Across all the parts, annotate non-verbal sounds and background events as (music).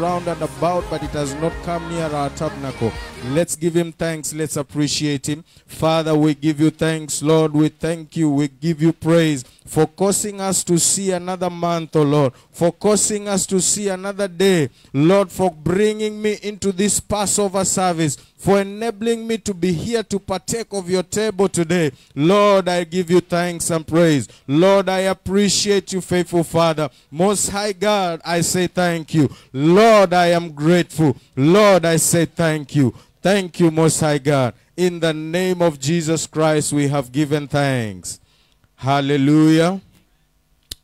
round and about, but it has not come near our tabernacle. Let's give him thanks. Let's appreciate him. Father, we give you thanks. Lord, we thank you. We give you praise for causing us to see another month, oh Lord, for causing us to see another day. Lord, for bringing me into this Passover service, for enabling me to be here to partake of your table today. Lord, I give you thanks and praise. Lord, I appreciate you, faithful Father. Most High God, I say thank you. Lord, I am grateful. Lord, I say thank you. Thank you, Most High God. In the name of Jesus Christ, we have given thanks. Hallelujah.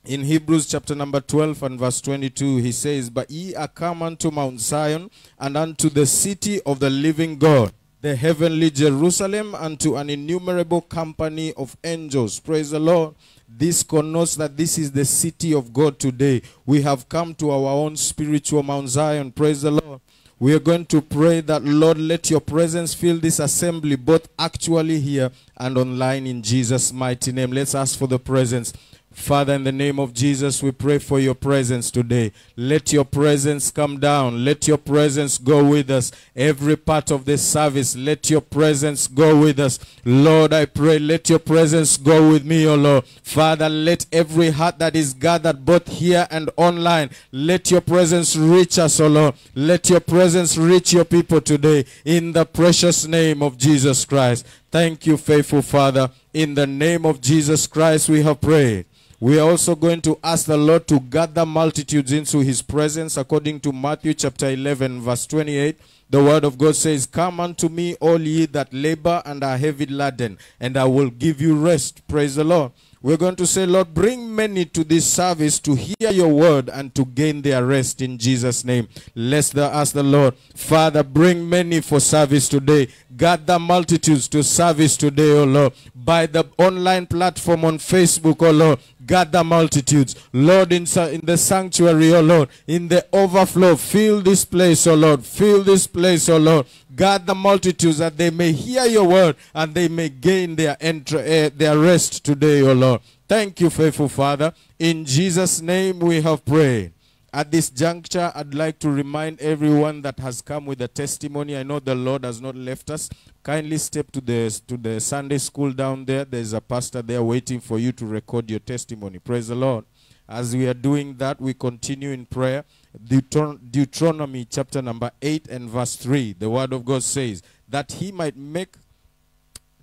In Hebrews chapter number 12 and verse 22, he says, But ye are come unto Mount Zion and unto the city of the living God, the heavenly Jerusalem, unto an innumerable company of angels. Praise the Lord. This connotes that this is the city of God today. We have come to our own spiritual Mount Zion. Praise the Lord. We are going to pray that, Lord, let your presence fill this assembly, both actually here and online in Jesus' mighty name. Let's ask for the presence. Father, in the name of Jesus, we pray for your presence today. Let your presence come down. Let your presence go with us. Every part of this service, let your presence go with us. Lord, I pray, let your presence go with me, O Lord. Father, let every heart that is gathered both here and online, let your presence reach us, O Lord. Let your presence reach your people today in the precious name of Jesus Christ. Thank you, faithful Father. In the name of Jesus Christ, we have prayed. We are also going to ask the Lord to gather multitudes into his presence according to Matthew chapter 11 verse 28. The word of God says, Come unto me all ye that labor and are heavy laden, and I will give you rest. Praise the Lord. We're going to say, Lord, bring many to this service to hear your word and to gain their rest in Jesus' name. Let's ask the Lord, Father, bring many for service today. Gather multitudes to service today, O Lord. By the online platform on Facebook, O Lord. Gather multitudes. Lord, in, in the sanctuary, O Lord. In the overflow, fill this place, O Lord. Fill this place, O Lord. Gather multitudes that they may hear your word and they may gain their, entr- uh, their rest today, O Lord. Thank you, faithful Father. In Jesus' name we have prayed. At this juncture, I'd like to remind everyone that has come with a testimony. I know the Lord has not left us. Kindly step to the to the Sunday school down there. There's a pastor there waiting for you to record your testimony. Praise the Lord. As we are doing that, we continue in prayer. Deuteron- Deuteronomy chapter number 8 and verse 3. The word of God says, That he might make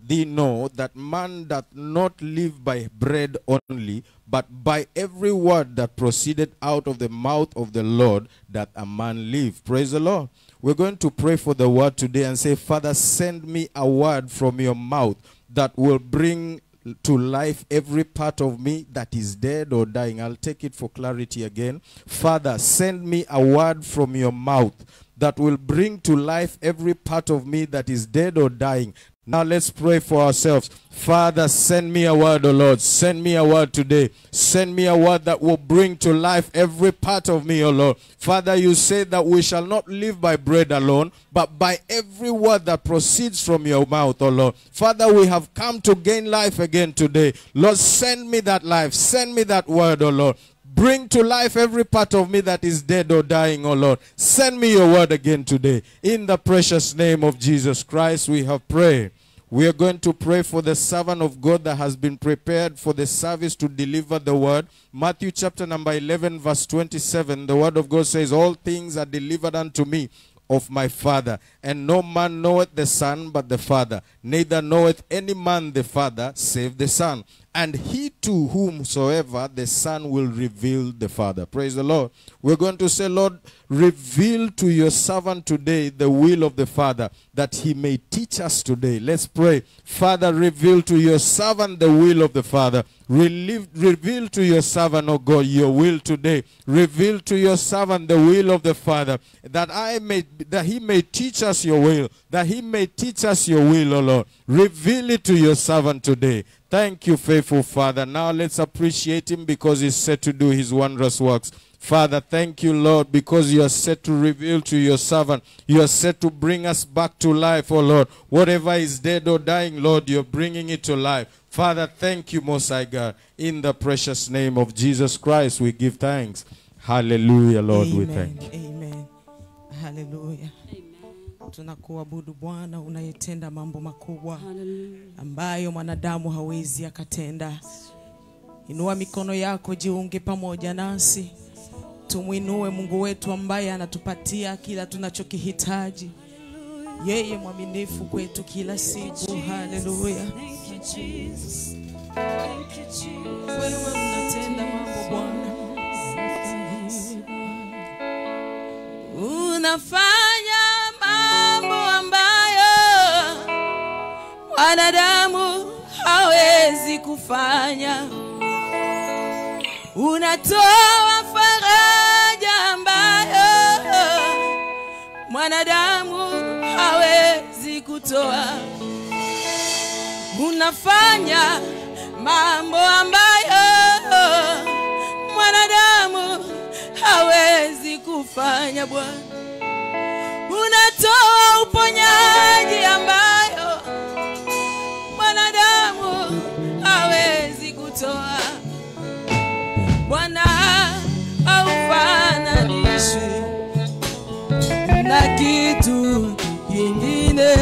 thee know that man doth not live by bread only, but by every word that proceeded out of the mouth of the Lord that a man live. Praise the Lord. We're going to pray for the word today and say, Father, send me a word from your mouth that will bring to life every part of me that is dead or dying. I'll take it for clarity again. Father, send me a word from your mouth that will bring to life every part of me that is dead or dying. Now let's pray for ourselves. Father, send me a word, O Lord. Send me a word today. Send me a word that will bring to life every part of me, O Lord. Father, you say that we shall not live by bread alone, but by every word that proceeds from your mouth, O Lord. Father, we have come to gain life again today. Lord, send me that life. Send me that word, O Lord. Bring to life every part of me that is dead or dying, O Lord. Send me your word again today. In the precious name of Jesus Christ, we have prayed. We are going to pray for the servant of God that has been prepared for the service to deliver the word. Matthew chapter number 11, verse 27, the word of God says, All things are delivered unto me of my Father, and no man knoweth the Son but the Father, neither knoweth any man the Father save the Son, and he to whomsoever the Son will reveal the Father. Praise the Lord. We're going to say, Lord, reveal to your servant today the will of the Father, that he may teach us today. Let's pray. Father, reveal to your servant the will of the Father. Reveal to your servant, oh God, your will today. Reveal to your servant the will of the Father, that I may that he may teach us your will, that he may teach us your will, oh Lord. Reveal it to your servant today. Thank you, faithful Father. Now let's appreciate him because he's set to do his wondrous works. Father, thank you, Lord, because you are set to reveal to your servant. You are set to bring us back to life, oh Lord. Whatever is dead or dying, Lord, you're bringing it to life. Father, thank you, Most High God. In the precious name of Jesus Christ, we give thanks. Hallelujah, Lord, we Amen. thank you. Amen. Haleluya. Tunakuabudu Bwana unayetenda mambo makubwa ambayo mwanadamu hawezi akatenda. Inua mikono yako, jiunge pamoja nasi, tumwinue Mungu wetu ambaye anatupatia kila tunachokihitaji. Yeye mwaminifu kwetu kila siku. Haleluya. Unafanya mambo ambayo wanadamu hawezi kufanya. Unatoa mwanadamu hawezi kutoa. Unafanya mambo ambayo mwanadamu hawezi kufanya Bwana. Unatoa uponyaji ambayo mwanadamu hawezi kutoa. Bwana haufananishwi na kitu kingine,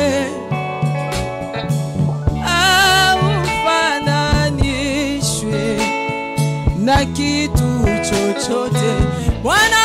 haufananishwi na kitu chochote. Bwana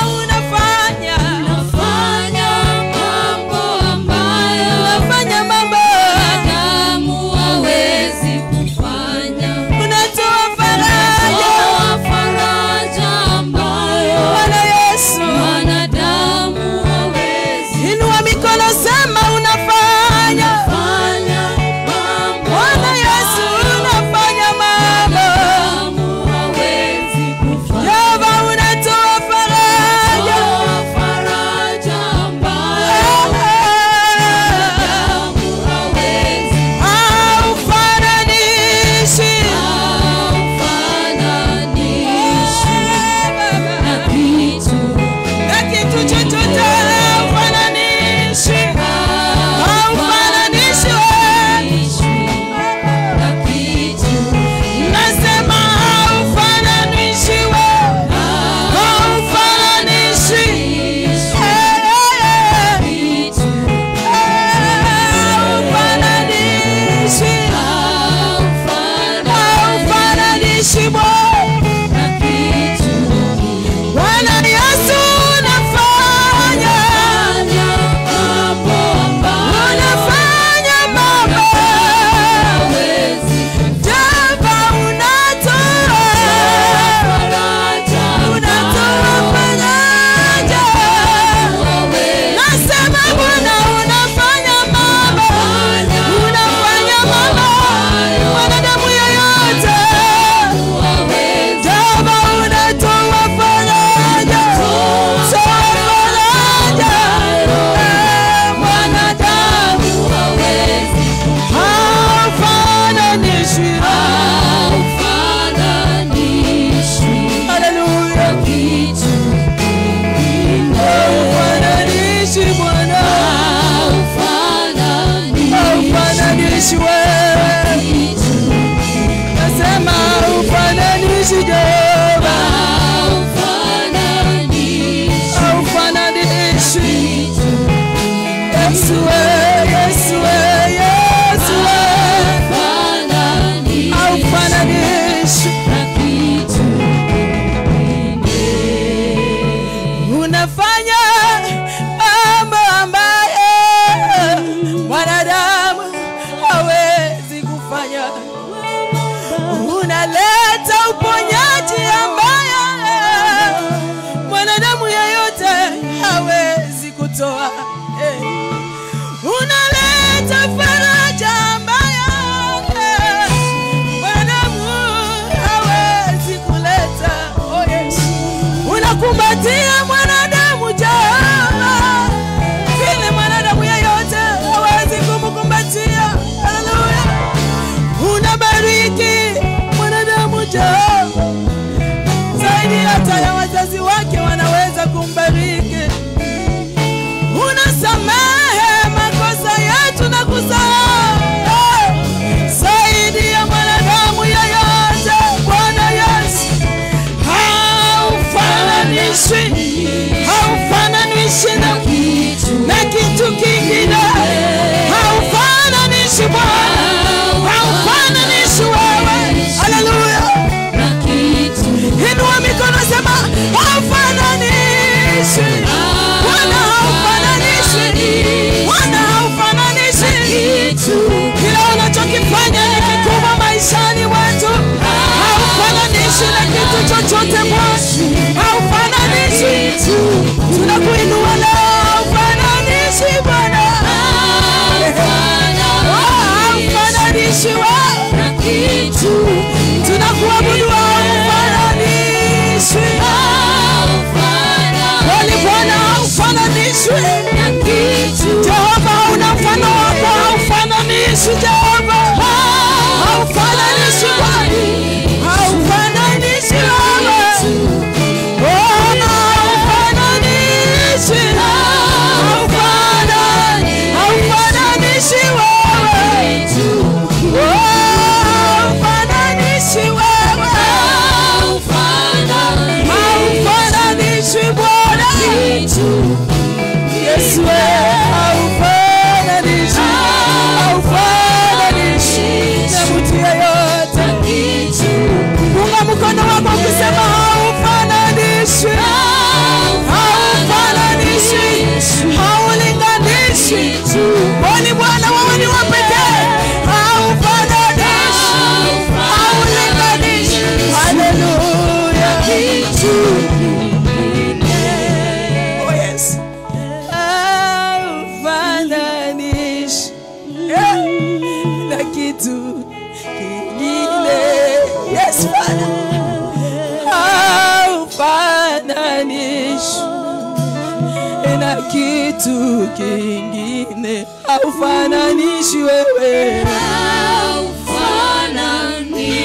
kitu kingine, haufananishi wewe,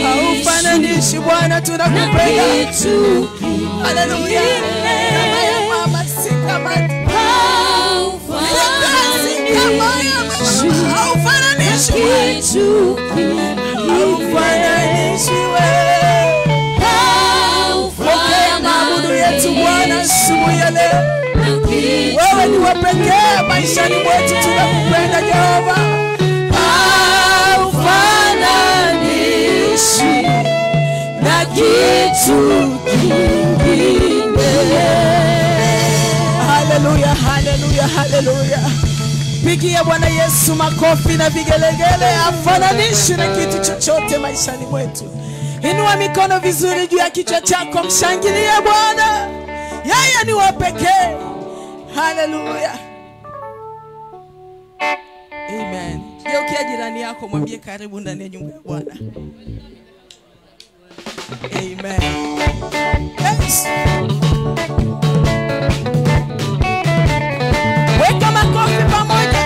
haufananishi Bwana, tunakupenda. Haleluya. Mama, si kama haufananishi ni pekee maishani mwetu, tunakupenda Jehova. Haufananishi na kitu kingine. Haleluya, haleluya. Pigia Bwana Yesu makofi na vigelegele, afananishi na kitu chochote maishani mwetu. Inua mikono vizuri juu ya kichwa chako, mshangilie Bwana, yeye ni wa. Haleluya, yako, mwambie karibu ndani ya nyumba ya Bwana. Weka makofi pamoja.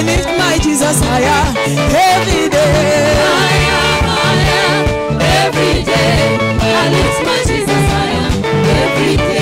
I lift my Jesus higher every day. Higher, higher, every day. I lift my Jesus higher every day.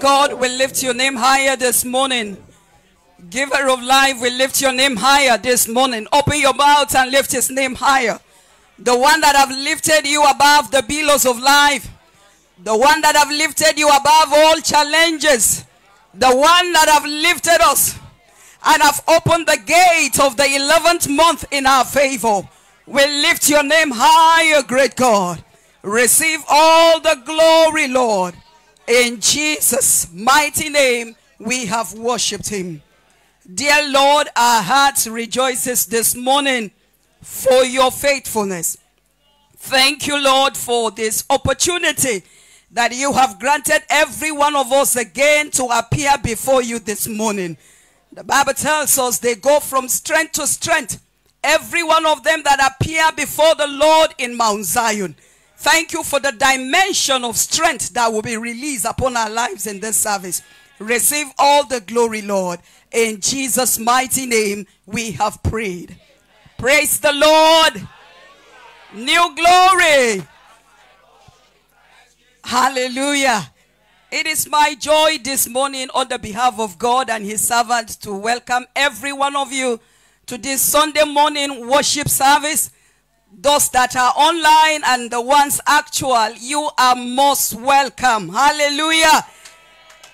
God, we lift your name higher this morning. Giver of life, we lift your name higher this morning. Open your mouth and lift his name higher. The one that have lifted you above the billows of life. The one that have lifted you above all challenges. The one that have lifted us and have opened the gate of the 11th month in our favor. We lift your name higher, great God. Receive all the glory, Lord. In Jesus' mighty name, we have worshipped him. Dear Lord, our hearts rejoices this morning for your faithfulness. Thank you, Lord, for this opportunity that you have granted every one of us again to appear before you this morning. The Bible tells us they go from strength to strength. Every one of them that appear before the Lord in Mount Zion. Thank you for the dimension of strength that will be released upon our lives in this service. Receive all the glory, Lord. In Jesus' mighty name, we have prayed. Praise the Lord. New glory. Hallelujah. It is my joy this morning on the behalf of God and his servants to welcome every one of you to this Sunday morning worship service. Those that are online and the ones actual, you are most welcome. Hallelujah.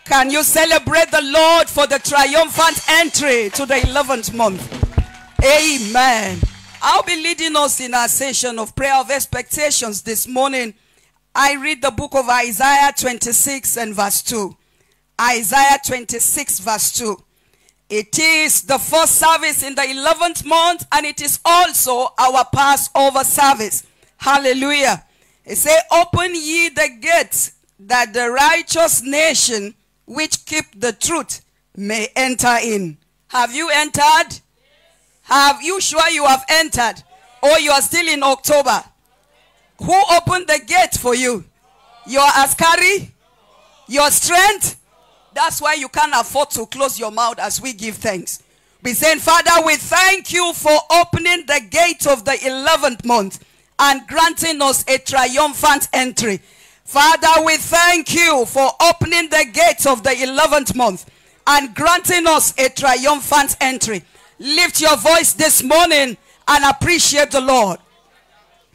Can you celebrate the Lord for the triumphant entry to the 11th month? Amen. I'll be leading us in our session of prayer of expectations this morning. I read the book of Isaiah 26 and verse 2. Isaiah 26 verse 2. It is the first service in the 11th month and it is also our Passover service. Hallelujah. It say, open ye the gates that the righteous nation which keep the truth may enter in. Have you entered? Have you sure you have entered? Or you are still in October? Who opened the gate for you? Your askari? Your strength? That's why you can't afford to close your mouth as we give thanks. Be saying, Father, we thank you for opening the gate of the 11th month and granting us a triumphant entry. Father, we thank you for opening the gates of the 11th month and granting us a triumphant entry. Lift your voice this morning and appreciate the Lord.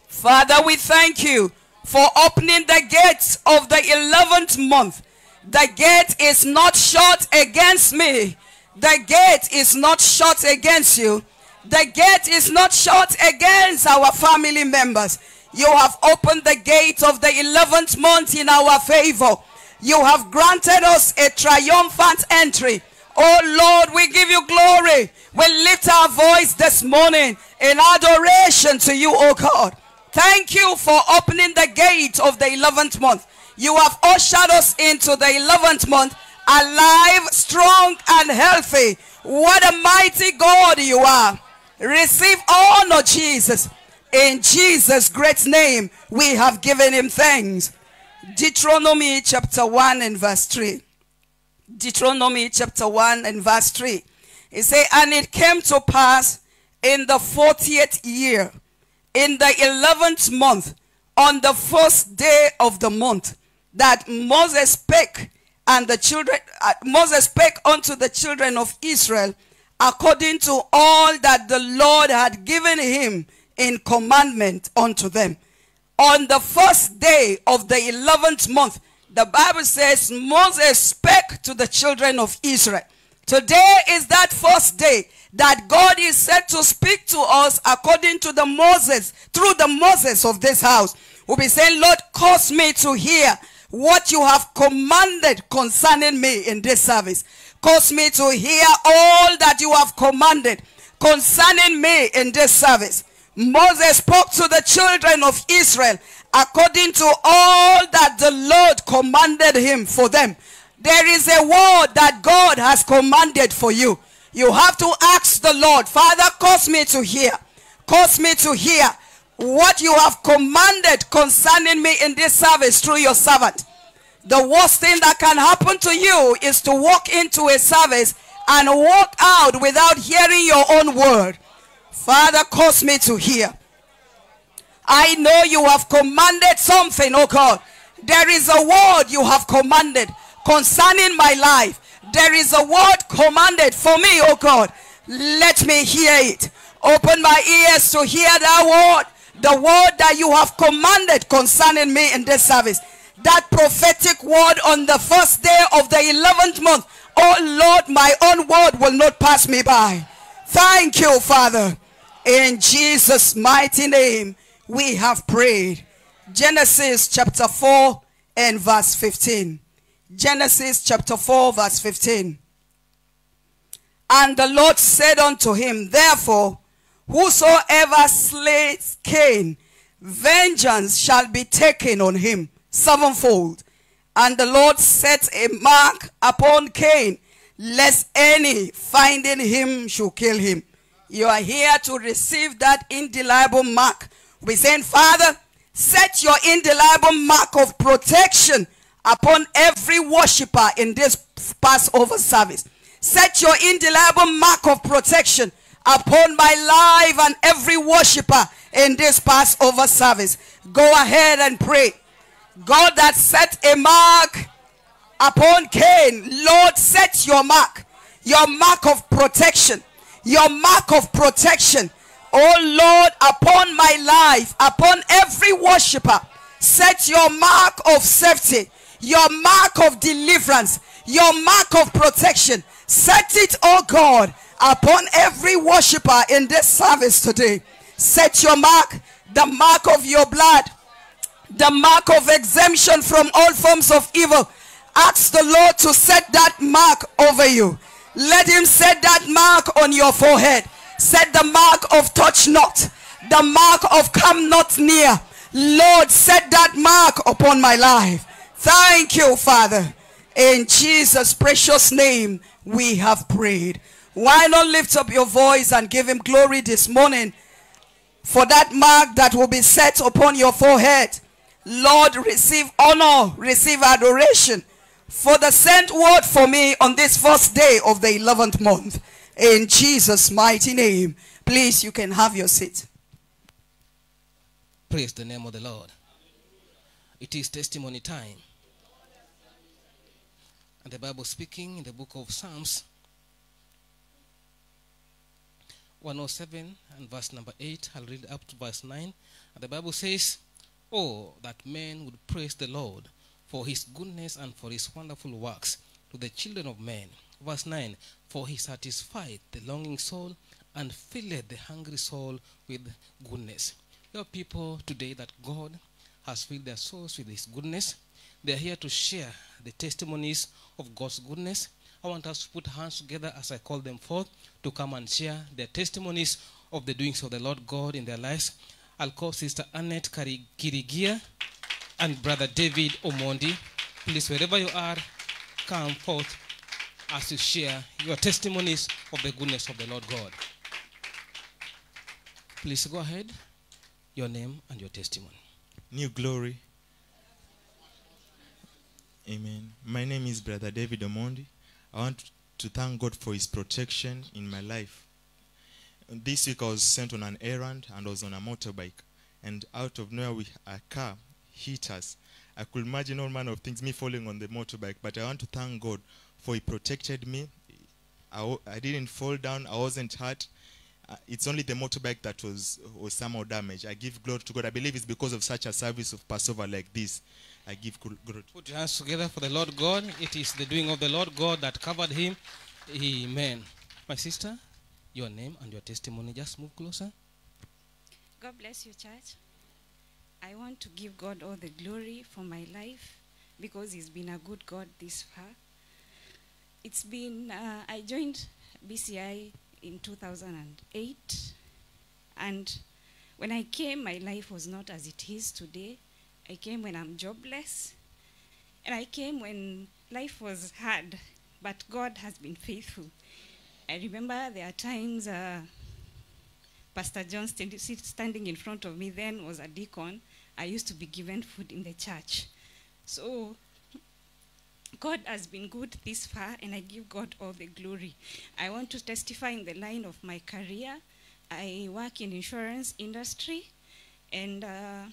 Father, we thank you for opening the gates of the 11th month The gate is not shut against me. The gate is not shut against you. The gate is not shut against our family members. You have opened the gate of the 11th month in our favor. You have granted us a triumphant entry. Oh Lord, we give you glory. We lift our voice this morning in adoration to you, oh God. Thank you for opening the gate of the 11th month. You have ushered us into the 11th month alive, strong, and healthy. What a mighty God you are. Receive honor, Jesus. In Jesus' great name, we have given him thanks. Deuteronomy chapter 1 and verse 3. Deuteronomy chapter 1 and verse 3. It say, And it came to pass in the 40th year, in the 11th month, on the first day of the month, that Moses spake and the children, uh, Moses spake unto the children of Israel according to all that the Lord had given him in commandment unto them. On the first day of the 11th month, the Bible says Moses spake to the children of Israel. Today is that first day that God is said to speak to us according to the Moses, through the Moses of this house. We'll be saying, Lord, cause me to hear what you have commanded concerning me in this service. Cause me to hear all that you have commanded concerning me in this service. Moses spoke to the children of Israel according to all that the Lord commanded him for them. There is a word that God has commanded for you. You have to ask the Lord, Father, cause me to hear. Cause me to hear what you have commanded concerning me in this service through your servant. The worst thing that can happen to you is to walk into a service and walk out without hearing your own word. Father, cause me to hear. I know you have commanded something, oh God. There is a word you have commanded concerning my life. There is a word commanded for me, oh God. Let me hear it. Open my ears to hear that word. The word that you have commanded concerning me in this service. That prophetic word on the first day of the 11th month. Oh Lord, my own word will not pass me by. Thank you, Father. In Jesus' mighty name, we have prayed. Genesis chapter 4 and verse 15. Genesis chapter 4, verse 15. And the Lord said unto him, Therefore, whosoever slays Cain, vengeance shall be taken on him sevenfold. And the Lord set a mark upon Cain, lest any finding him should kill him. You are here to receive that indelible mark. We're saying, Father, set your indelible mark of protection upon every worshiper in this Passover service. Set your indelible mark of protection upon my life and every worshiper in this Passover service. Go ahead and pray. God that set a mark upon Cain, Lord, set your mark, your mark of protection, your mark of protection. Oh Lord, upon my life, upon every worshiper, set your mark of safety, your mark of deliverance, your mark of protection. Set it, oh God, upon every worshiper in this service today. Set your mark, the mark of your blood, the mark of exemption from all forms of evil. Ask the Lord to set that mark over you. Let him set that mark on your forehead. Set the mark of touch not. The mark of come not near. Lord, set that mark upon my life. Thank you, Father. In Jesus' precious name, we have prayed. Why not lift up your voice and give him glory this morning for that mark that will be set upon your forehead? Lord, receive honor, receive adoration for the sent word for me on this first day of the 11th month. In Jesus' mighty name. Please, you can have your seat. Praise the name of the Lord. It is testimony time. And the Bible speaking in the book of Psalms 107 and verse number 8. I'll read up to verse 9. And the Bible says, Oh, that men would praise the Lord for his goodness and for his wonderful works to the children of men. Verse 9 For he satisfied the longing soul and filled the hungry soul with goodness. There are people today that God has filled their souls with his goodness. They are here to share the testimonies of God's goodness. I want us to put hands together as I call them forth to come and share their testimonies of the doings of the Lord God in their lives. I'll call Sister Annette Kirigia and Brother David Omondi. Please, wherever you are, come forth as you share your testimonies of the goodness of the Lord God. Please go ahead, your name and your testimony. New glory. Amen. My name is Brother David Omondi. I want to thank God for his protection in my life. This week I was sent on an errand and was on a motorbike. And out of nowhere, we, a car hit us. I could imagine all manner of things, me falling on the motorbike. But I want to thank God for he protected me. I, I didn't fall down. I wasn't hurt. Uh, it's only the motorbike that was, was somehow damaged. I give glory to God. I believe it's because of such a service of Passover like this. I give gl- glory to Put your hands together for the Lord God. It is the doing of the Lord God that covered him. Amen. My sister, your name and your testimony. Just move closer. God bless you, church. I want to give God all the glory for my life because He's been a good God this far. It's been, uh, I joined BCI in 2008, and when I came, my life was not as it is today. I came when I'm jobless, and I came when life was hard, but God has been faithful. I remember there are times. Uh, Pastor John stand, standing in front of me then was a deacon. I used to be given food in the church. So God has been good this far, and I give God all the glory. I want to testify in the line of my career. I work in insurance industry, and uh,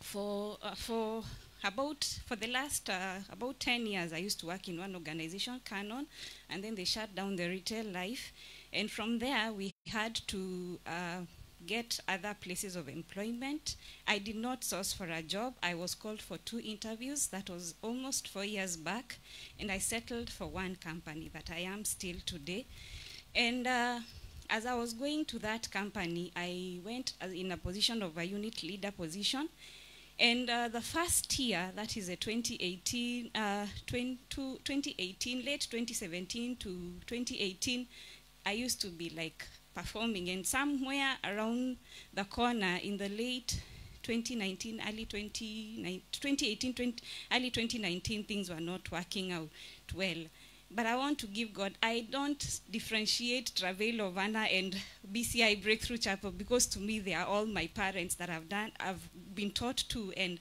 for uh, for about for the last uh, about 10 years i used to work in one organization Cannon and then they shut down the retail life. And from there we had to uh, get other places of employment. I did not source for a job. I was called for two interviews. That was almost four years back. And i settled for one company that i am still today. And uh, as I was going to that company, I went in a position of a unit leader position. And uh, the first year, that is a 2018, uh, 20, 2018, late 2017 to 2018, I used to be like performing. And somewhere around the corner in the late 2019, early 20, 2018, 20, early 2019, things were not working out well. But I want to give God, I don't differentiate Travail of Hannah and BCI Breakthrough Chapel because to me they are all my parents that I've done, I've been taught to, and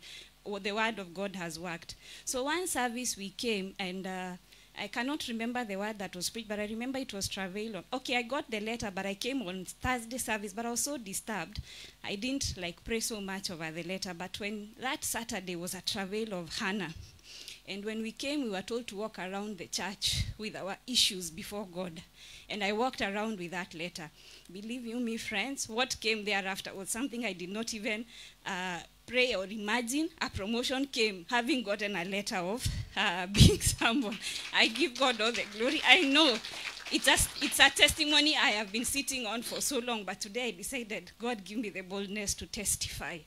the word of God has worked. So one service we came and uh, I cannot remember the word that was preached, but I remember it was travail. Okay, I got the letter, but I came on Thursday service, but I was so disturbed. I didn't like pray so much over the letter. But when that Saturday was a travail of Hannah, and when we came, we were told to walk around the church with our issues before God. And I walked around with that letter. Believe you me, friends, what came thereafter was something I did not even uh, pray or imagine. A promotion came, having gotten a letter of uh, (laughs) being someone. I give God all the glory. I know it's a, it's a testimony I have been sitting on for so long, but today I decided, God, give me the boldness to testify.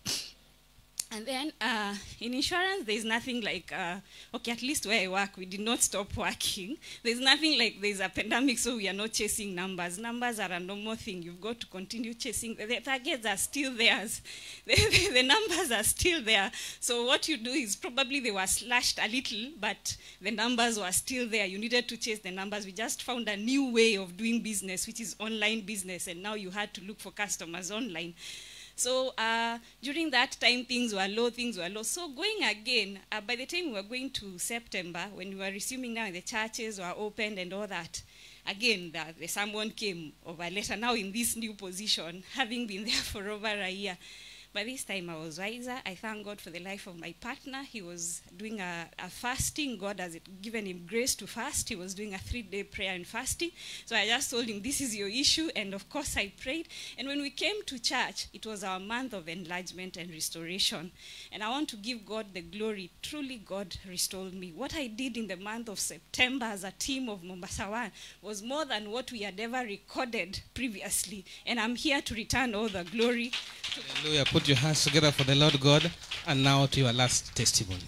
And then uh, in insurance, there's nothing like, uh, okay, at least where I work, we did not stop working. There's nothing like there's a pandemic, so we are not chasing numbers. Numbers are a normal thing. You've got to continue chasing. The targets are still theirs. (laughs) The, the, the numbers are still there. So what you do is probably they were slashed a little, but the numbers were still there. You needed to chase the numbers. We just found a new way of doing business, which is online business, and now you had to look for customers online. So uh, during that time, things were low, things were low. So going again, uh, by the time we were going to September, when we were resuming now, the churches were opened and all that, again, the, the someone came over later, now in this new position, (laughs) having been there for over a year. By this time, I was wiser. I thank God for the life of my partner. He was doing a, a fasting. God has given him grace to fast. He was doing a three day prayer and fasting. So I just told him, This is your issue. And of course, I prayed. And when we came to church, it was our month of enlargement and restoration. And I want to give God the glory. Truly, God restored me. What I did in the month of September as a team of Mombasa One was more than what we had ever recorded previously. And I'm here to return all the glory Hallelujah. Put your hands together for the Lord God. And now to your last testimony.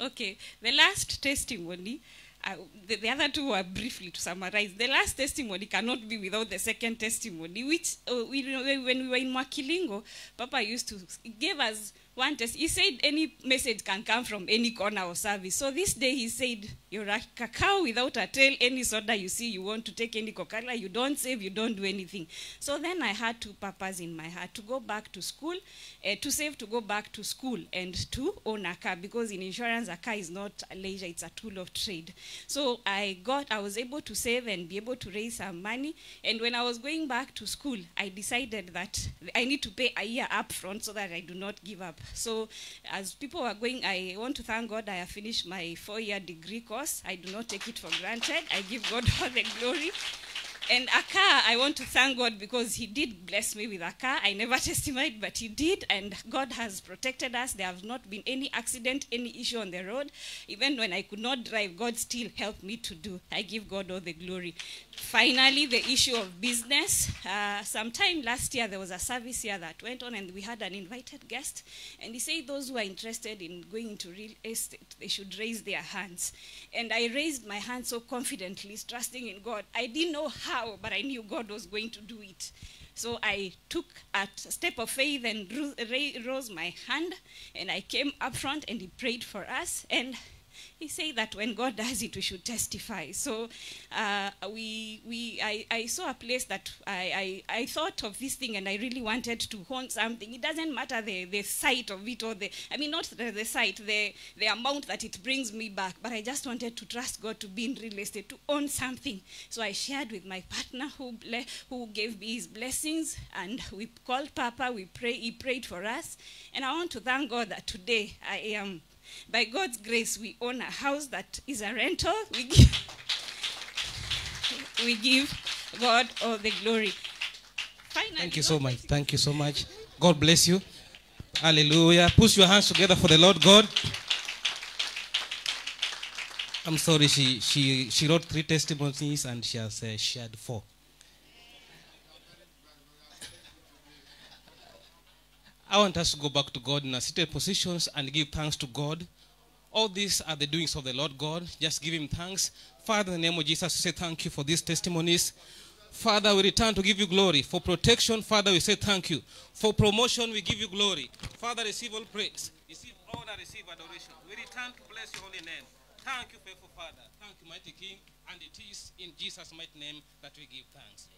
Okay, the last testimony, uh, the, the other two were briefly to summarize. The last testimony cannot be without the second testimony, which uh, we, when we were in Makilingo, Papa used to give us one test. He said any message can come from any corner of service. So this day he said, You're a cacao without a tail. Any soda you see, you want to take any Coca you don't save, you don't do anything. So then I had two purposes in my heart to go back to school, uh, to save to go back to school, and to own a car because in insurance, a car is not a leisure, it's a tool of trade. So I got, I was able to save and be able to raise some money. And when I was going back to school, I decided that I need to pay a year upfront so that I do not give up. So as people are going, I want to thank God I have finished my four-year degree course. I do not take it for granted. I give God (laughs) all the glory. And a car, I want to thank God because He did bless me with a car. I never (laughs) testified, but He did, and God has protected us. There have not been any accident, any issue on the road. Even when I could not drive, God still helped me to do. I give God all the glory. Finally, the issue of business. Uh, sometime last year, there was a service here that went on, and we had an invited guest. And he said those who are interested in going into real estate, they should raise their hands. And I raised my hand so confidently, trusting in God. I didn't know how, but I knew God was going to do it. So I took a step of faith and rose my hand, and I came up front, and he prayed for us. And he said that when God does it, we should testify. So uh, we, we, I, I saw a place that I, I, I thought of this thing and I really wanted to own something. It doesn't matter the, the site of it or the, I mean, not the, the site, the, the amount that it brings me back, but I just wanted to trust God to be in real estate, to own something. So I shared with my partner who, who gave me his blessings and we called Papa, we pray, he prayed for us. And I want to thank God that today I am by God's grace, we own a house that is a rental. We give, (laughs) we give God all the glory. Finally, Thank you so much. Thank you so much. God bless you. Hallelujah. Put your hands together for the Lord God. I'm sorry, she, she, she wrote three testimonies and she has uh, shared four. I want us to go back to God in our seated positions and give thanks to God. All these are the doings of the Lord God. Just give Him thanks. Father, in the name of Jesus, we say thank you for these testimonies. Father, we return to give you glory. For protection, Father, we say thank you. For promotion, we give you glory. Father, receive all praise. Receive honor, receive adoration. We return to bless your holy name. Thank you, faithful Father. Thank you, mighty King. And it is in Jesus' mighty name that we give thanks.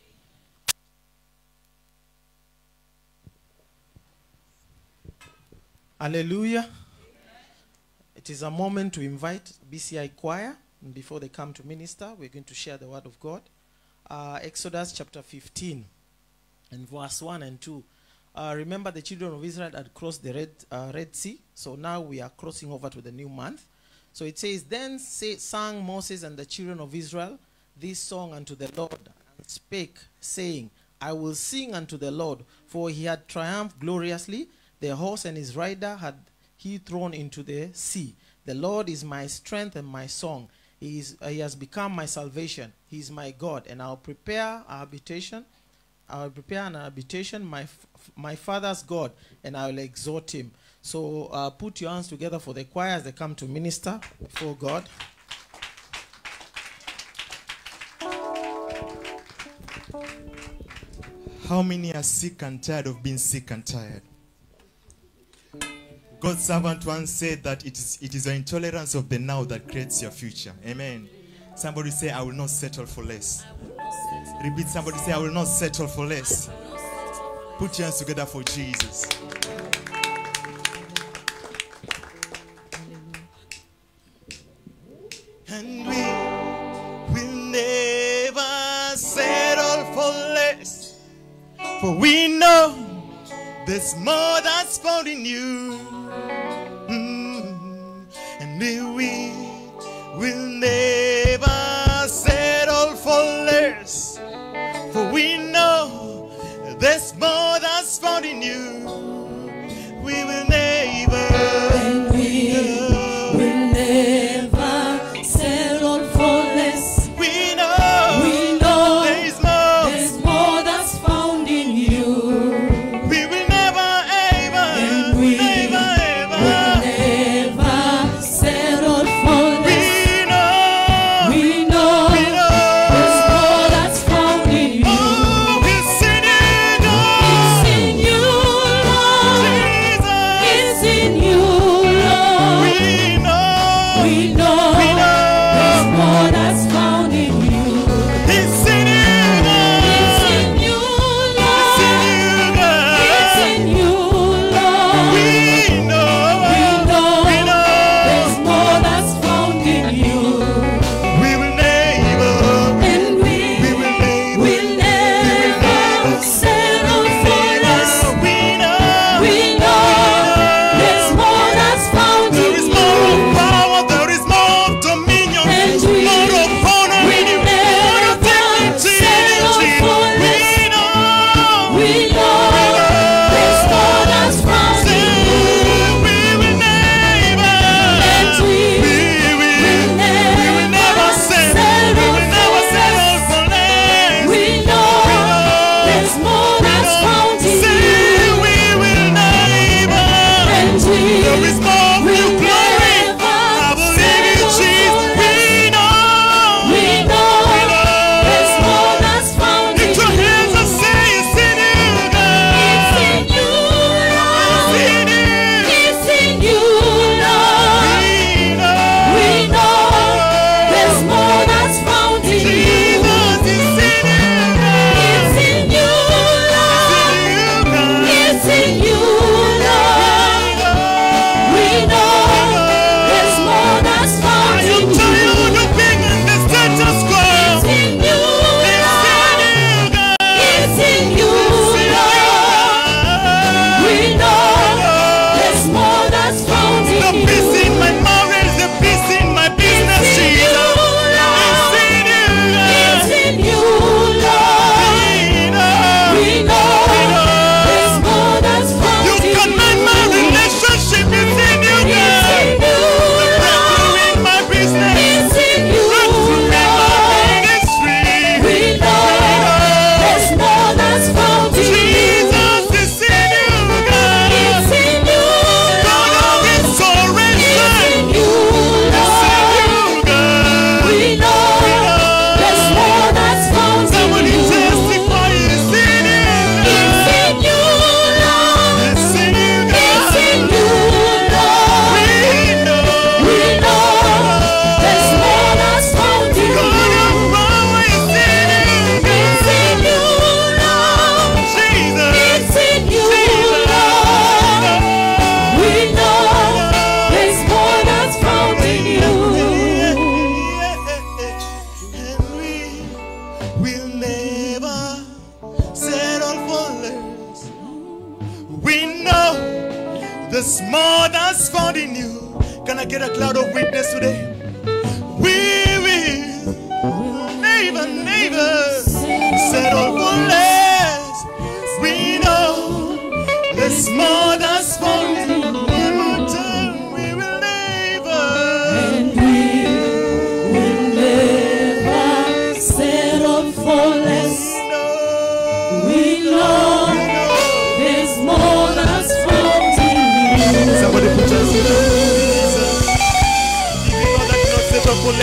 Hallelujah. It is a moment to invite BCI choir. Before they come to minister, we're going to share the word of God. Uh, Exodus chapter 15 and verse 1 and 2. Uh, remember, the children of Israel had crossed the Red, uh, Red Sea. So now we are crossing over to the new month. So it says, Then say, sang Moses and the children of Israel this song unto the Lord, and spake, saying, I will sing unto the Lord, for he had triumphed gloriously. The horse and his rider had he thrown into the sea. The Lord is my strength and my song. He, is, he has become my salvation. He is my God, and I'll prepare a habitation. I will prepare an habitation, my, my father's God, and I will exhort him. So uh, put your hands together for the choir as they come to minister before God. How many are sick and tired of being sick and tired? God's servant once said that it is, it is the intolerance of the now that creates your future. Amen. Somebody say, I will not settle for less. Repeat, somebody say, I will not settle for less. Put your hands together for Jesus. There's more that's found in you.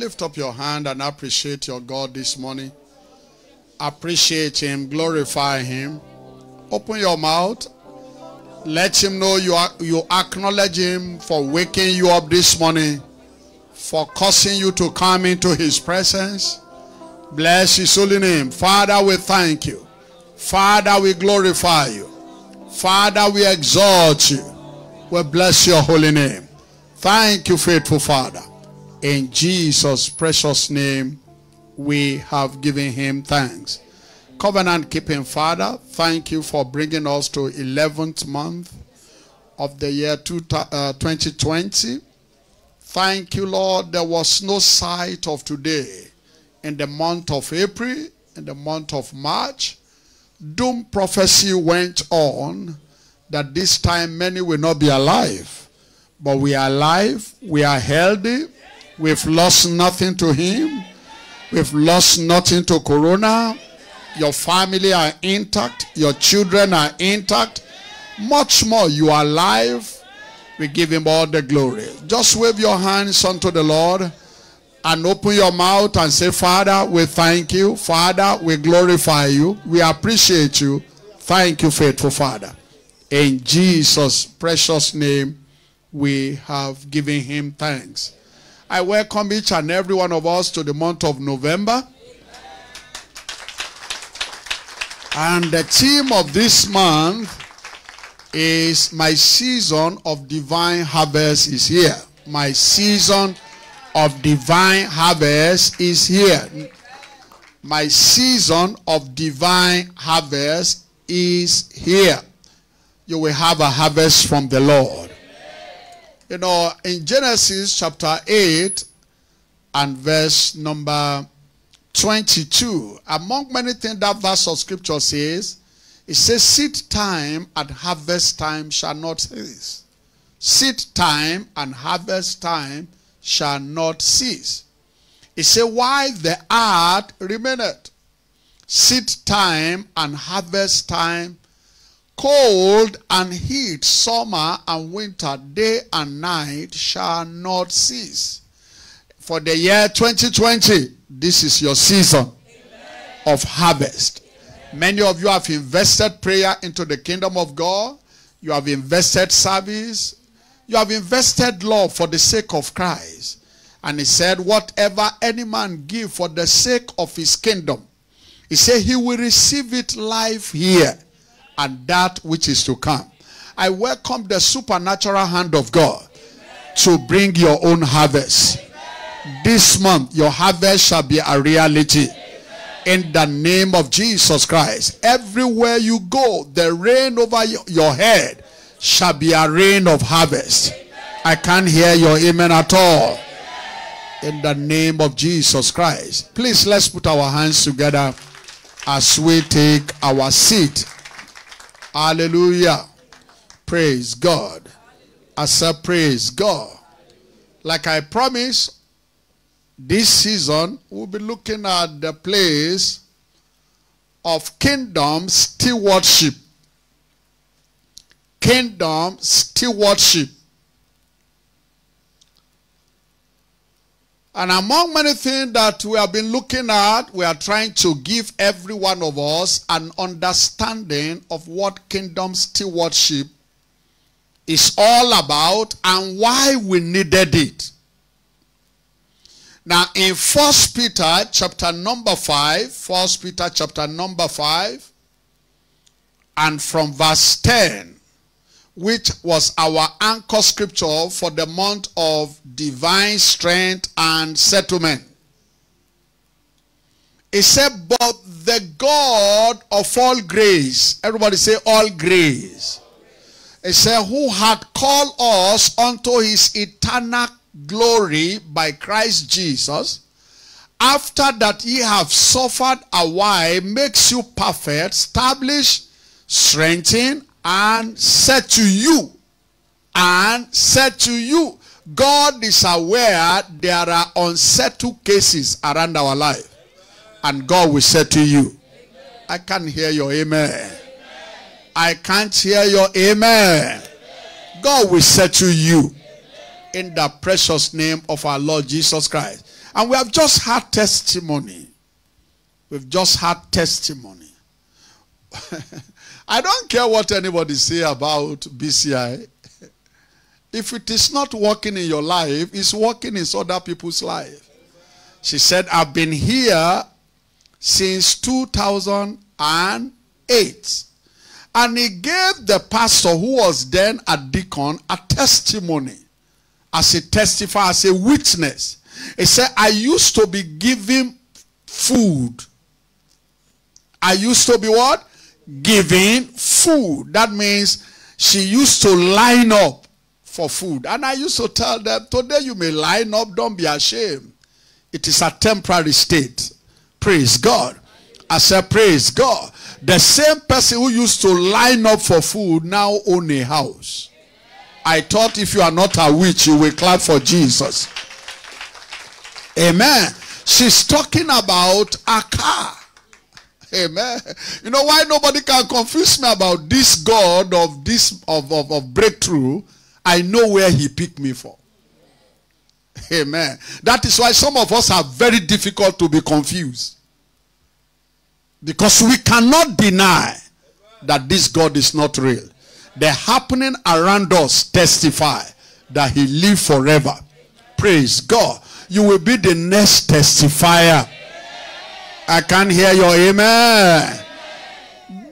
Lift up your hand and appreciate your God this morning. Appreciate Him, glorify Him. Open your mouth. Let Him know you, are, you acknowledge Him for waking you up this morning, for causing you to come into His presence. Bless His holy name. Father, we thank you. Father, we glorify you. Father, we exalt you. We bless your holy name. Thank you, faithful Father. In Jesus' precious name, we have given him thanks. Covenant keeping Father, thank you for bringing us to 11th month of the year two- uh, 2020. Thank you, Lord. There was no sight of today in the month of April, in the month of March. Doom prophecy went on that this time many will not be alive. But we are alive, we are healthy, we've lost nothing to Him, we've lost nothing to Corona. Your family are intact, your children are intact. Much more, you are alive. We give Him all the glory. Just wave your hands unto the Lord and open your mouth and say, Father, we thank you. Father, we glorify you. We appreciate you. Thank you, faithful Father. In Jesus' precious name, we have given him thanks. I welcome each and every one of us to the month of November. And the theme of this month is my season of divine harvest is here. My season of divine harvest is here. My season of divine harvest is here. You will have a harvest from the Lord. You know, in Genesis chapter 8 and verse number 22, among many things that verse of scripture says, it says, Seed time and harvest time shall not cease. Seed time and harvest time shall not cease. It says, Why the earth remaineth. Seed time and harvest time, cold and heat, summer and winter, day and night shall not cease. For the year 2020, this is your season of harvest. Many of you have invested prayer into the kingdom of God. You have invested service. You have invested love for the sake of Christ. And he said, whatever any man give for the sake of his kingdom, he said he will receive it life here and that which is to come. I welcome the supernatural hand of God to bring your own harvest. This month, your harvest shall be a reality. In the name of Jesus Christ. Everywhere you go, the rain over your- your head shall be a rain of harvest. I can't hear your amen at all. In the name of Jesus Christ. Please let's put our hands together as we take our seat. Hallelujah. Praise God. I said, Praise God. Like I promised, this season we'll be looking at the place of kingdom stewardship. Kingdom stewardship. And among many things that we have been looking at, we are trying to give every one of us an understanding of what kingdom stewardship is all about and why we needed it. Now in First Peter chapter number 5, First Peter chapter number 5, and from verse 10, which was our anchor scripture for the month of divine strength and settlement. It said, but the God of all grace, everybody say all grace. It said, who had called us unto his eternal glory by Christ Jesus, after that ye have suffered a while, makes you perfect, establish, strengthen, and said to you, and said to you, God is aware there are unsettled cases around our life. And God will say to you, I can't hear your amen. I can't hear your amen. God will say to you in the precious name of our Lord Jesus Christ. And we have just had testimony. We've just had testimony. (laughs) I don't care what anybody say about BCI. If it is not working in your life, it's working in other people's life. She said, I've been here since 2008. And he gave the pastor who was then a deacon a testimony as a testifier, as a witness. He said, I used to be giving food. I used to be what? Giving food. That means she used to line up for food. And I used to tell them, today you may line up, don't be ashamed. It is a temporary state. Praise God. I said, praise God. The same person who used to line up for food now own a house. I thought if you are not a witch, you will clap for Jesus. Amen. She's talking about a car. Amen. You know why nobody can confuse me about this God of this of, of, of breakthrough? I know where he picked me for. Amen. That is why some of us are very difficult to be confused. Because we cannot deny that this God is not real. The happening around us testify that he lives forever. Praise God. You will be the next testifier. I can't hear your amen.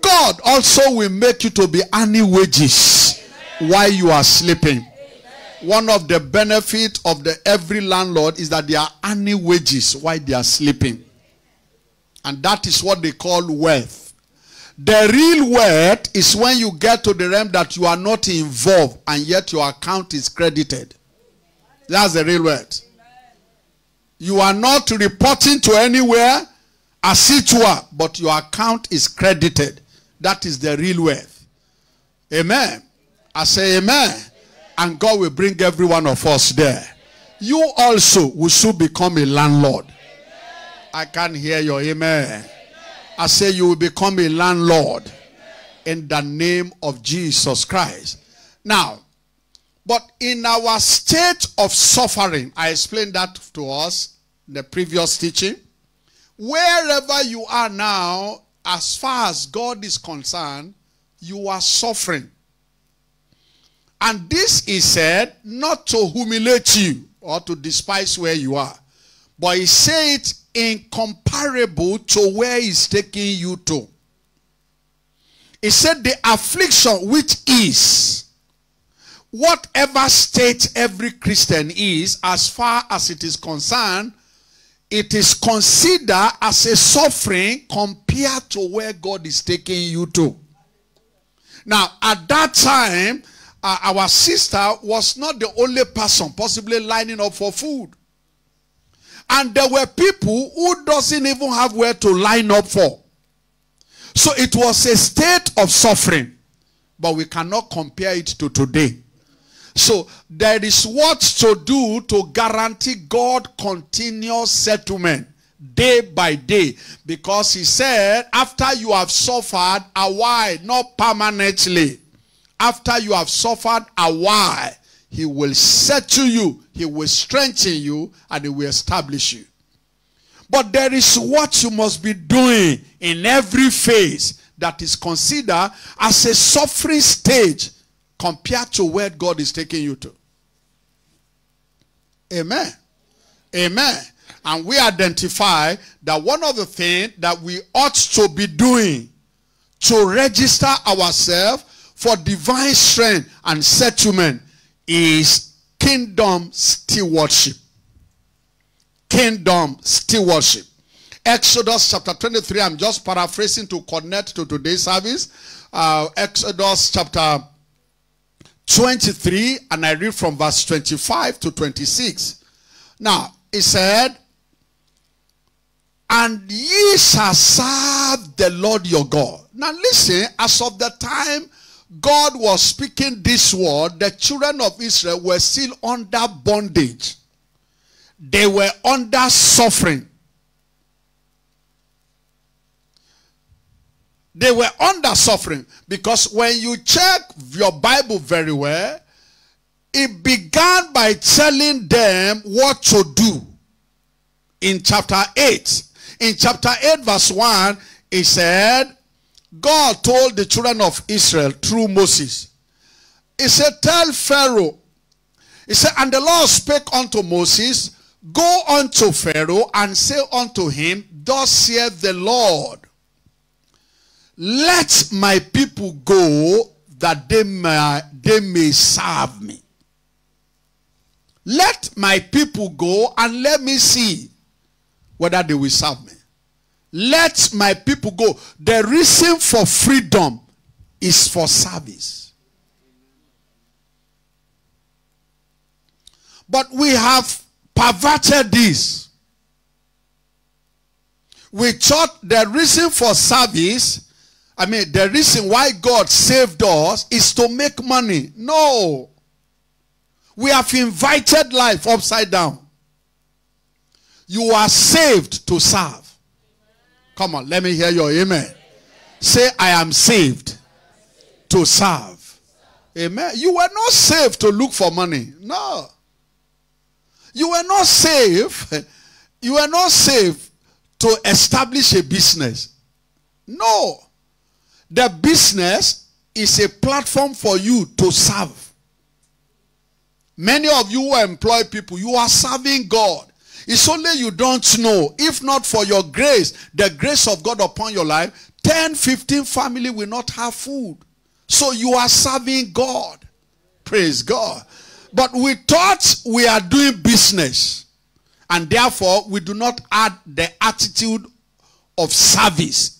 God also will make you to be earning wages while you are sleeping. One of the benefits of the every landlord is that they are earning wages while they are sleeping. And that is what they call wealth. The real wealth is when you get to the realm that you are not involved and yet your account is credited. That's the real wealth. You are not reporting to anywhere as it were, but your account is credited. That is the real wealth. Amen. I say amen. And God will bring every one of us there. You also will soon become a landlord. I can't hear your amen. I say you will become a landlord in the name of Jesus Christ. Now, but in our state of suffering, I explained that to us in the previous teaching. Wherever you are now, as far as God is concerned, you are suffering. And this is said not to humiliate you or to despise where you are, but he said it incomparable to where he's taking you to. He said the affliction which is whatever state every Christian is, as far as it is concerned, it is considered as a suffering compared to where God is taking you to. Now, at that time, uh, our sister was not the only person possibly lining up for food. And there were people who doesn't even have where to line up for. So it was a state of suffering. But we cannot compare it to today. So there is what to do to guarantee God continuous settlement day by day. Because he said, after you have suffered a while, not permanently. After you have suffered a while, he will settle you, he will strengthen you, and he will establish you. But there is what you must be doing in every phase that is considered as a suffering stage compared to where God is taking you to. Amen. Amen. And we identify that one of the things that we ought to be doing to register ourselves for divine strength and settlement is kingdom stewardship. Kingdom stewardship. Exodus chapter 23, I'm just paraphrasing to connect to today's service. Uh, Exodus chapter 23, and I read from verse 25 to 26. Now, it said, And ye shall serve the Lord your God. Now listen, as of the time God was speaking this word, the children of Israel were still under bondage. They were under suffering. They were under suffering because when you check your Bible very well, it began by telling them what to do. In chapter 8, in chapter 8 verse 1, it said, God told the children of Israel through Moses, He said, Tell Pharaoh, He said, And the Lord spake unto Moses, Go unto Pharaoh and say unto him, Thus saith the Lord, Let my people go that they may, they may serve me. Let my people go and let me see whether they will serve me. Let my people go. The reason for freedom is for service. But we have perverted this. We thought the reason for service, I mean, the reason why God saved us is to make money. No. We have invited life upside down. You are saved to serve. Come on, let me hear your amen. Say, I am saved to serve. Amen. You were not saved to look for money. No. You were not saved. (laughs) You were not saved to establish a business. No. The business is a platform for you to serve. Many of you who employ people, you are serving God. It's only you don't know. If not for your grace, the grace of God upon your life, 10, 15 family will not have food. So you are serving God. Praise God. But we thought we are doing business. And therefore, we do not add the attitude of service.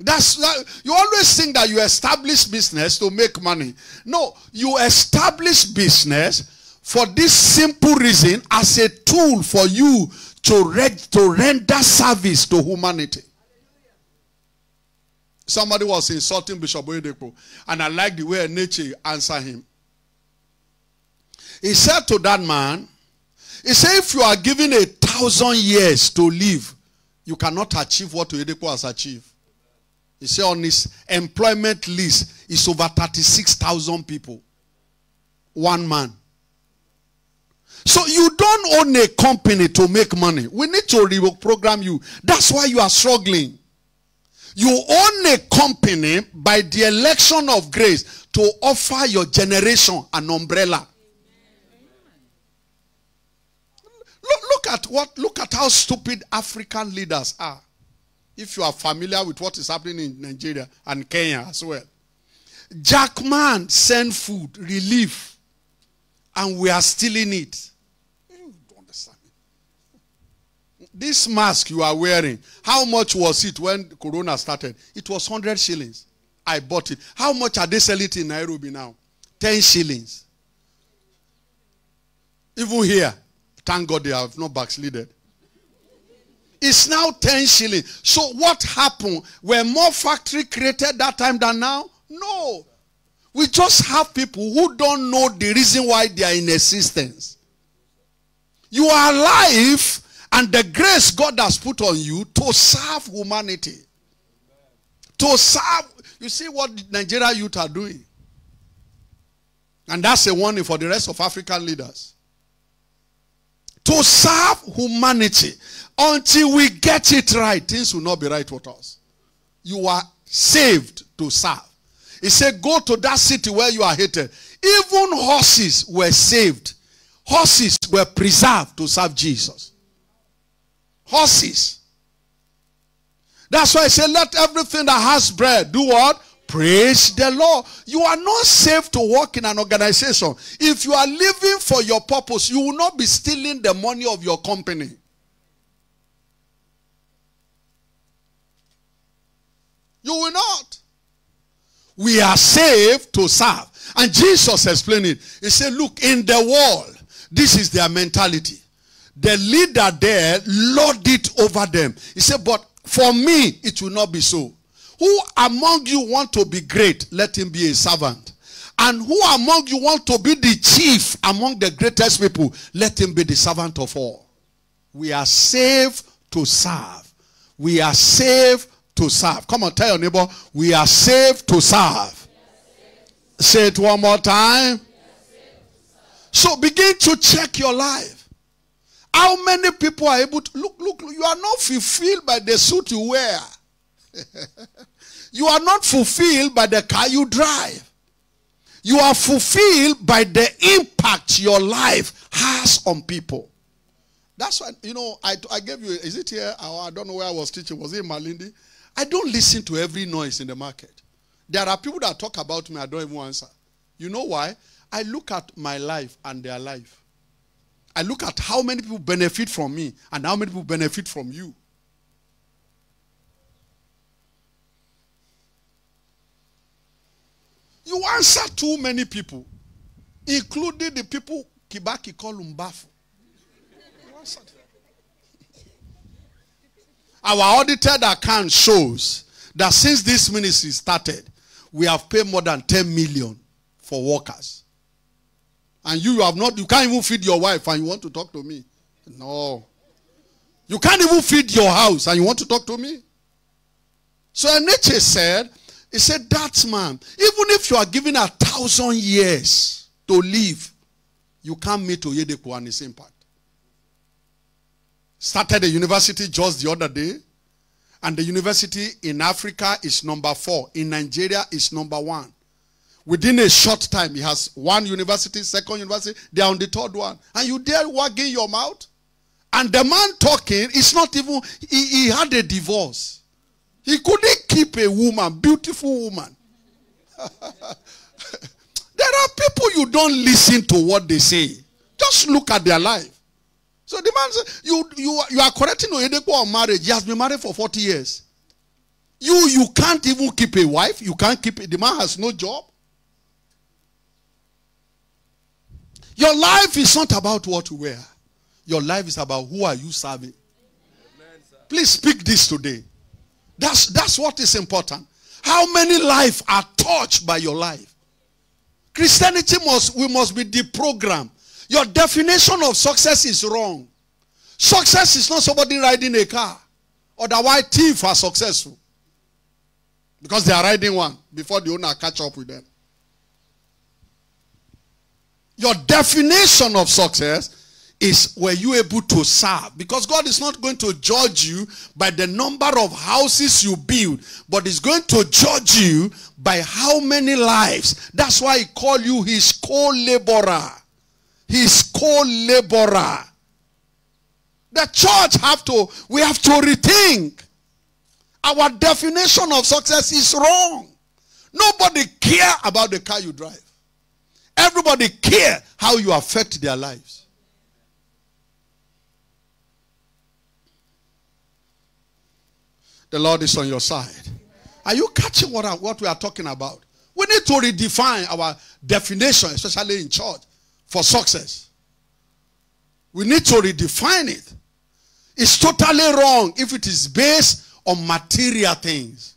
That's that, you always think that you establish business to make money. No, you establish business for this simple reason as a tool for you to, re- to render service to humanity. Somebody was insulting Bishop Oyedepo, and I like the way Nietzsche answered him. He said to that man, he said, if you are given a thousand years to live, you cannot achieve what Oyedepo has achieved. He said on his employment list is over 36,000 people. One man. So you don't own a company to make money. We need to reprogram you. That's why you are struggling. You own a company by the election of grace to offer your generation an umbrella. Look, look at what look at how stupid African leaders are. If you are familiar with what is happening in Nigeria and Kenya as well. Jack Ma sent food, relief, and we are stealing it. You don't understand. This mask you are wearing, how much was it when Corona started? It was 100 shillings. I bought it. How much are they selling it in Nairobi now? 10 shillings. Even here, thank God they have not backslided. It's now 10 shillings. So what happened? Were more factory created that time than now? No. We just have people who don't know the reason why they are in existence. You are alive and the grace God has put on you to serve humanity. To serve. You see what Nigeria youth are doing. And that's a warning for the rest of African leaders. To serve humanity. Until we get it right, things will not be right with us. You are saved to serve. He said, Go to that city where you are hated. Even horses were saved, horses were preserved to serve Jesus. Horses. That's why I say, Let everything that has bread do what? Praise the Lord. You are not saved to work in an organization. If you are living for your purpose, you will not be stealing the money of your company. You will not. We are saved to serve. And Jesus explained it. He said, Look, in the world, this is their mentality. The leader there lord it over them. He said, But for me, it will not be so. Who among you want to be great? Let him be a servant. And who among you want to be the chief among the greatest people? Let him be the servant of all. We are saved to serve. We are saved to serve. Come on, tell your neighbor, we are saved to serve. Say it one more time. So begin to check your life. How many people are able to look, look, you are not fulfilled by the suit you wear. (laughs) you are not fulfilled by the car you drive. You are fulfilled by the impact your life has on people. That's why, you know, I, I gave you, is it here? Oh, I don't know where I was teaching. Was it in Malindi? I don't listen to every noise in the market. There are people that talk about me, I don't even answer. You know why? I look at my life and their life. I look at how many people benefit from me and how many people benefit from you. You answer too many people, including the people Kibaki call Umbafu. You answered. Our audited account shows that since this ministry started, we have paid more than 10 million for workers. And you have not, you can't even feed your wife and you want to talk to me. No. You can't even feed your house and you want to talk to me. So Nietzsche said, he said, that man, even if you are given a thousand years to live, you can't meet Oyedepo and his impact. Started a university just the other day. And the university in Africa is number four. In Nigeria is number one. Within a short time, he has one university, second university, they are on the third one. And you dare wagging your mouth? And the man talking is not even, he, he had a divorce. He couldn't keep a woman, beautiful woman. (laughs) there are people you don't listen to what they say. Just look at their life. So the man said, you, you, you are correcting Oyedepo on marriage. He has been married for 40 years. You, you can't even keep a wife. You can't keep it. The man has no job. Your life is not about what you wear. Your life is about who are you serving. Please speak this today. That's, that's what is important. How many lives are touched by your life? Christianity must, we must be deprogrammed. Your definition of success is wrong. Success is not somebody riding a car. Otherwise, thieves are successful. Because they are riding one before the owner catch up with them. Your definition of success is were you able to serve? Because God is not going to judge you by the number of houses you build, but He's going to judge you by how many lives. That's why He called you His co-laborer. His co-laborer. The church have to, we have to rethink. Our definition of success is wrong. Nobody care about the car you drive. Everybody care how you affect their lives. The Lord is on your side. Are you catching what, what we are talking about? We need to redefine our definition, especially in church, for success. We need to redefine it. It's totally wrong if it is based on material things.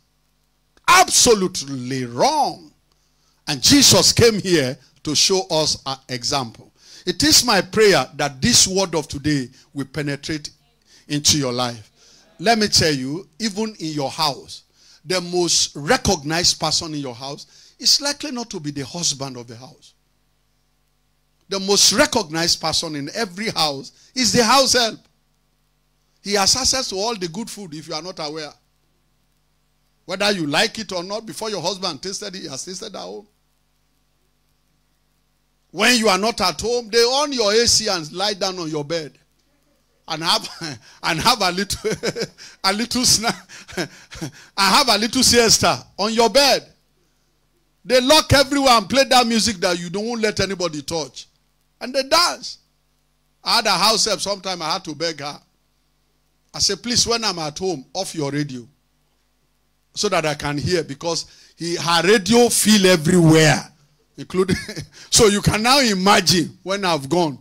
Absolutely wrong. And Jesus came here to show us an example. It is my prayer that this word of today will penetrate into your life. Let me tell you, even in your house, the most recognized person in your house is likely not to be the husband of the house. The most recognized person in every house is the house help. He has access to all the good food if you are not aware. Whether you like it or not, before your husband tasted it, he has tasted at home. When you are not at home, they on your AC and lie down on your bed and have (laughs) and have a little (laughs) a little snack (laughs) and have a little siesta on your bed. They lock and play that music that you don't let anybody touch. And they dance. I had a house help sometime I had to beg her. I said, please, when I'm at home, off your radio. So that I can hear because he her radio feel everywhere. Including (laughs) so you can now imagine when I've gone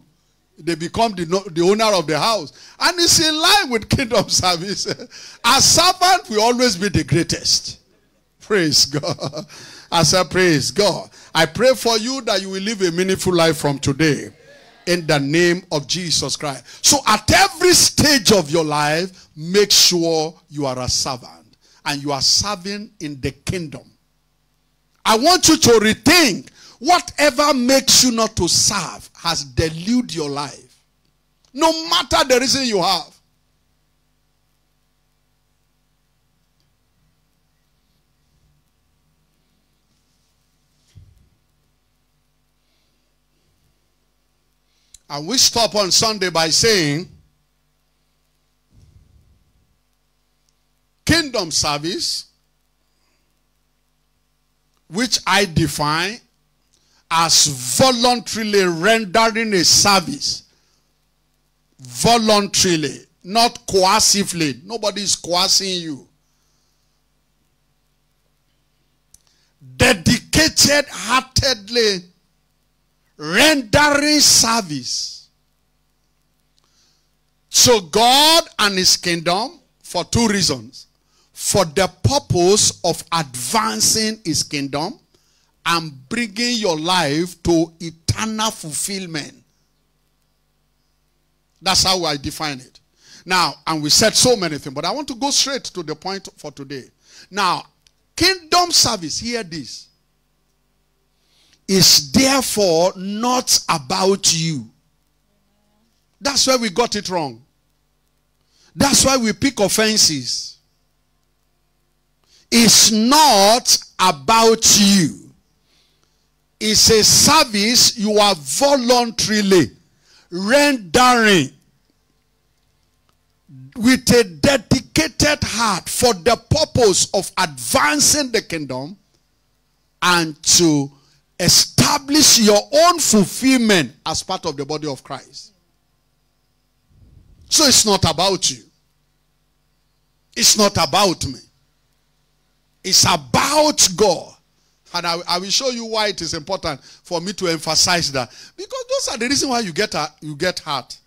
they become the, the owner of the house. And it's in line with kingdom (laughs) service. As servant, we always be the greatest. Praise God. I said, praise God. I pray for you that you will live a meaningful life from today. In the name of Jesus Christ. So at every stage of your life, make sure you are a servant. And you are serving in the kingdom. I want you to rethink Whatever makes you not to serve has deluded your life. No matter the reason you have. And we stop on Sunday by saying, kingdom service, which I define as voluntarily rendering a service. Voluntarily, not coercively. Nobody is coercing you. Dedicated heartedly rendering service to God and his kingdom for two reasons. For the purpose of advancing his kingdom and bringing your life to eternal fulfillment. That's how I define it. Now, and we said so many things, but I want to go straight to the point for today. Now, kingdom service, hear this, is therefore not about you. That's why we got it wrong. That's why we pick offenses. It's not about you. It's a service you are voluntarily rendering with a dedicated heart for the purpose of advancing the kingdom and to establish your own fulfillment as part of the body of Christ. So it's not about you. It's not about me. It's about God. And I, I, will show you why it is important for me to emphasize that. Because those are the reason why you get, a, you get hurt.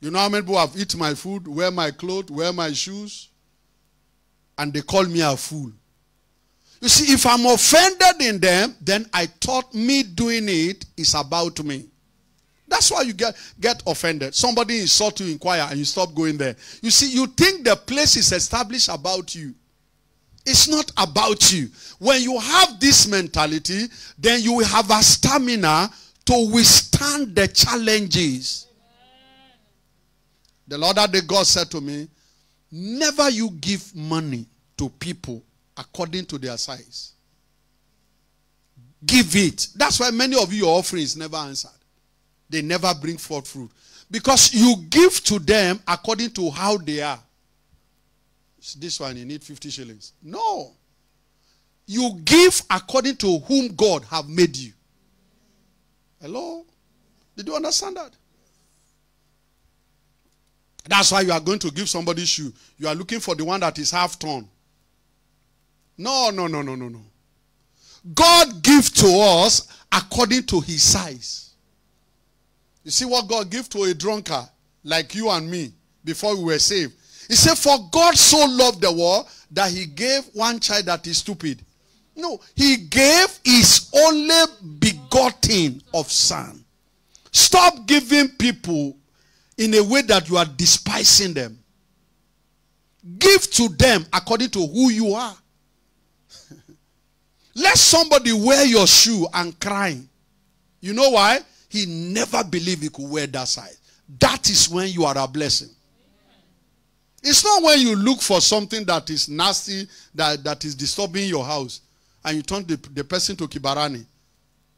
You know how many people have eaten my food, wear my clothes, wear my shoes, and they call me a fool. You see, if I'm offended in them, then I thought me doing it is about me. That's why you get, get offended. Somebody insult you in choir and you stop going there. You see, you think the place is established about you. It's not about you. When you have this mentality, then you will have a stamina to withstand the challenges. The Lord that the God said to me, never you give money to people according to their size. Give it. That's why many of you, your offerings never answered. They never bring forth fruit. Because you give to them according to how they are. This one, you need 50 shillings. No. You give according to whom God have made you. Hello? Did you understand that? That's why you are going to give somebody shoe. You are looking for the one that is half torn. No, no, no, no, no, no. God gives to us according to his size. You see what God gave to a drunkard like you and me before we were saved. He said, For God so loved the world that he gave one child that is stupid. No, he gave his only begotten of son. Stop giving people in a way that you are despising them. Give to them according to who you are. Let somebody wear your shoe and cry. You know why? He never believed he could wear that size. That is when you are a blessing. It's not when you look for something that is nasty, that, that is disturbing your house, and you turn the, the person to Kibarani and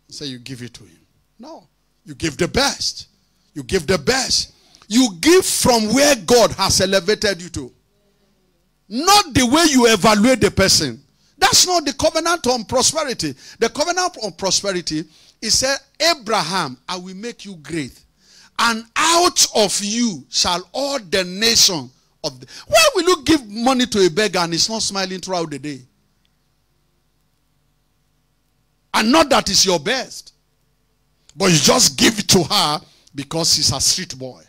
say you give it to him. No. You give the best. You give the best. You give from where God has elevated you to. Not the way you evaluate the person. That's not the covenant on prosperity. The covenant on prosperity is said, Abraham, I will make you great. And out of you shall all the nation of the... Why will you give money to a beggar and he's not smiling throughout the day? And not that is your best. But you just give it to her because he's a street boy.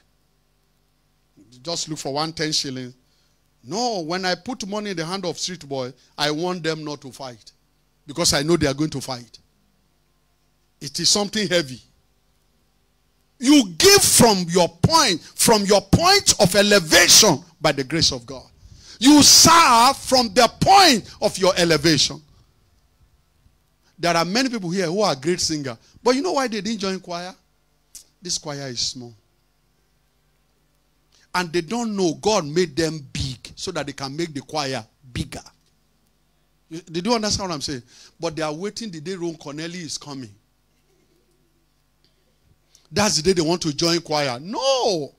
You just look for one ten shillings. No, when I put money in the hand of street boy, I want them not to fight. Because I know they are going to fight. It is something heavy. You give from your point, from your point of elevation by the grace of God. You serve from the point of your elevation. There are many people here who are great singers. But you know why they didn't join choir? this choir is small. And they don't know God made them big so that they can make the choir bigger. Did you understand what I'm saying? But they are waiting the day Ron Kenoly is coming. That's the day they want to join choir. No.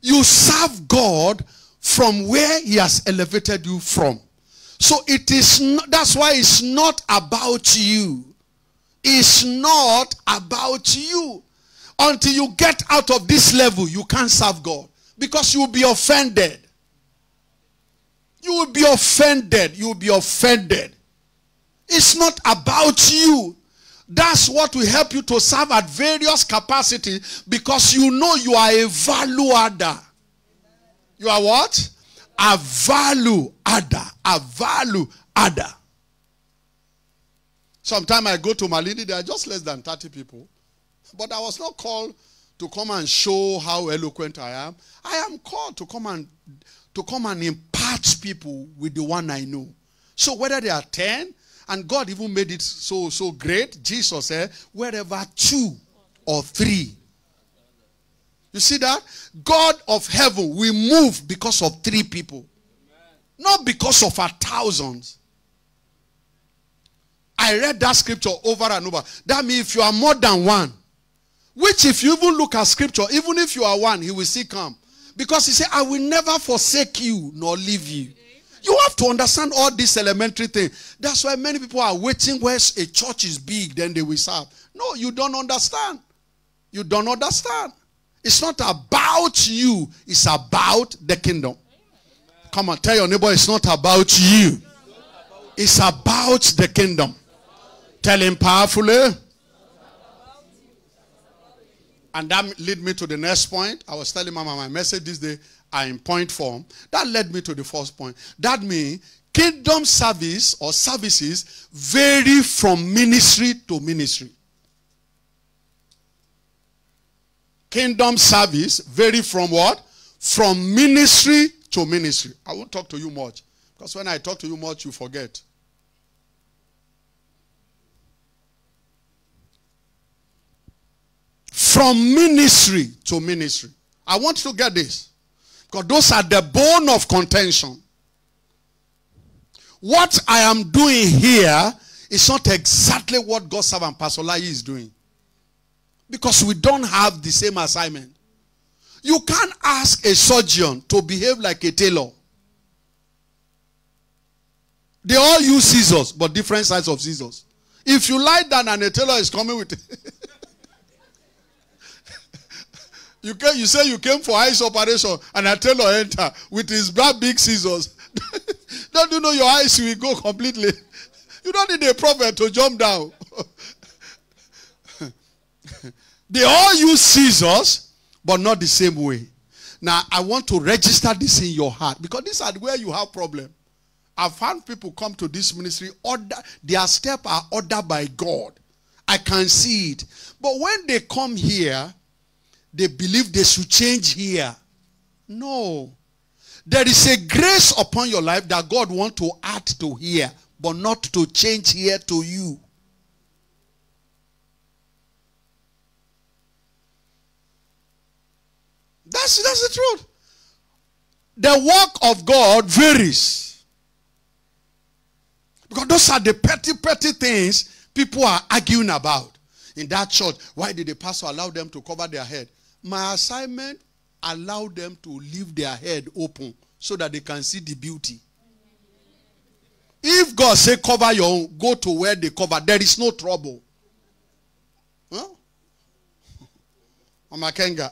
You serve God from where He has elevated you from. So it is not, that's why it's not about you. It's not about you. Until you get out of this level, you can't serve God because you will be offended. You will be offended. You will be offended. It's not about you. That's what will help you to serve at various capacities because you know you are a value adder. You are what? A value adder. A value adder. Sometime I go to Malindi, there are just less than 30 people. But I was not called to come and show how eloquent I am. I am called to come and to come and impart people with the one I know. So whether they are 10, and God even made it so so great, Jesus said, wherever two or three. You see that? God of heaven will move because of three people. Not because of a thousands. I read that scripture over and over. That means if you are more than one, which if you even look at scripture, even if you are one, he will still come. Because he said, I will never forsake you nor leave you. You have to understand all these elementary things. That's why many people are waiting where a church is big, then they will serve. No, you don't understand. You don't understand. It's not about you, it's about the kingdom. Come on, tell your neighbor it's not about you. It's about the kingdom. Tell him powerfully. And that lead me to the next point. I was telling Mama my message this day are in point form. That led me to the first point. That means kingdom service or services vary from ministry to ministry. Kingdom service vary from what? From ministry to ministry. I won't talk to you much. Because when I talk to you much, you forget. From ministry to ministry. I want you to get this. Because those are the bone of contention. What I am doing here is not exactly what God's servant Pastor Lai is doing. Because we don't have the same assignment. You can't ask a surgeon to behave like a tailor. They all use scissors, but different size of scissors. If you lie down and a tailor is coming with (laughs) you you say you came for eyes operation and a tailor enter with his black big scissors. (laughs) don't you know your eyes will go completely? You don't need a prophet to jump down. (laughs) they all use scissors, but not the same way. Now I want to register this in your heart because this is where you have problem. I've found people come to this ministry, order their step are ordered by God. I can see it. But when they come here, they believe they should change here. No. There is a grace upon your life that God wants to add to here, but not to change here to you. That's, that's the truth. The work of God varies. Because those are the petty, petty things people are arguing about. In that church, why did the pastor allow them to cover their head? My assignment allowed them to leave their head open so that they can see the beauty. If God say cover your own, go to where they cover. There is no trouble. Huh? Mama Kenga.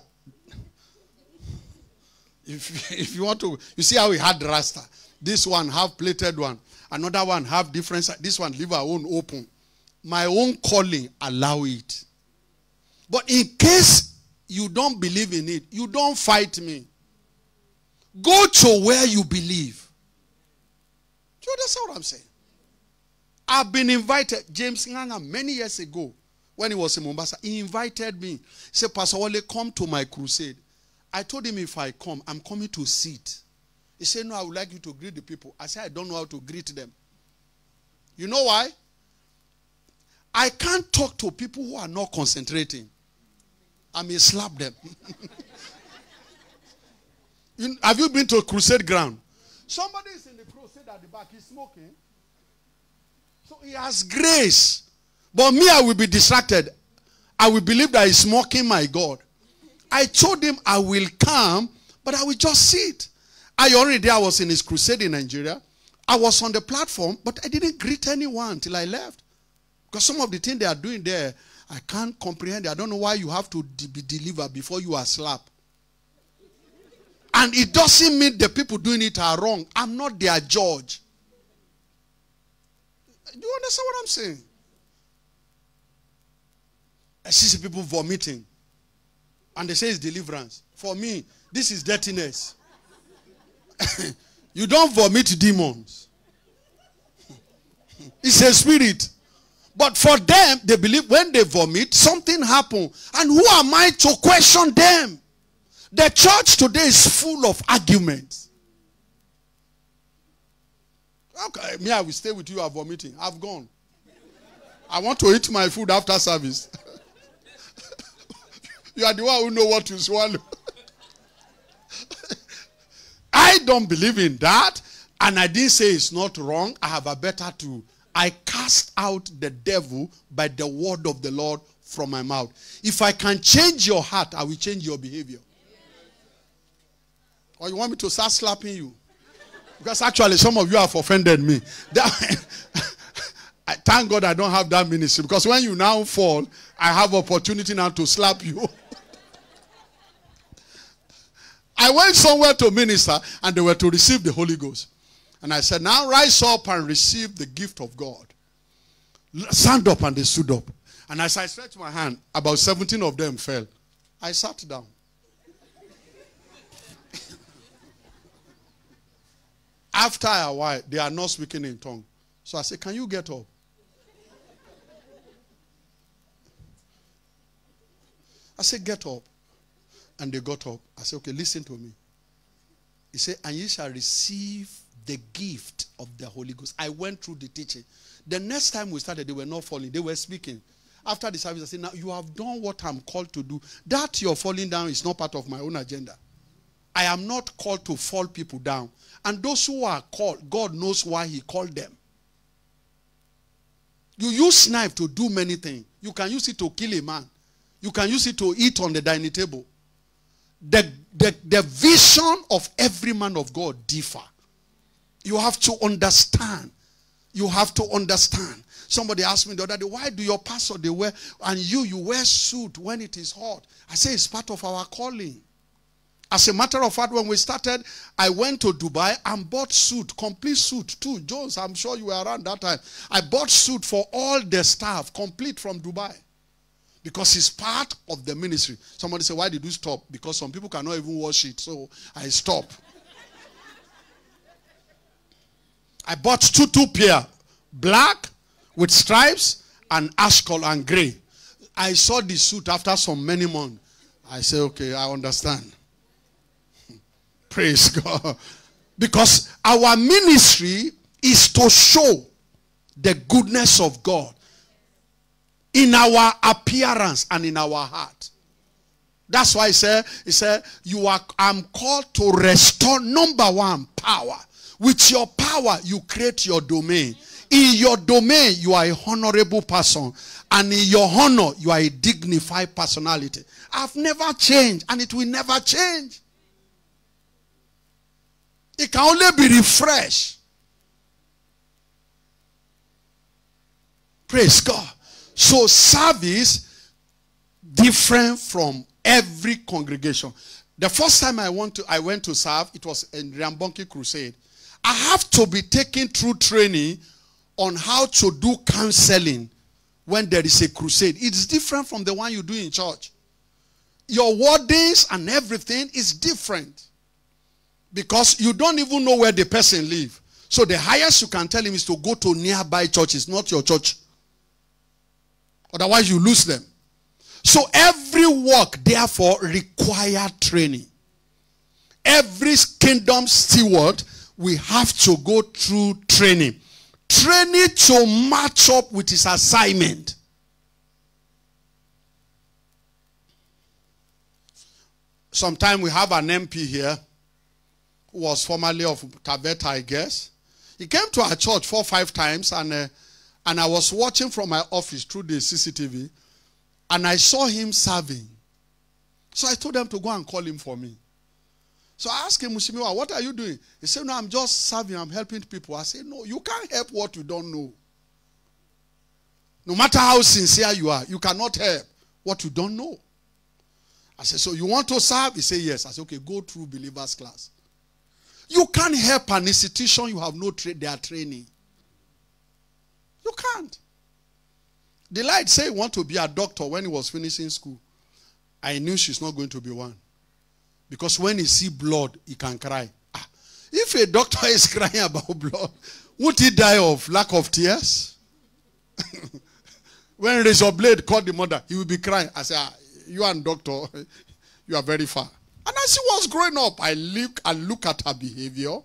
If, (laughs) if you want to, you see how we had rasta. This one have plated one. Another one have different. This one leave our own open. My own calling allow it. But in case you don't believe in it, you don't fight me. Go to where you believe. Do you understand what I'm saying? I've been invited. James Nganga, many years ago, when he was in Mombasa, he invited me. He said, Pastor Wole, come to my crusade. I told him if I come, I'm coming to sit. He said, No, I would like you to greet the people. I said, I don't know how to greet them. You know why? I can't talk to people who are not concentrating. I may slap them. (laughs) Have you been to a crusade ground? Somebody is in the crusade at the back, he's smoking. So he has grace. But me, I will be distracted. I will believe that he's mocking my God. I told him I will come, but I will just sit. I already I was in his crusade in Nigeria. I was on the platform, but I didn't greet anyone till I left. Because some of the things they are doing there, I can't comprehend. I don't know why you have to de- be delivered before you are slapped. And it doesn't mean the people doing it are wrong. I'm not their judge. Do you understand what I'm saying? I see people vomiting. And they say it's deliverance. For me, this is dirtiness. (laughs) you don't vomit demons. (laughs) It's a spirit. But for them, they believe when they vomit, something happens. And who am I to question them? The church today is full of arguments. Okay, me, I will stay with you. I'm vomiting. I've gone. I want to eat my food after service. (laughs) you are the one who know what to swallow. (laughs) I don't believe in that. And I didn't say it's not wrong. I have a better tool. I cast out the devil by the word of the Lord from my mouth. If I can change your heart, I will change your behavior. Or you want me to start slapping you? Because actually, some of you have offended me. (laughs) I thank God I don't have that ministry. Because when you now fall, I have opportunity now to slap you. (laughs) I went somewhere to minister and they were to receive the Holy Ghost. And I said, Now rise up and receive the gift of God. Stand up and they stood up. And as I stretched my hand, about 17 of them fell. I sat down. (laughs) After a while, they are not speaking in tongue. So I said, Can you get up? I said, Get up. And they got up. I said, Okay, listen to me. He said, And ye shall receive the gift of the Holy Ghost. I went through the teaching. The next time we started, they were not falling, they were speaking. After the service, I said, Now you have done what I'm called to do. That you're falling down is not part of my own agenda. I am not called to fall people down. And those who are called, God knows why He called them. You use knife to do many things. You can use it to kill a man. You can use it to eat on the dining table. The, the, the vision of every man of God differ. You have to understand. You have to understand. Somebody asked me the other day, why do your pastor they wear and you you wear suit when it is hot? I say it's part of our calling. As a matter of fact, when we started, I went to Dubai and bought suit, complete suit too. Jones, I'm sure you were around that time. I bought suit for all the staff, complete from Dubai. Because it's part of the ministry. Somebody said, Why did you stop? Because some people cannot even wash it. So I stop. I bought two two pair, black with stripes and ash color and gray. I saw the suit after some many months. I said, okay, I understand. (laughs) Praise God. Because our ministry is to show the goodness of God in our appearance and in our heart. That's why he said, he said, you are I'm called to restore number one power. With your power, you create your domain. In your domain, you are a honorable person. And in your honor, you are a dignified personality. I've never changed, and it will never change. It can only be refreshed. Praise God. So service different from every congregation. The first time I went to I went to serve, it was in Reinhard Bonnke Crusade. I have to be taken through training on how to do counseling when there is a crusade. It's different from the one you do in church. Your wordings and everything is different because you don't even know where the person live. So the highest you can tell him is to go to nearby churches, not your church. Otherwise, you lose them. So every work, therefore, require training. Every kingdom steward, we have to go through training. Training to match up with his assignment. sometime we have an MP here who was formerly of Taveta, I guess. He came to our church four or five times, and uh, and I was watching from my office through the CCTV, and I saw him serving. So I told them to go and call him for me. So I asked him, Mheshimiwa, what are you doing? He said, No, I'm just serving, I'm helping people. I said, No, you can't help what you don't know. No matter how sincere you are, you cannot help what you don't know. I said, So you want to serve? He said, Yes. I said, Okay, go through believers class. You can't help an institution you have no their training. You can't. Delight said he want to be a doctor when he was finishing school. I knew she's not going to be one. Because when he see blood, he can cry. Ah, if a doctor (laughs) is crying about blood, would he die of lack of tears? (laughs) when razor blade caught the mother, he will be crying. I said, ah, you and doctor, (laughs) you are very far. And as she was growing up, I look, I look at her behavior.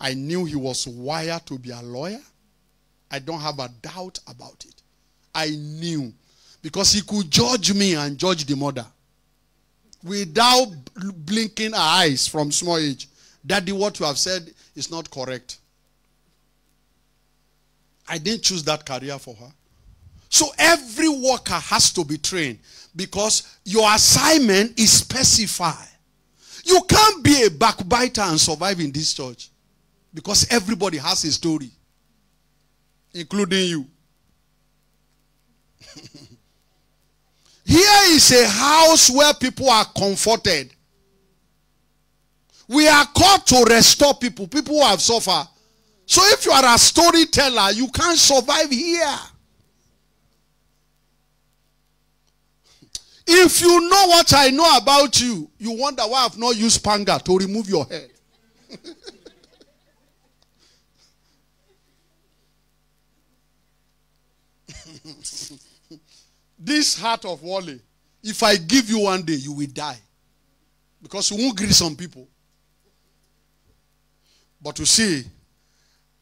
I knew he was wired to be a lawyer. I don't have a doubt about it. I knew. Because he could judge me and judge the mother. Without blinking her eyes from small age. Daddy, what you have said is not correct. I didn't choose that career for her. So every worker has to be trained because your assignment is specified. You can't be a backbiter and survive in this church because everybody has a story, including you. (laughs) Here is a house where people are comforted. We are called to restore people, people who have suffered. So if you are a storyteller, you can't survive here. If you know what I know about you, you wonder why I've not used panga to remove your head. (laughs) this heart of Wole, if I give you one day, you will die. Because you won't greet some people. But you see,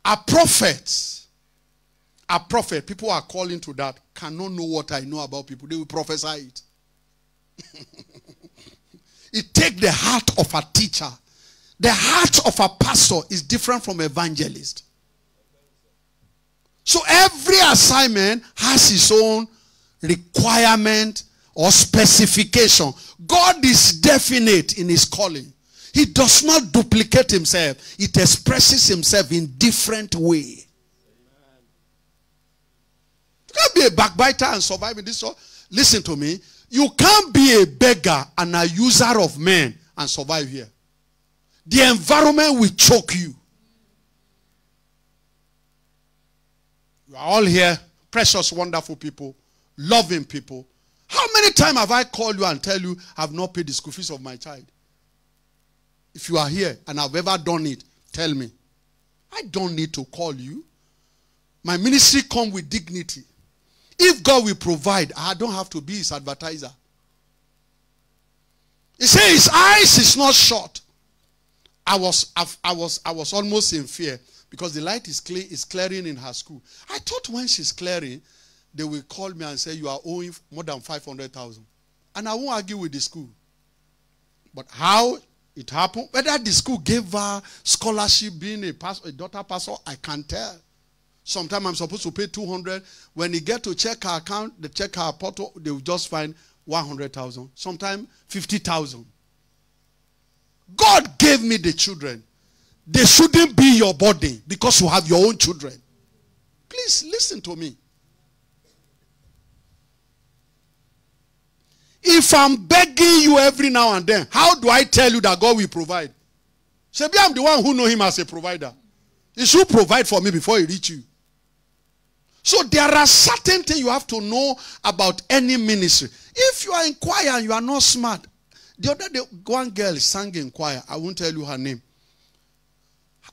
a prophet, a prophet, people are calling to that, cannot know what I know about people. They will prophesy it. (laughs) it take the heart of a teacher. The heart of a pastor is different from evangelist. So every assignment has its own requirement or specification. God is definite in his calling. He does not duplicate himself. It expresses himself in different way. You can't be a backbiter and survive in this world. Listen to me. You can't be a beggar and a user of men and survive here. The environment will choke you. You are all here, precious, wonderful people, loving people. How many times have I called you and tell you I've not paid the school fees of my child? If you are here and I've ever done it, tell me. I don't need to call you. My ministry come with dignity. If God will provide, I don't have to be his advertiser. He says his eyes is not short. I was, I, I was, I was almost in fear because Delight is, clear, is clearing in her school. I thought when she's clearing, they will call me and say you are owing more than 500,000. And I won't argue with the school. But how it happened, whether the school gave her scholarship being a, pastor, a daughter pastor, I can't tell. Sometimes I'm supposed to pay 200. When you get to check her account, they check her portal, they will just find 100,000. Sometimes 50,000. God gave me the children. They shouldn't be your body because you have your own children. Please listen to me. If I'm begging you every now and then, how do I tell you that God will provide? Maybe I'm the one who know him as a provider. He should provide for me before he reach you. So there are certain things you have to know about any ministry. If you are in choir and you are not smart, the other day one girl sang in choir. I won't tell you her name.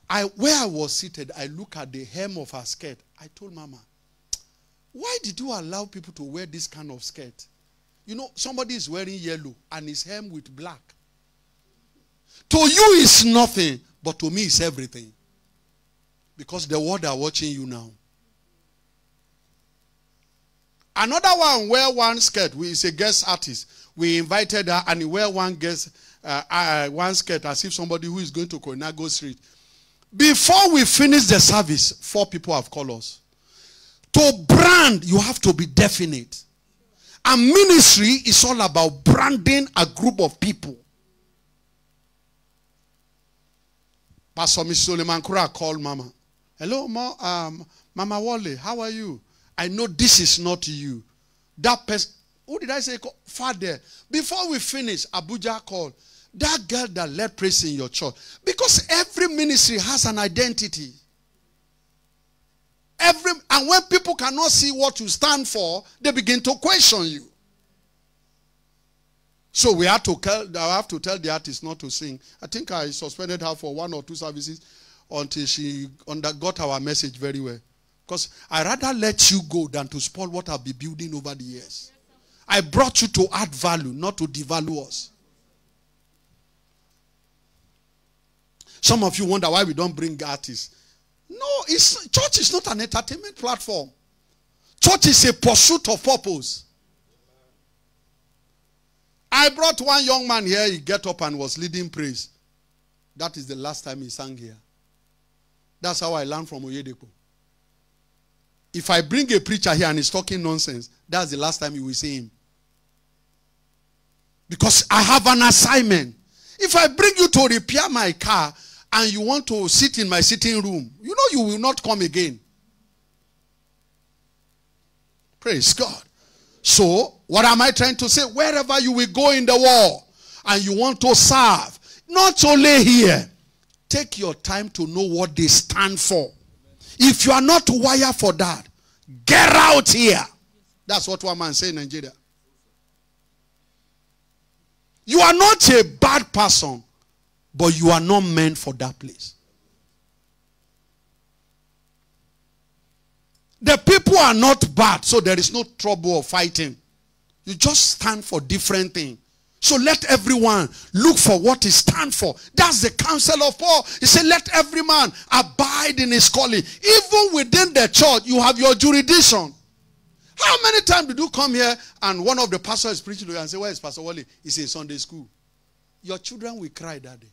I where I was seated, I look at the hem of her skirt. I told Mama, why did you allow people to wear this kind of skirt? You know, somebody is wearing yellow and his hem with black. To you is nothing, but to me is everything. Because the world are watching you now. Another one wear one skirt. We is a guest artist. We invited her and he wear one guest uh, uh, one skirt as if somebody who is going to Koinange Street. Before we finish the service, four people have called us. To brand, you have to be definite. And ministry is all about branding a group of people. Pastor Miss Suleiman Kura called Mama. Hello, Ma, um, Mama Wole, how are you? I know this is not you. That person, who did I say? Father. Before we finish, Abuja called. That girl that led praise in your church. Because every ministry has an identity. Every and when people cannot see what you stand for, they begin to question you. So we have to tell I have to tell the artist not to sing. I think I suspended her for one or two services until she undergot our message very well. Because I rather let you go than to spoil what I've been building over the years. I brought you to add value, not to devalue us. Some of you wonder why we don't bring artists. No, it's, church is not an entertainment platform. Church is a pursuit of purpose. I brought one young man here, he get up and was leading praise. That is the last time he sang here. That's how I learned from Oyedepo. If I bring a preacher here and he's talking nonsense, that's the last time you will see him. Because I have an assignment. If I bring you to repair my car and you want to sit in my sitting room, you know you will not come again. Praise God. So, what am I trying to say? Wherever you will go in the world and you want to serve, not only here, take your time to know what they stand for. If you are not wired for that, get out here. That's what one man say in Nigeria. You are not a bad person, but you are not meant for that place. The people are not bad, so there is no trouble of fighting. You just stand for different things. So let everyone look for what he stand for. That's the counsel of Paul. He said, let every man abide in his calling. Even within the church, you have your jurisdiction. How many times did you come here and one of the pastors is preaching to you and say, where is Pastor Wole? He's in Sunday school. Your children will cry that day.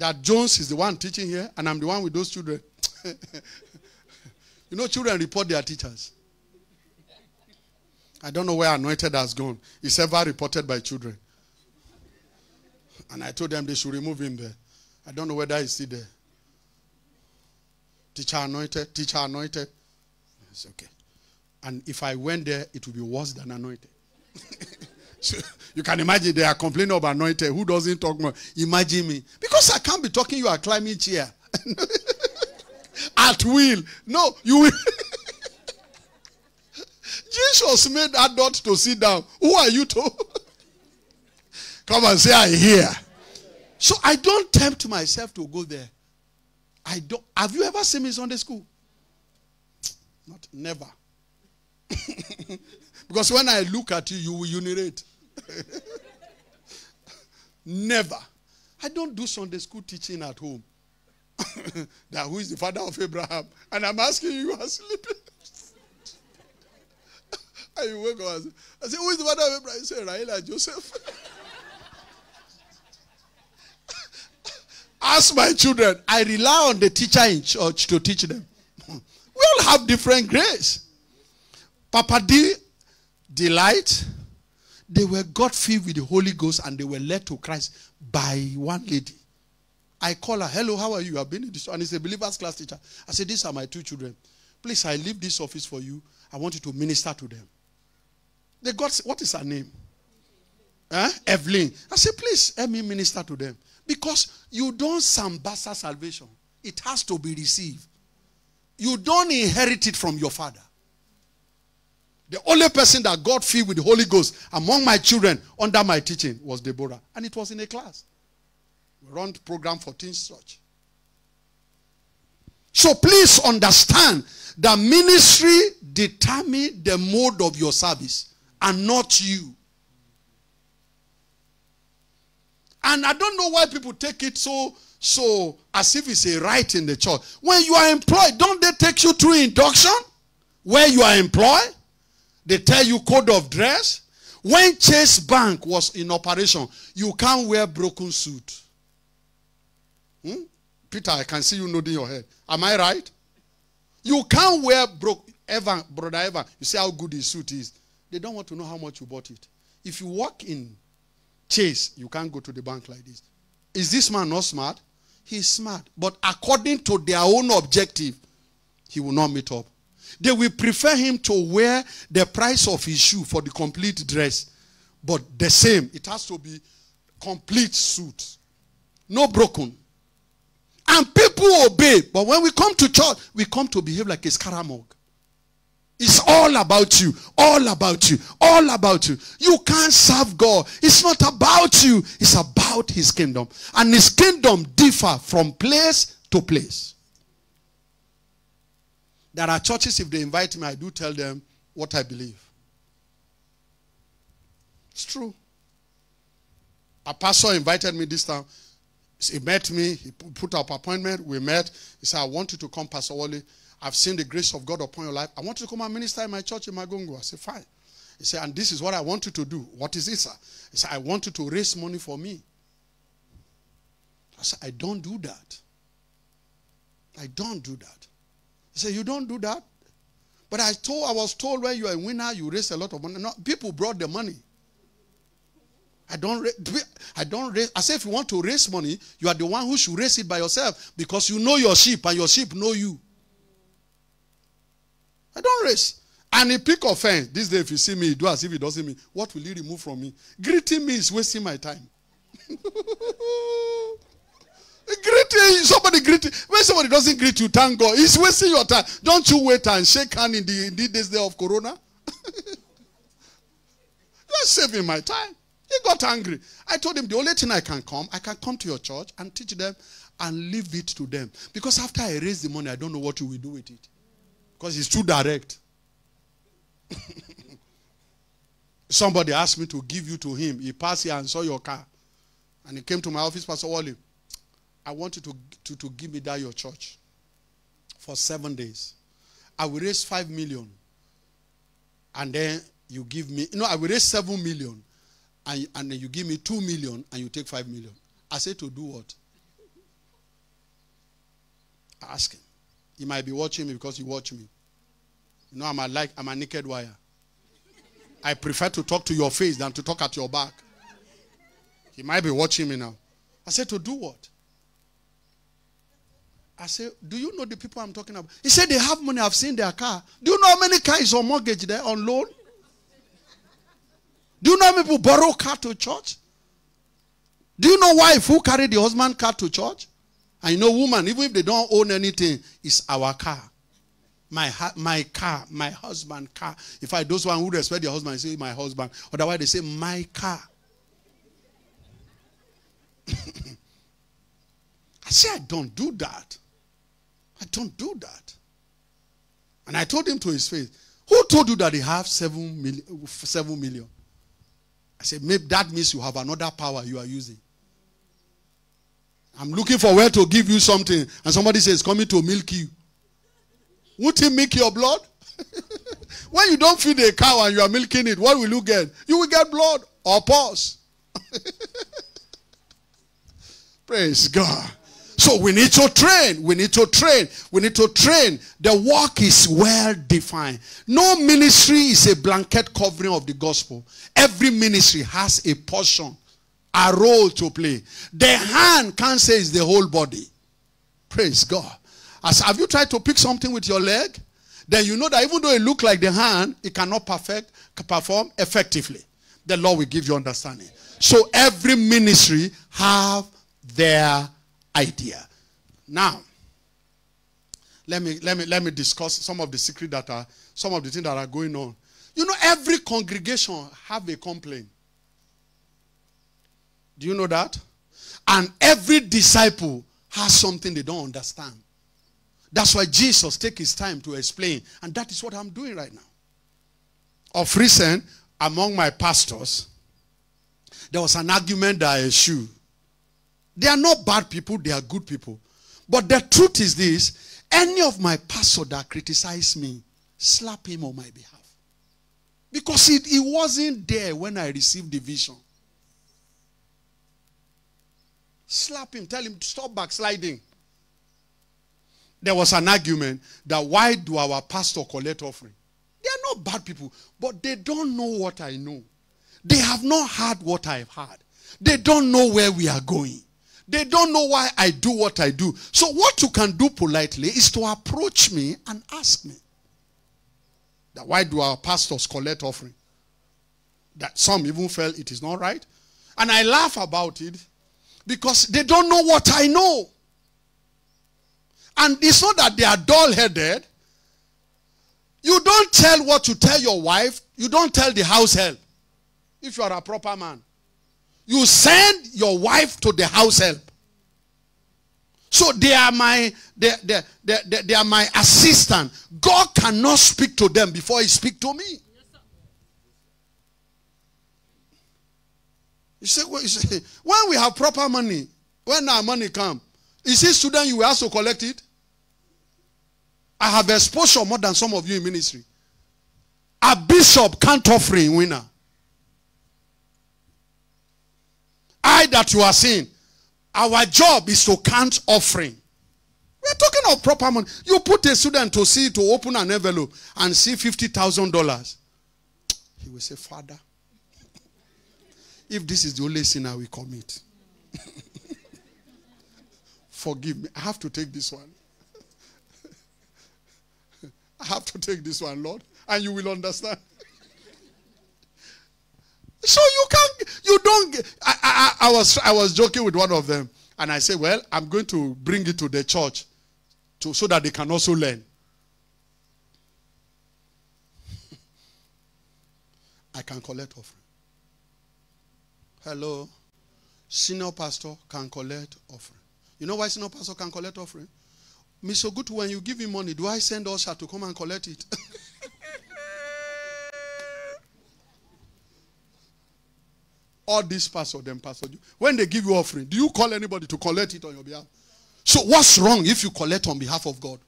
That Jones is the one teaching here and I'm the one with those children. (laughs) you know, children report their teachers. I don't know where anointed has gone. It's ever reported by children. And I told them they should remove him there. I don't know whether he's still there. Teacher anointed, teacher anointed. It's okay. And if I went there, it would be worse than anointed. (laughs) so (laughs) you can imagine they are complaining about anointed. Who doesn't talk more? Imagine me. Because I can't be talking, you are climbing chair. (laughs) At will. No, you will. (laughs) Jesus made adult to sit down. Who are you to? Come and say, I hear. So I don't tempt myself to go there. I don't. Have you ever seen me Sunday school? Not never. because when I look at you, you will urinate. (laughs) never. I don't do Sunday school teaching at home. (laughs) that who is the father of Abraham? And I'm asking you, you are sleeping. (laughs) and you wake up and say, I say, who is the father of Abraham? You say, Rahel and Joseph. Ask my children. I rely on the teacher in church to teach them. We all have different grace. Papa D, delight, they were God filled with the Holy Ghost and they were led to Christ by one lady. I call her, hello, how are you? I've been in this, and it's a believer's class teacher. I said, these are my two children. Please, I leave this office for you. I want you to minister to them. They got, what is her name? Huh? Evelyn. I said, please, help me minister to them. Because you don't sambaza salvation. It has to be received. You don't inherit it from your father. The only person that God filled with the Holy Ghost among my children under my teaching was Deborah. And it was in a class. We run program for Teens Church. So please understand that ministry determine the mode of your service and not you. And I don't know why people take it so so as if it's a right in the church. When you are employed, don't they take you through induction? where you are employed. They tell you code of dress. When Chase Bank was in operation, you can't wear broken suit. Hmm? Peter, I can see you nodding your head. Am I right? You can't wear broke Evan, brother Evan. You see how good his suit is. They don't want to know how much you bought it. If you walk in Chase, you can't go to the bank like this. Is this man not smart? He's smart. But according to their own objective, he will not meet up. They will prefer him to wear the price of his shoe for the complete dress. But the same, it has to be complete suit. No broken. And people obey. But when we come to church, we come to behave like a scaramouche. It's all about you, all about you, all about you. You can't serve God. It's not about you, it's about his kingdom. And his kingdom differ from place to place. There are churches, if they invite me, I do tell them what I believe. It's true. A pastor invited me this time. He met me. He put up appointment. We met. He said, I want you to come, Pastor Wole. I've seen the grace of God upon your life. I want you to come and minister in my church in Magongo. I said, fine. He said, and this is what I want you to do. What is it, sir? He said, I want you to raise money for me. I said, I don't do that. I don't do that. Said, you don't do that? But I told I was told when you are a winner, you raise a lot of money. No, people brought the money. I don't I don't raise. I say if you want to raise money, you are the one who should raise it by yourself because you know your sheep and your sheep know you. I don't raise. And he pick offense. This day, if you see me, do as if he doesn't mean. What will he remove from me? Greeting me is wasting my time. (laughs) greeting, somebody greeting. When somebody doesn't greet you, thank God. It's wasting your time. Don't you wait and shake hand in the, in this day of Corona? (laughs) You're saving my time. He got angry. I told him the only thing I can come, I can come to your church and teach them and leave it to them. Because after I raise the money, I don't know what you will do with it. Because it's too direct. (laughs) Somebody asked me to give you to him. He passed here and saw your car. And he came to my office, Pastor Wole. I want you to, to, to give me that your church for seven days. I will raise five million. And then you give me, no, I will raise seven million. And, and then you give me two million and you take five million. I said to do what? Ask him. He might be watching me because he watch me. You know, I'm a like I'm a naked wire. I prefer to talk to your face than to talk at your back. He might be watching me now. I said, to do what? I said, do you know the people I'm talking about? He said, they have money. I've seen their car. Do you know how many cars on mortgage there on loan? Do you know how people borrow car to church? Do you know wife who carry the husband car to church? And you know, woman, even if they don't own anything, it's our car. My my car, my husband car. If I those one who respect their husband, say my husband. Otherwise, they say my car. (laughs) I say I don't do that. I don't do that. And I told him to his face, who told you that they have seven million? Seven million? I said, maybe that means you have another power you are using. I'm looking for where to give you something, and somebody says, coming to milk you. Won't he milk your blood? (laughs) when you don't feed a cow and you are milking it, what will you get? You will get blood or pus. (laughs) Praise God. So we need to train. We need to train. We need to train. The work is well defined. No ministry is a blanket covering of the gospel. Every ministry has a portion a role to play. The hand can't say it's the whole body. Praise God. As have you tried to pick something with your leg? Then you know that even though it look like the hand, it cannot perfect perform effectively. The Lord will give you understanding. So every ministry have their idea. Now, let me let me let me discuss some of the secret that are some of the things that are going on. You know, every congregation have a complaint. Do you know that? And every disciple has something they don't understand. That's why Jesus take his time to explain. And that is what I'm doing right now. Of recent, among my pastors, there was an argument that I eschewed. They are not bad people, they are good people. But the truth is this, any of my pastor that criticize me slap him on my behalf. Because it, he wasn't there when I received the vision. Slap him, tell him to stop backsliding. There was an argument that why do our pastor collect offering? They are not bad people, but they don't know what I know. They have not heard what I've heard. They don't know where we are going. They don't know why I do what I do. So, what you can do politely is to approach me and ask me that why do our pastors collect offering? That some even felt it is not right. And I laugh about it because they don't know what I know. And it's not that they are dull headed. You don't tell what you tell your wife, you don't tell the house help. If you are a proper man, you send your wife to the house help. So they are my they, they, they, they, are my assistant. God cannot speak to them before he speak to me. You say, well, you say, (laughs) when we have proper money, when our money come, is it student you will also collect it? I have exposure more than some of you in ministry. A bishop can't offering winner. I that you are seeing, our job is to count offering. We're talking of proper money. You put a student to see to open an envelope and see fifty thousand dollars. He will say, Father, if this is the only sin I will commit, (laughs) forgive me. I have to take this one. (laughs) I have to take this one, Lord, and you will understand. So you can't, you don't. I, I, I was, I was joking with one of them, and I said, "Well, I'm going to bring it to the church, to so that they can also learn." (laughs) I can collect offering. Hello, senior pastor can collect offering. You know why senior pastor can collect offering? Mr. Good, when you give him money, do I send Usher to come and collect it? (laughs) All these pastor, them pastor. When they give you offering, do you call anybody to collect it on your behalf? So what's wrong if you collect on behalf of God?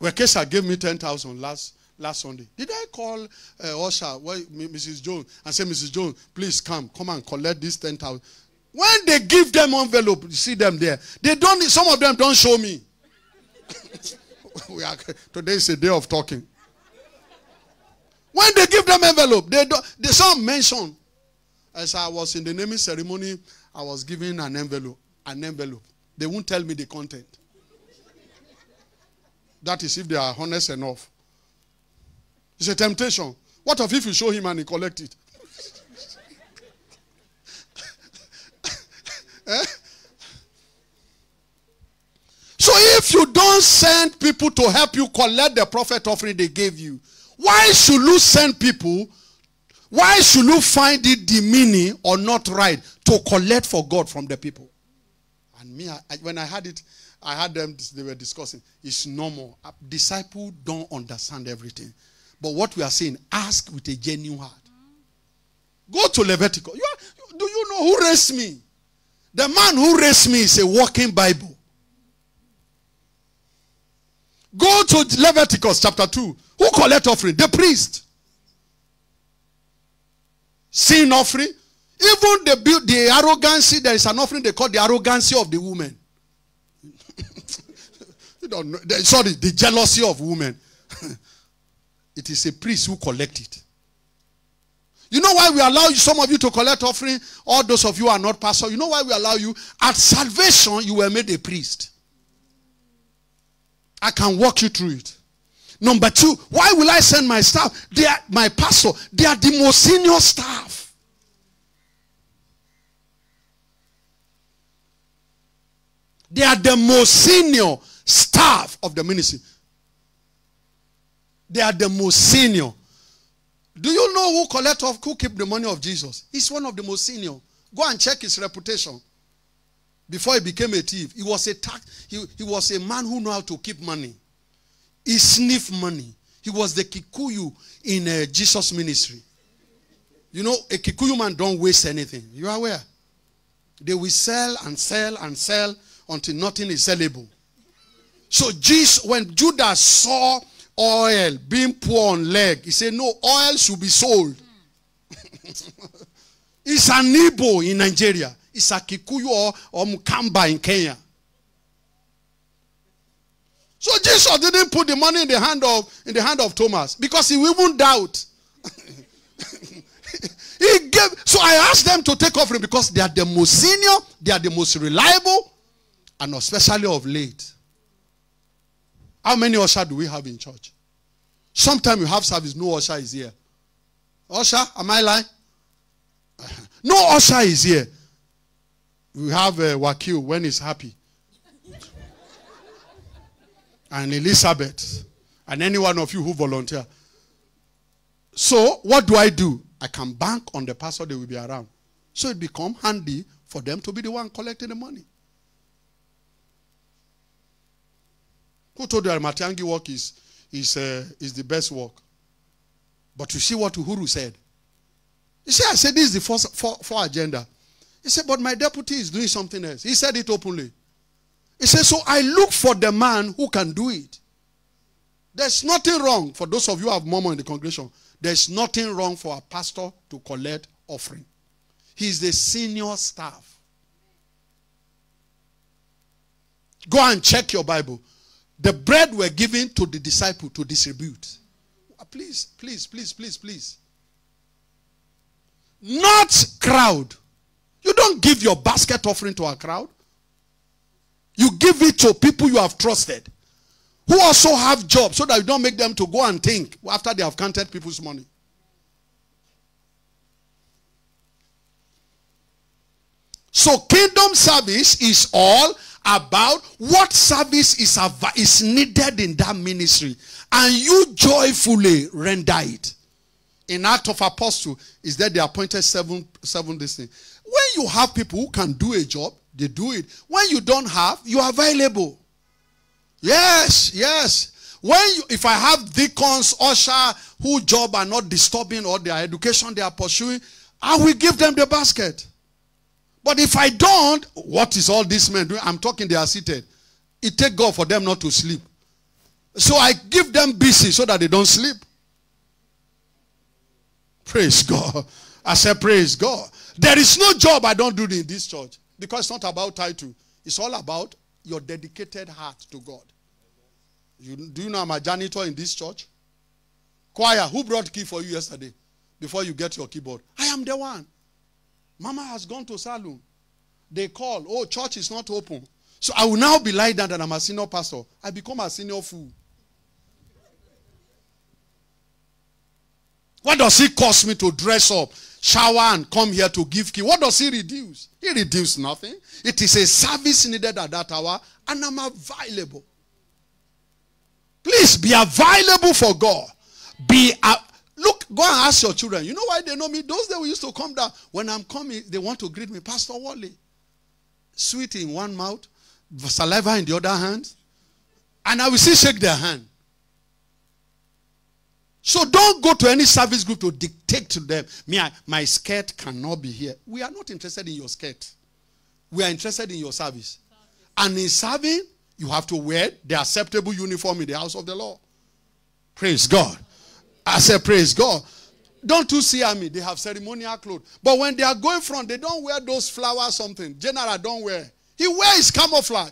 Wekesa gave me 10,000 last last Sunday. Did I call uh, well, Mrs. Jones, and say, Mrs. Jones, please come, come and collect this 10,000. When they give them envelope, you see them there. They don't, some of them don't show me. (laughs) are, today is a day of talking. When they give them envelope, they don't, they some mention. As I was in the naming ceremony, I was given an envelope, an envelope. They won't tell me the content. That is if they are honest enough. It's a temptation. What of if you show him and he collect it? (laughs) Eh? So if you don't send people to help you collect the prophet offering they gave you, why should you send people? Why should you find it demeaning or not right to collect for God from the people? And me, I, when I had it, I had them, they were discussing. It's normal. A uh, disciple don't understand everything. But what we are saying, ask with a genuine heart. Go to Leviticus. You are, do you know who raised me? The man who raised me is a walking Bible. Go to Leviticus chapter 2. Who collect offering? The priest. Sin offering. Even the, the arrogancy, there is an offering they call the arrogancy of the woman. (laughs) you don't know. the- Sorry, the jealousy of women. (laughs) it is a priest who collect it. You know why we allow some of you to collect offering? All those of you are not pastor. You know why we allow you? At salvation, you were made a priest. I can walk you through it. Number two, why will I send my staff? They are my pastor. They are the most senior staff. They are the most senior staff of the ministry. They are the most senior. Do you know who collect who keep the money of Jesus? He's one of the most senior. Go and check his reputation. Before he became a thief, he was a tax, he, he was a man who knew how to keep money. He sniffed money. He was the Kikuyu in uh, Jesus ministry. You know, a Kikuyu man don't waste anything. You are aware? They will sell and sell and sell until nothing is sellable. So Jesus, when Judas saw oil being poured on leg, he said, No, oil should be sold. (laughs) it's an Igbo in Nigeria. It's a Kikuyu or, or Mukamba in Kenya. So Jesus didn't put the money in the hand of in the hand of Thomas because he wouldn't doubt. (laughs) he gave so I asked them to take offering because they are the most senior, they are the most reliable, and especially of late. How many usher do we have in church? Sometimes you have service, no usher is here. Usher, am I lying? (laughs) No usher is here. We have uh, Wakil when he's happy. and Elizabeth. And any one of you who volunteer. So, what do I do? I can bank on the pastor they will be around. So it become handy for them to be the one collecting the money. Who told you that Matiangi work is, is, uh, is the best work? But you see what Uhuru said. You see, I said, this is the first for, for agenda. He said, but my deputy is doing something else. He said it openly. He said, so I look for the man who can do it. There's nothing wrong for those of you who have mama in the congregation. There's nothing wrong for a pastor to collect offering. He's the senior staff. Go and check your Bible. The bread were given to the disciple to distribute. Please, please, please, please, please. Not crowd. You don't give your basket offering to a crowd. You give it to people you have trusted who also have jobs so that you don't make them to go and think after they have counted people's money. So kingdom service is all about what service is, is needed in that ministry and you joyfully render it. In Act of Apostle, is that they appointed seven seven this thing. When you have people who can do a job, they do it. When you don't have, you are available. Yes, yes. When you, if I have deacons, usher, who job are not disturbing or their education they are pursuing, I will give them the basket. But if I don't, what is all these men doing? I'm talking they are seated. It take God for them not to sleep. So I give them busy so that they don't sleep. Praise God. I said, Praise God. There is no job I don't do in this church because it's not about title, it's all about your dedicated heart to God. You, do you know I'm a janitor in this church? Choir, who brought key for you yesterday before you get your keyboard? I am the one. Mama has gone to salon. They call, oh, church is not open. So I will now be like that and I'm a senior pastor. I become a senior fool. What does it cost me to dress up, shower, and come here to give key? What does he reduce? He reduces nothing. It is a service needed at that hour, and I'm available. Please be available for God. Be a, look, go and ask your children. You know why they know me? Those days we used to come down. When I'm coming, they want to greet me, Pastor Wole. Sweet in one mouth, saliva in the other hand, and I will still shake their hand. So don't go to any service group to dictate to them, me, I, my skirt cannot be here. We are not interested in your skirt. We are interested in your service. And in serving, you have to wear the acceptable uniform in the house of the Lord. Praise God. I said, Praise God. Don't you see me? They have ceremonial clothes. But when they are going front, they don't wear those flowers something. General don't wear. He wears camouflage.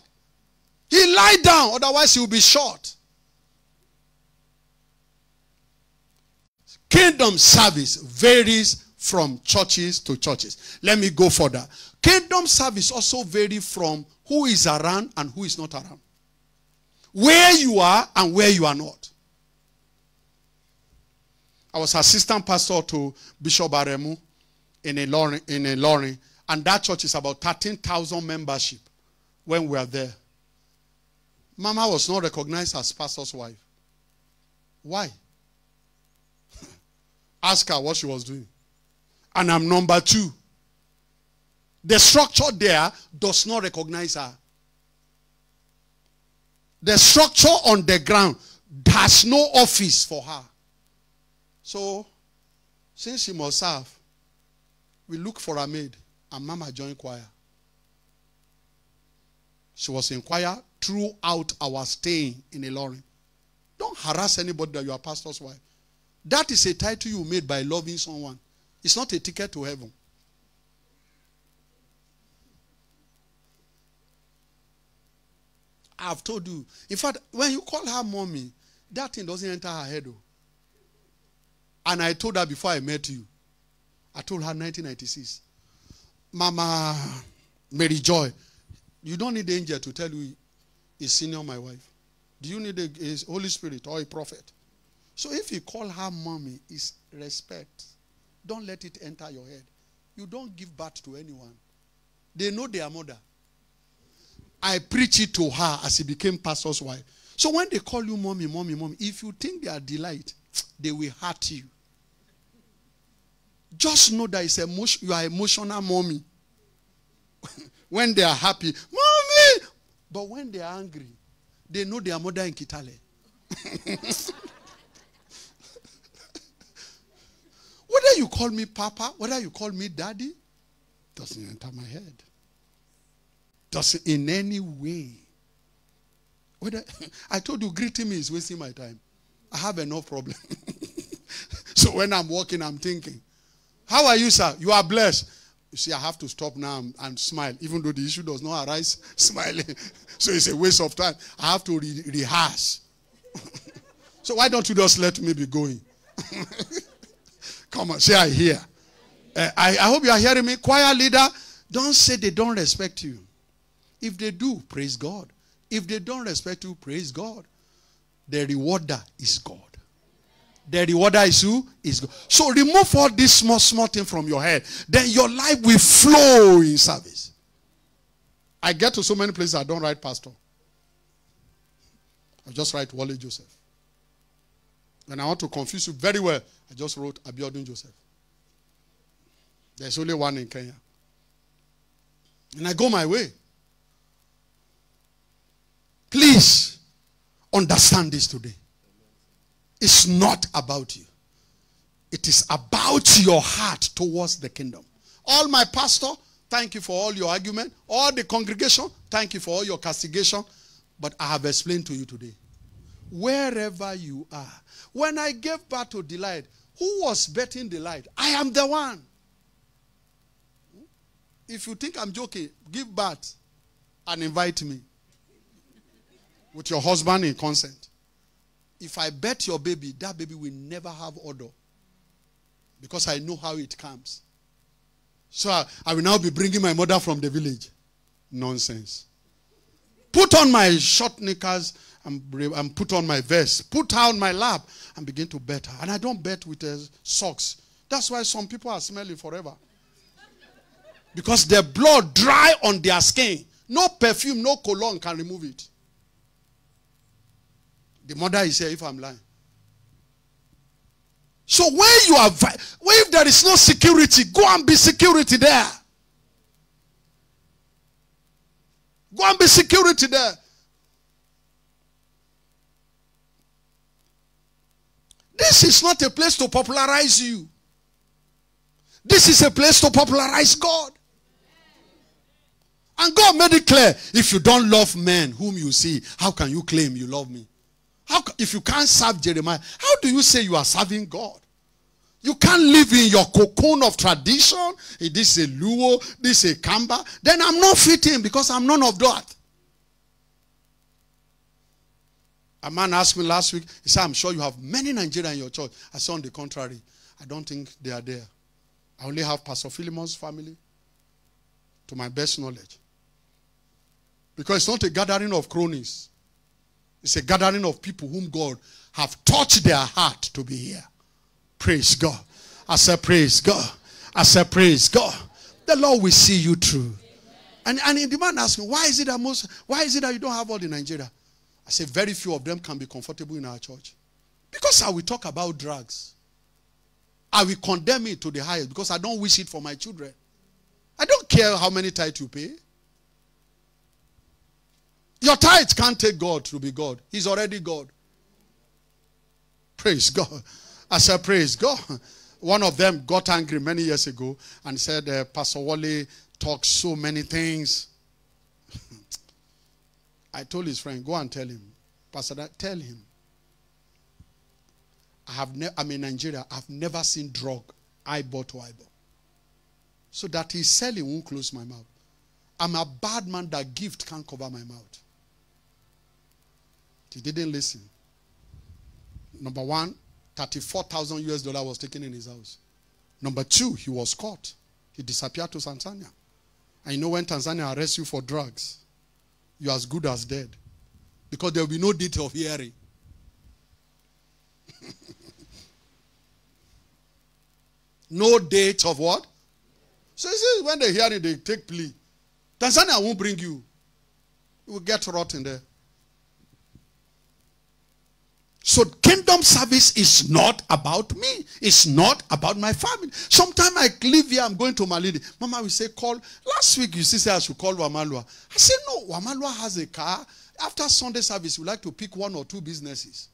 He lie down, otherwise he will be short. Kingdom service varies from churches to churches. Let me go further. Kingdom service also vary from who is around and who is not around. Where you are and where you are not. I was assistant pastor to Bishop Aremu in Ilorin, in a and that church is about 13,000 membership when we are there. Mama was not recognized as pastor's wife. Why? Ask her what she was doing. And I'm number two. The structure there does not recognize her. The structure on the ground has no office for her. So, since she must serve, we look for a maid and Mama joined choir. She was in choir throughout our staying in Ilorin. Don't harass anybody that you are pastor's wife. That is a title you made by loving someone. It's not a ticket to heaven. I've told you. In fact, when you call her mommy, that thing doesn't enter her head. oh. And I told her before I met you. I told her 1996. Mama Mary Joy, you don't need angel to tell you is senior my wife. Do you need a, a Holy Spirit or a prophet? So if you call her mommy, is respect. Don't let it enter your head. You don't give birth to anyone. They know their mother. I preach it to her as she became pastor's wife. So when they call you mommy, mommy, mommy, if you think they are delight, they will hurt you. Just know that it's emotion, you are emotional mommy. (laughs) when they are happy, mommy. But when they are angry, they know their mother in Kitale. (laughs) whether you call me papa, whether you call me daddy, doesn't enter my head. Doesn't in any way. Whether (laughs) I told you greeting me is wasting my time. I have enough problem. (laughs) so when I'm walking, I'm thinking, How are you, sir? You are blessed. You see, I have to stop now and, and smile, even though the issue does not arise (laughs) smiling. so it's a waste of time. I have to re- rehearse. so why don't you just let me be going? Come on, say I hear. Uh, I, I hope you are hearing me. Choir leader, don't say they don't respect you. If they do, praise God. If they don't respect you, praise God. The rewarder is God. The rewarder is who? Is God. So remove all this small, small thing from your head. Then your life will flow in service. I get to so many places I don't write pastor. I just write Wole Joseph. And I want to confuse you very well, I just wrote Abiodun Joseph. There's only one in Kenya. And I go my way. Please understand this today. It's not about you. It is about your heart towards the kingdom. All my pastor, thank you for all your argument. All the congregation, thank you for all your castigation. But I have explained to you today. Wherever you are, when I gave birth to Delight, who was betting Delight? I am the one. If you think I'm joking, give birth and invite me with your husband in consent. If I bet your baby, that baby will never have odor because I know how it comes. So I, I will now be bringing my mother from the village. Nonsense. Put on my short knickers and put on my vest. Put on my lap and begin to bet. And I don't bet with uh, socks. That's why some people are smelling forever. Because their blood dry on their skin. No perfume, no cologne can remove it. The mother is here if I'm lying. So where you are, where if there is no security, go and be security there. Go and be security there. This is not a place to popularize you. This is a place to popularize God. And God made it clear if you don't love men whom you see, how can you claim you love me? How, if you can't serve Jeremiah, how do you say you are serving God? You can't live in your cocoon of tradition. This is a Luo, this is a Kamba. Then I'm not fitting because I'm none of that. A man asked me last week, he said, I'm sure you have many Nigerians in your church. I said, on the contrary, I don't think they are there. I only have Pastor Philemon's family, to my best knowledge. Because it's not a gathering of cronies. It's a gathering of people whom God have touched their heart to be here. Praise God. I said, praise God. I said, praise God. The Lord will see you through. And, and the man asked me, why is it that most, why is it that you don't have all the Nigeria? I say very few of them can be comfortable in our church. Because I will talk about drugs. I will condemn it to the highest because I don't wish it for my children. I don't care how many tithes you pay. Your tithes can't take God to be God. He's already God. Praise God. I said, Praise God. One of them got angry many years ago and said, uh, Pastor Wole talks so many things. (laughs) I told his friend, go and tell him. Pastor, tell him. I have ne- I'm in Nigeria. I've never seen drug eyeball to eyeball. So that he's selling won't close my mouth. I'm a bad man that gift can't cover my mouth. He didn't listen. Number one, 34,000 US dollar was taken in his house. Number two, he was caught. He disappeared to Tanzania. And you know when Tanzania arrests you for drugs, you're as good as dead. Because there will be no date of hearing. (laughs) no date of what? So you see, when they hear it, they take plea. Tanzania won't bring you. You will get rotten there. So kingdom service is not about me. It's not about my family. Sometimes I leave here, I'm going to Malindi. Mama will say, call. Last week you see say I should call Wamalwa. I say, no, Wamalwa has a car. After Sunday service, we like to pick one or two businesses.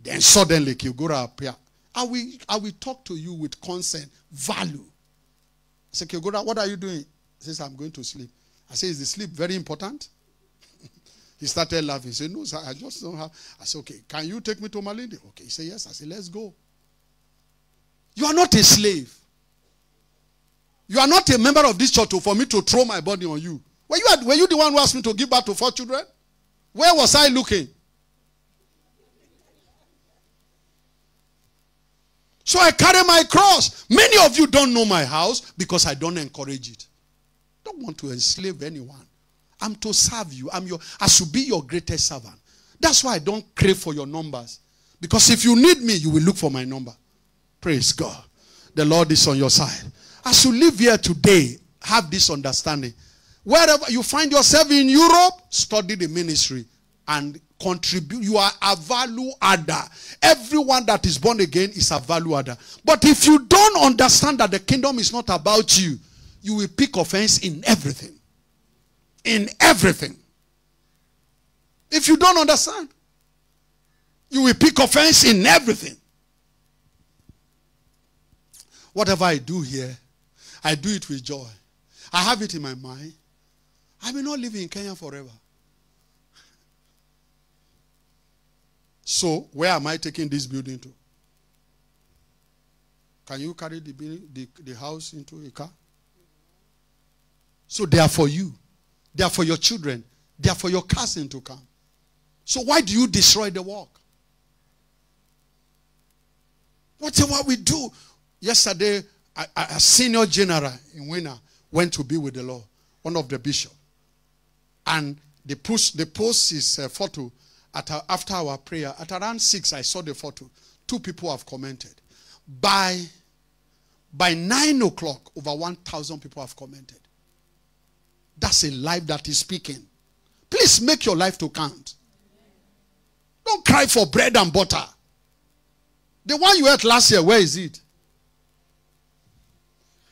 Then suddenly Kilgora appear. I will, I will talk to you with consent, value. I say, Kilgora, what are you doing? He says, I'm going to sleep. I say, is the sleep very important? He started laughing. He said, No, sir, I just don't have. I said, Okay, can you take me to Malindi? Okay. He said, Yes. I said, Let's go. You are not a slave. You are not a member of this church for me to throw my body on you. Were you, were you the one who asked me to give birth to four children? Where was I looking? So I carry my cross. Many of you don't know my house because I don't encourage it. Don't want to enslave anyone. I'm to serve you. I'm your I should be your greatest servant. That's why I don't crave for your numbers. Because if you need me, you will look for my number. Praise God. The Lord is on your side. As you live here today, have this understanding. Wherever you find yourself in Europe, study the ministry and contribute. You are a value adder. Everyone that is born again is a value adder. But if you don't understand that the kingdom is not about you, you will pick offense in everything in everything. If you don't understand, you will pick offense in everything. Whatever I do here, I do it with joy. I have it in my mind. I may not live in Kenya forever. So, where am I taking this building to? Can you carry the, the, the house into a car? So, they are for you. They are for your children. They are for your cousin to come. So why do you destroy the work? Whatever we do. Yesterday, a, a senior general in Winner went to be with the Lord, one of the bishop. And they post, they post his uh, photo at after our prayer. At around 6, I saw the photo. Two people have commented. By, by 9 o'clock, over 1,000 people have commented. That's a life that is speaking. Please make your life to count. Don't cry for bread and butter. The one you ate last year, where is it?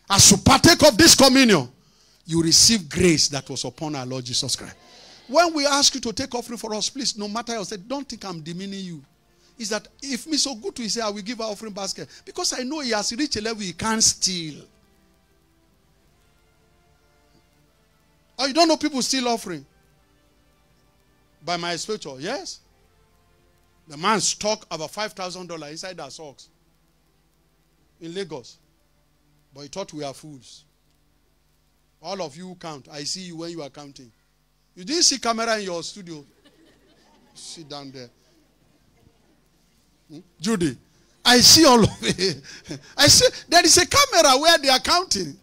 As you partake of this communion, you receive grace that was upon our Lord Jesus Christ. When we ask you to take offering for us, please, no matter how say, don't think I'm demeaning you. Is that if me so good to say I will give our offering basket because I know he has reached a level he can't steal. Oh, you don't know people steal offering? By my exposure, yes. The man stuck about $5,000 inside our socks in Lagos. But he thought we are fools. All of you count. I see you when you are counting. You didn't see camera in your studio. Sit down there. Hmm? Judy, I see all of it. (laughs) I see there is a camera where they are counting.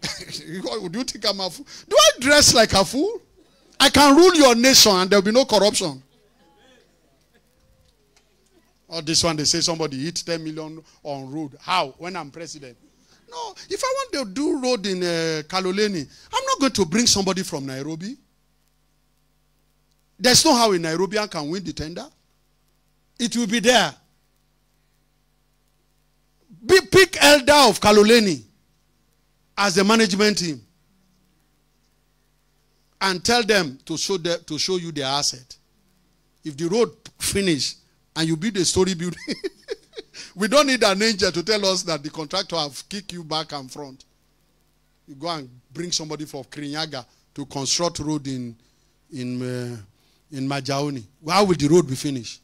(laughs) Do you think I'm a fool? Do I dress like a fool? I can rule your nation and there will be no corruption. Or this one, they say somebody hit 10 million on road. How? When I'm president. No, if I want to do road in uh, Kaloleni, I'm not going to bring somebody from Nairobi. There's no how a Nairobian can win the tender. It will be there. Be pick elder of Kaloleni as the management team and tell them to show the, to show you their asset. If the road finish and you build a story building, (laughs) we don't need an angel to tell us that the contractor have kicked you back and front. You go and bring somebody from Kirinyaga to construct road in in uh, in Majaoni. How will the road be finished?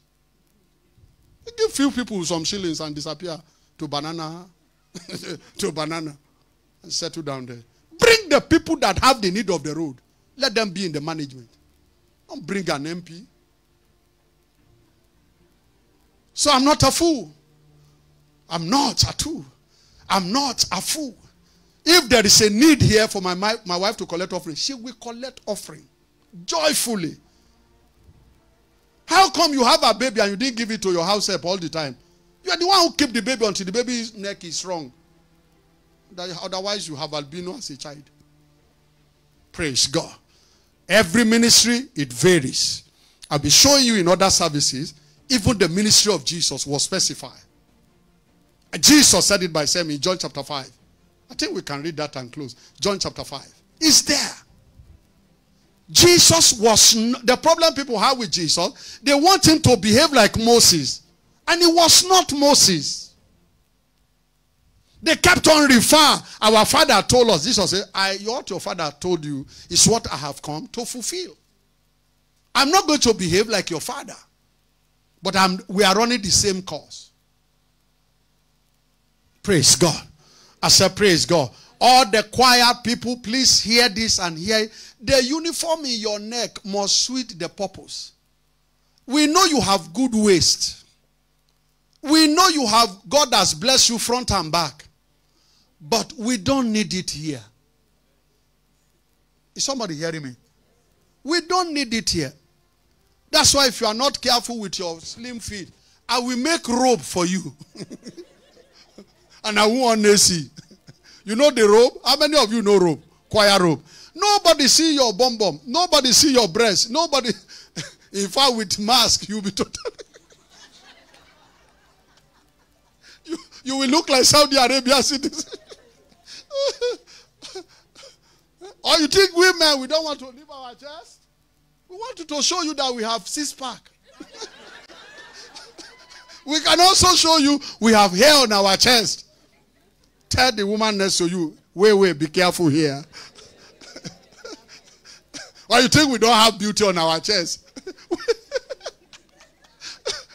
Give few people some shillings and disappear to banana, (laughs) to banana, and settle down there. Bring the people that have the need of the road. Let them be in the management. Don't bring an MP. So I'm not a fool. I'm not a fool. I'm not a fool. If there is a need here for my, my, my wife to collect offering, she will collect offering joyfully. How come you have a baby and you didn't give it to your house help all the time? You are the one who keep the baby until the baby's neck is strong. That- Otherwise, you have albino as a child. Praise God. Every ministry, it varies. I'll be showing you in other services, even the ministry of Jesus was specified. Jesus said it by saying in John chapter 5. I think we can read that and close. John chapter 5. It's there. Jesus was the problem people have with Jesus. They want him to behave like Moses, and he was not Moses. They kept on refer. Our father told us. Jesus said, "I what your father told you is what I have come to fulfill. I'm not going to behave like your father, but I'm. We are running the same course. Praise God. I said, Praise God. All the choir people, please hear this and hear it. The uniform in your neck must suit the purpose. We know you have good waist. We know you have, God has blessed you front and back. But we don't need it here. Is somebody hearing me? We don't need it here. That's why if you are not careful with your slim feet, I will make robe for you. (laughs) and I won't see. (laughs) You know the robe? How many of you know robe? Choir robe. Nobody see your bum bum. Nobody see your breast. Nobody. (laughs) In fact, with mask, you'll be total. you, you will look like Saudi Arabia citizen. (laughs) or you think women, we don't want to leave our chest? We want to show you that we have six pack. (laughs) we can also show you we have hair on our chest. Tell the woman next to you, wait, wait, be careful here. (laughs) or you think we don't have beauty on our chest?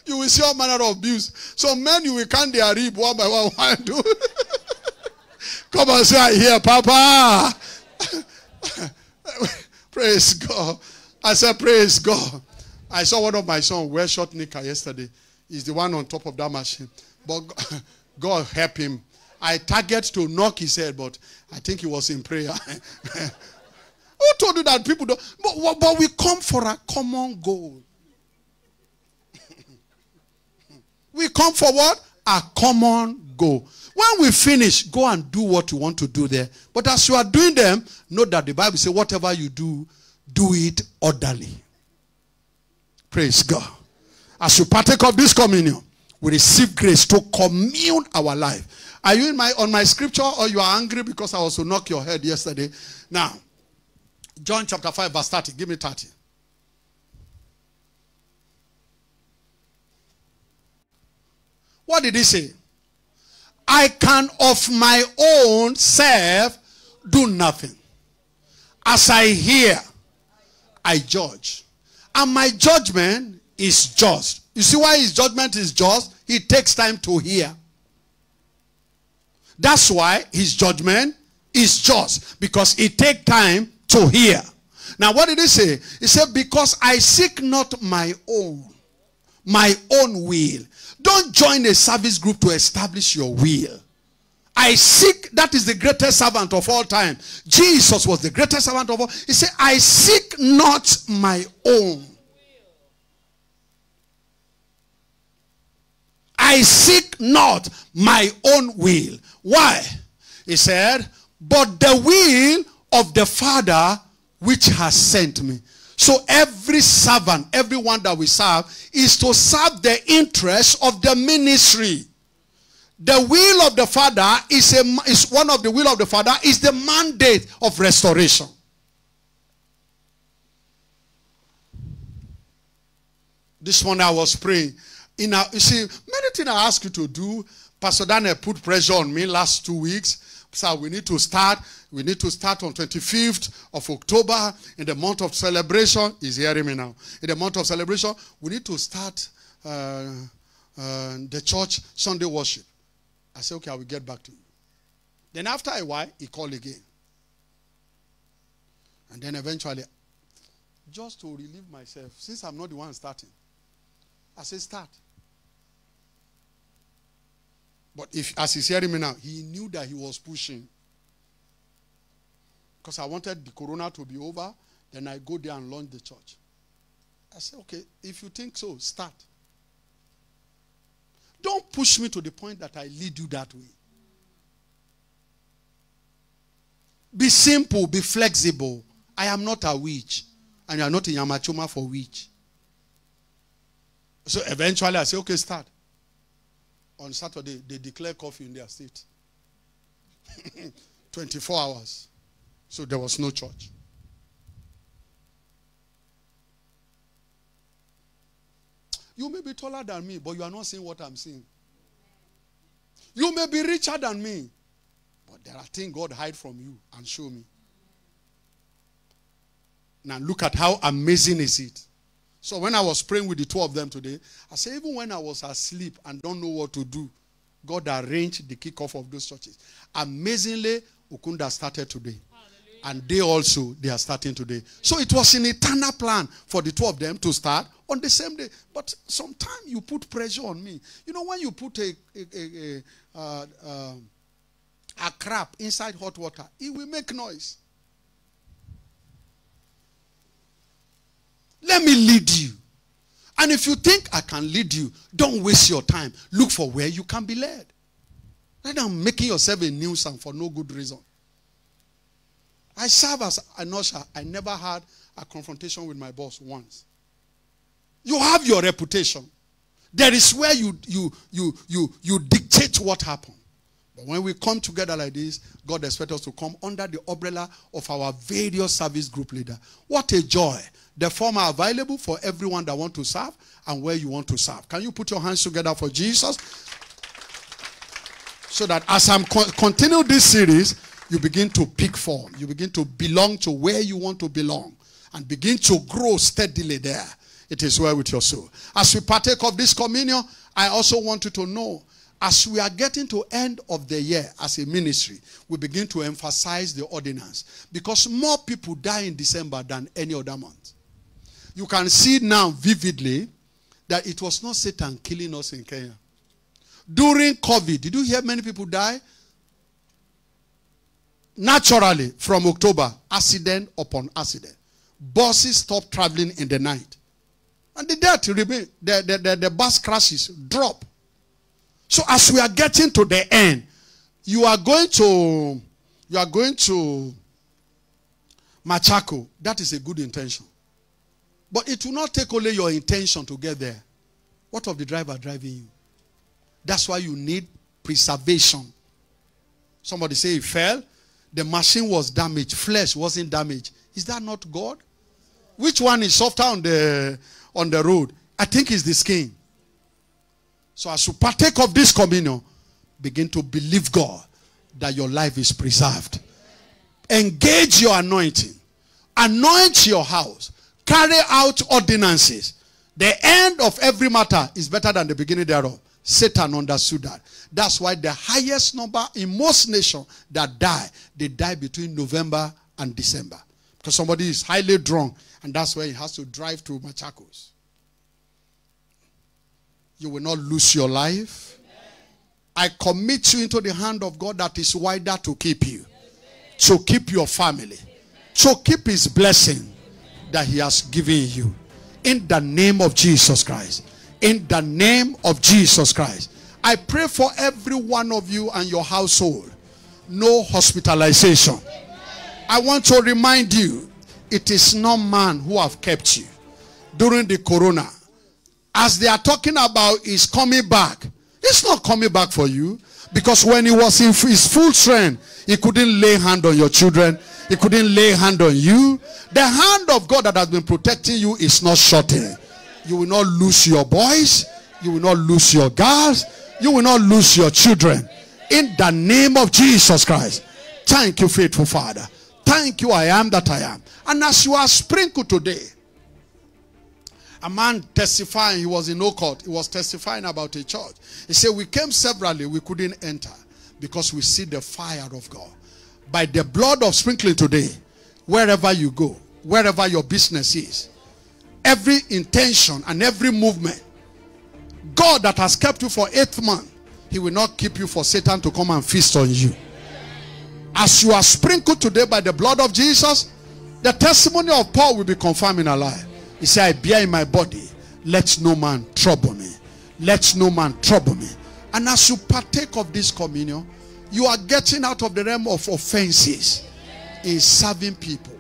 you will see all manner of abuse. So men, you will count their rib one by one. one two. Come and say, I hear, Papa. (laughs) praise God. I said, praise God. I saw one of my sons wear short knicker yesterday. He's the one on top of that machine. But (laughs) God help him. I target to knock his head, but I think he was in prayer. (laughs) Who told you that people don't? But, but we come for a common goal. we come for what? A common goal. When we finish, go and do what you want to do there. But as you are doing them, know that the Bible says, whatever you do, do it orderly. Praise God. As you partake of this communion, we receive grace to commune our life. Are you in my on my scripture or you are angry because I was to knock your head yesterday? Now, John chapter 5, verse 30. Give me 30. What did he say? I can of my own self do nothing. As I hear, I judge. And my judgment is just. You see why his judgment is just? He takes time to hear. That's why his judgment is just. Because it takes time to hear. Now what did he say? He said, because I seek not my own. My own will. Don't join a service group to establish your will. I seek, that is the greatest servant of all time. Jesus was the greatest servant of all. He said, I seek not my own. I seek not my own will. Why? He said, but the will of the Father which has sent me. So every servant, everyone that we serve, is to serve the interests of the ministry. The will of the Father is, a, is one of the will of the Father is the mandate of restoration. This morning I was praying. In a, you see, many things I ask you to do. Pastor Daniel put pressure on me last two weeks. Sir, we need to start. We need to start on 25th of October in the month of celebration. He's hearing me now. In the month of celebration, we need to start uh, uh, the church Sunday worship. I said, okay, I will get back to you. Then after a while, he called again. And then eventually, just to relieve myself, since I'm not the one starting, I said, start. But if, as he's hearing me now, he knew that he was pushing. Because I wanted the corona to be over, then I go there and launch the church. I said, okay, if you think so, start. Don't push me to the point that I lead you that way. Be simple, be flexible. I am not a witch, and you are not in Yamachoma for witch. So eventually I say, okay, start. On Saturday, they declare coffee in their state. (laughs) 24 hours. So there was no church. You may be taller than me, but you are not seeing what I'm seeing. You may be richer than me, but there are things God hide from you and show me. Now look at how amazing is it. So when I was praying with the two of them today, I said, even when I was asleep and don't know what to do, God arranged the kickoff of those churches. Amazingly, Ukunda started today. And they also, they are starting today. So it was an eternal plan for the two of them to start on the same day. But sometimes you put pressure on me. You know, when you put a, a, a, a, uh, uh, a crap inside hot water, it will make noise. Let me lead you. And if you think I can lead you, don't waste your time. Look for where you can be led. Rather than making yourself a nuisance for no good reason. I serve as an usher. I never had a confrontation with my boss once. You have your reputation. There is where you you you you you dictate what happened. But when we come together like this, God expects us to come under the umbrella of our various service group leader. What a joy. The form are available for everyone that want to serve and where you want to serve. Can you put your hands together for Jesus? So that as I'm con- continue this series, you begin to pick form. You begin to belong to where you want to belong and begin to grow steadily there. It is well with your soul. As we partake of this communion, I also want you to know as we are getting to end of the year as a ministry, we begin to emphasize the ordinance because more people die in December than any other month. You can see now vividly that it was not Satan killing us in Kenya. During COVID, did you hear many people die? Naturally, from October, accident upon accident. Buses stop traveling in the night. And the death remain. The, the, the, the bus crashes drop. So as we are getting to the end, you are going to you are going to Machaco. That is a good intention. But it will not take only your intention to get there. What of the driver driving you? That's why you need preservation. Somebody say he fell. The machine was damaged. Flesh wasn't damaged. Is that not God? Which one is softer on the on the road? I think it's the skin. So as you partake of this communion, begin to believe God that your life is preserved. Engage your anointing. Anoint your house. Carry out ordinances. The end of every matter is better than the beginning thereof. Satan understood that. That's why the highest number in most nations that die, they die between November and December. Because somebody is highly drunk, and that's why he has to drive to Machakos. You will not lose your life. I commit you into the hand of God that is wider to keep you, to keep your family, to keep his blessing that he has given you. In the name of Jesus Christ. In the name of Jesus Christ. I pray for every one of you and your household. No hospitalization. I want to remind you, it is not man who have kept you during the corona. As they are talking about is coming back. It's not coming back for you. Because when he was in his full strength, he couldn't lay hand on your children. He couldn't lay hand on you. The hand of God that has been protecting you is not shorting. You will not lose your boys. You will not lose your girls. You will not lose your children. In the name of Jesus Christ. Thank you, faithful Father. Thank you, I am that I am. And as you are sprinkled today, a man testifying, he was in court, he was testifying about a church. He said, We came severally, we couldn't enter because we see the fire of God. By the blood of sprinkling today, wherever you go, wherever your business is, every intention and every movement, God that has kept you for eight months, he will not keep you for Satan to come and feast on you. As you are sprinkled today by the blood of Jesus, the testimony of Paul will be confirmed in our life. He said, I bear in my body, let no man trouble me. Let no man trouble me. And as you partake of this communion, you are getting out of the realm of offenses in serving people.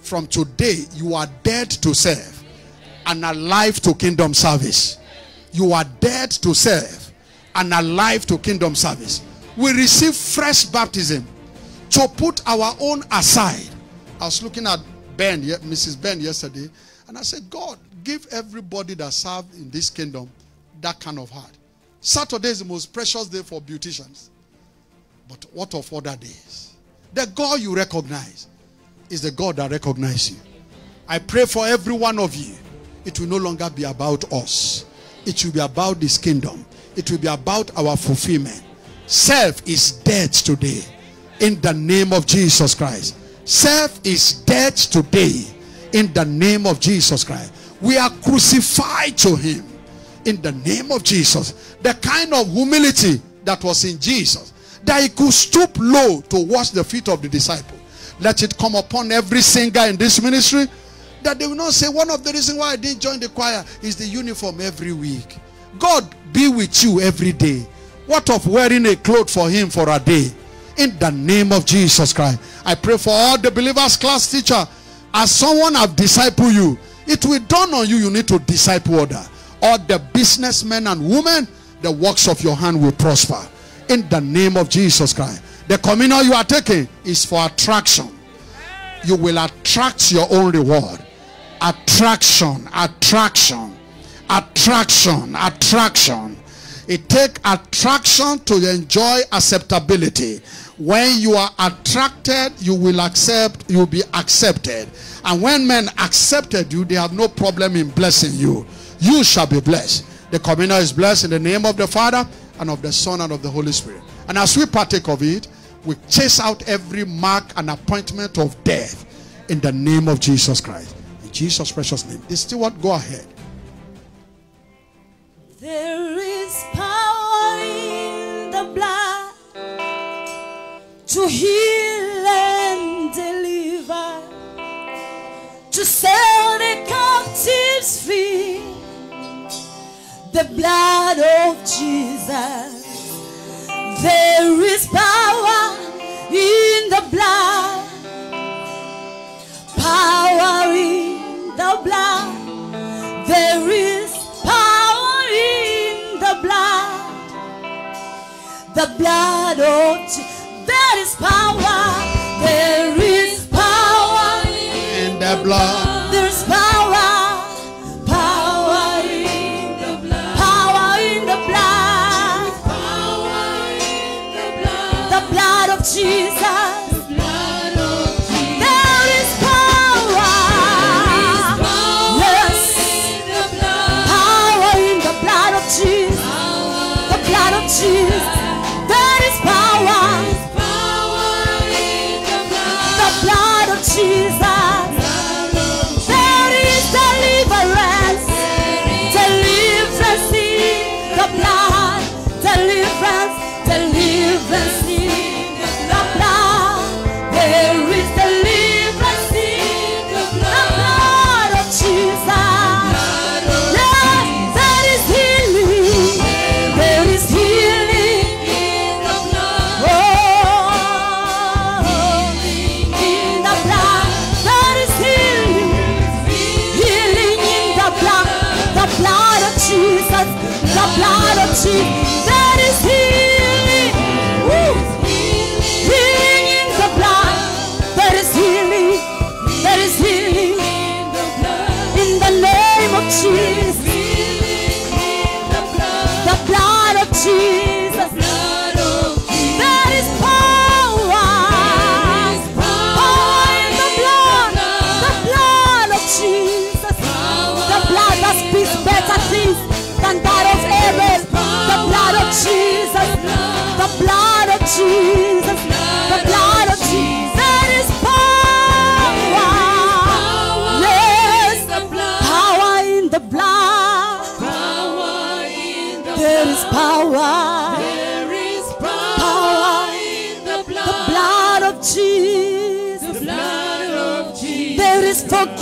From today, you are dead to serve and alive to kingdom service. You are dead to serve and alive to kingdom service. We receive fresh baptism to put our own aside. I was looking at Ben, Mrs. Ben yesterday, and I said, God, give everybody that serve in this kingdom that kind of heart. Saturday is the most precious day for beauticians. But what of other days? The God you recognize is the God that recognizes you. I pray for every one of you. It will no longer be about us. It will be about this kingdom. It will be about our fulfillment. Self is dead today. In the name of Jesus Christ. Self is dead today. In the name of Jesus Christ. We are crucified to him. In the name of Jesus. The kind of humility that was in Jesus. That he could stoop low to wash the feet of the disciple. Let it come upon every singer in this ministry that they will not say one of the reasons why I didn't join the choir is the uniform every week. God be with you every day. What of wearing a cloth for him for a day? In the name of Jesus Christ. I pray for all the believers class teacher. As someone have disciple you, it will dawn on you you need to disciple other. All the businessmen and women, the works of your hand will prosper. In the name of Jesus Christ. The communion you are taking is for attraction you will attract your own reward. Attraction, attraction, attraction, attraction. It take attraction to enjoy acceptability. When you are attracted, you will accept, you'll be accepted. And when men accepted you, they have no problem in blessing you. You shall be blessed. The communion is blessed in the name of the Father and of the Son and of the Holy Spirit. And as we partake of it, we chase out every mark and appointment of death in the name of Jesus Christ. Jesus' precious name. The steward, go ahead. There is power in the blood to heal and deliver, to set the captives free. The blood of Jesus. There is power in the blood, the blood of Je- There is power. There is power In the blood.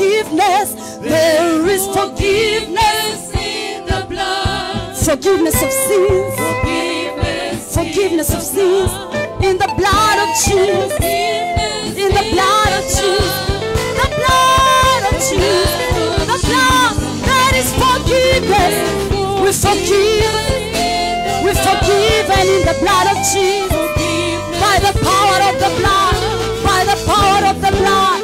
Forgiveness. There is forgiveness in the blood. forgiveness of sins, Forgiveness. forgiveness of sins in the blood of Jesus, in the blood of Jesus, the blood of Jesus, the blood that is forgiveness. We forgive, we forgive, and in the blood of Jesus, by the power of the blood, by the power of the blood,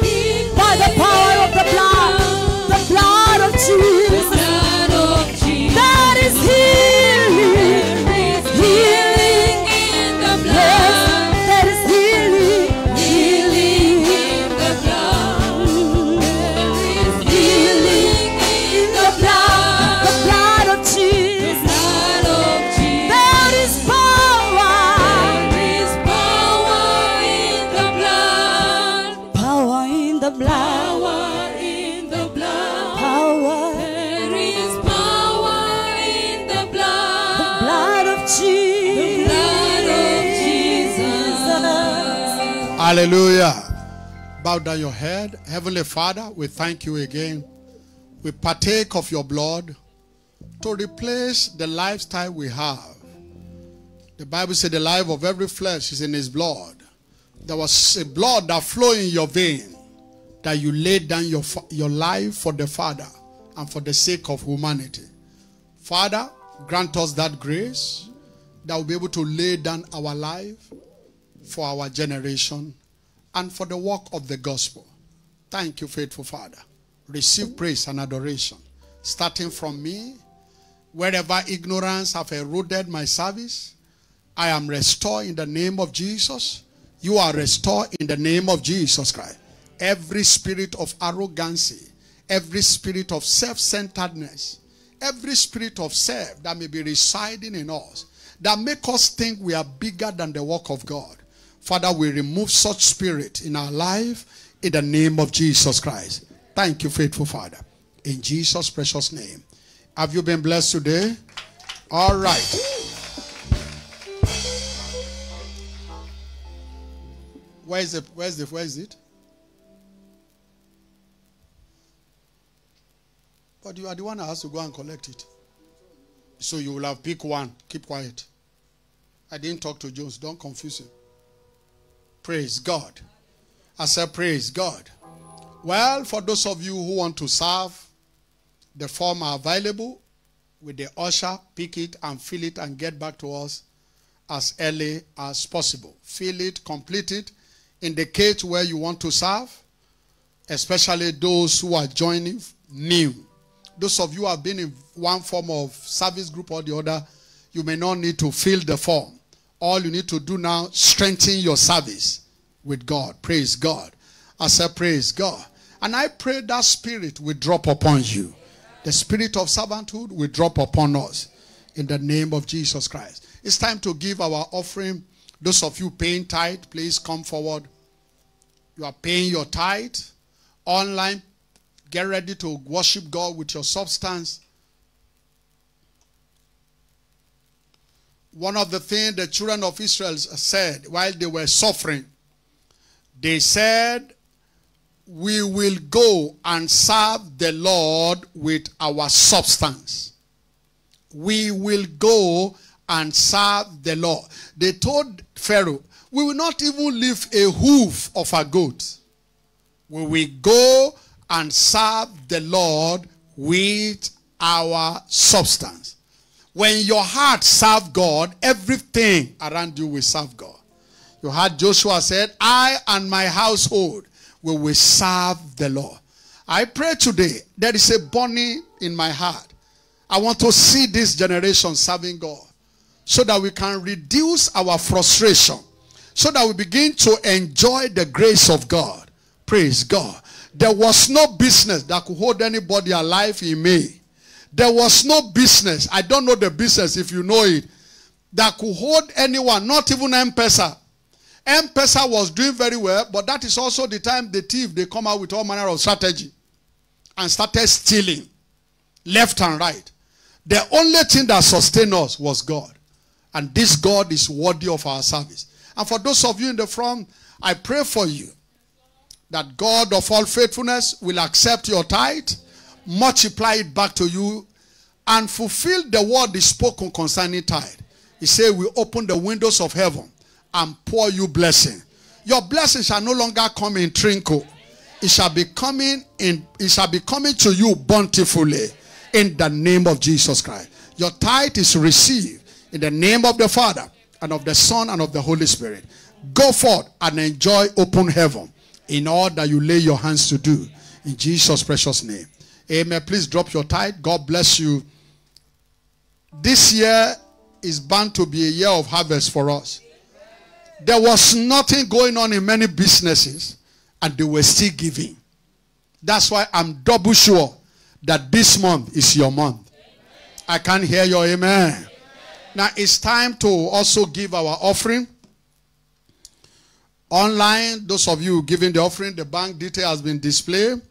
Hallelujah. Bow down your head. Heavenly Father, we thank you again. We partake of your blood to replace the lifestyle we have. The Bible said the life of every flesh is in his blood. There was a blood that flowed in your vein that you laid down your, your life for the Father and for the sake of humanity. Father, grant us that grace that we'll be able to lay down our life for our generation and for the work of the gospel. Thank you, faithful Father. Receive praise and adoration. Starting from me, wherever ignorance have eroded my service, I am restored in the name of Jesus. You are restored in the name of Jesus Christ. Every spirit of arrogancy, every spirit of self-centeredness, every spirit of self that may be residing in us, that make us think we are bigger than the work of God. Father, we remove such spirit in our life in the name of Jesus Christ. Thank you, faithful Father. In Jesus' precious name. Have you been blessed today? All right. Where is the where is the where is it? But you are the one that has to go and collect it. So you will have pick one. Keep quiet. I didn't talk to Jones. Don't confuse him. Praise God. I said, Praise God. Well, for those of you who want to serve, the form are available with the usher. Pick it and fill it and get back to us as early as possible. Fill it, complete it, indicate where you want to serve, especially those who are joining new. Those of you who have been in one form of service group or the other, you may not need to fill the form. All you need to do now, strengthen your service with God. Praise God. I said, Praise God. And I pray that spirit will drop upon you. The spirit of servanthood will drop upon us in the name of Jesus Christ. It's time to give our offering. Those of you paying tithe, please come forward. You are paying your tithe online. Get ready to worship God with your substance. One of the things the children of Israel said while they were suffering, they said, We will go and serve the Lord with our substance. We will go and serve the Lord. They told Pharaoh, We will not even leave a hoof of a goat. We will go and serve the Lord with our substance. When your heart serve God, everything around you will serve God. You heard Joshua said, I and my household we will serve the Lord. I pray today, there is a burning in my heart. I want to see this generation serving God so that we can reduce our frustration, so that we begin to enjoy the grace of God. Praise God. There was no business that could hold anybody alive in me. There was no business. I don't know the business if you know it. That could hold anyone, not even M-Pesa. M-Pesa was doing very well, but that is also the time the thief, they come out with all manner of strategy and started stealing left and right. The only thing that sustained us was God. And this God is worthy of our service. And for those of you in the front, I pray for you that God of all faithfulness will accept your tithe, multiply it back to you, and fulfill the word is spoken concerning tithe. He said, We open the windows of heaven and pour you blessing. Your blessing shall no longer come in trinkle. It shall be coming in, it shall be coming to you bountifully in the name of Jesus Christ. Your tithe is received in the name of the Father and of the Son and of the Holy Spirit. Go forth and enjoy open heaven in all that you lay your hands to do. In Jesus' precious name. Amen. Please drop your tithe. God bless you. This year is bound to be a year of harvest for us. There was nothing going on in many businesses, and they were still giving. That's why I'm double sure that this month is your month. I can't hear your amen. Now it's time to also give our offering. Online, those of you giving the offering, the bank detail has been displayed.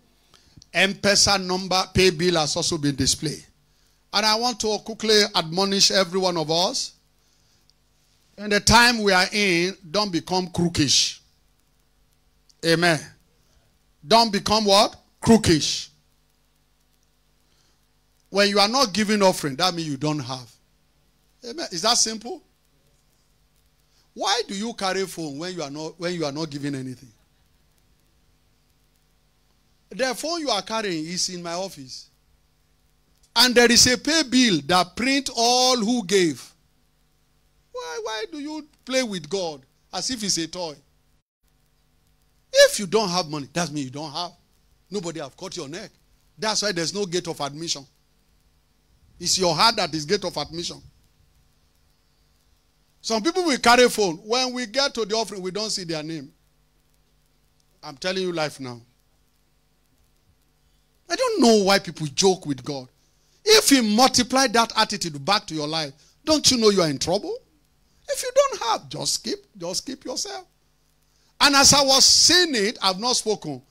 M-Pesa number, pay bill has also been displayed. And I want to quickly admonish every one of us. In the time we are in, don't become crookish. Amen. Don't become what? Crookish. When you are not giving offering, that means you don't have. Amen. Is that simple? Why do you carry phone when you are not when you are not giving anything? The phone you are carrying is in my office. And there is a pay bill that print all who gave. Why, why do you play with God as if it's a toy? If you don't have money, that means you don't have. Nobody have cut your neck. That's why there's no gate of admission. It's your heart that is gate of admission. Some people will carry phone. When we get to the offering, we don't see their name. I'm telling you life now. I don't know why people joke with God. If you multiply that attitude back to your life, don't you know you are in trouble? If you don't have, just keep, just keep yourself. And as I was saying it, I've not spoken.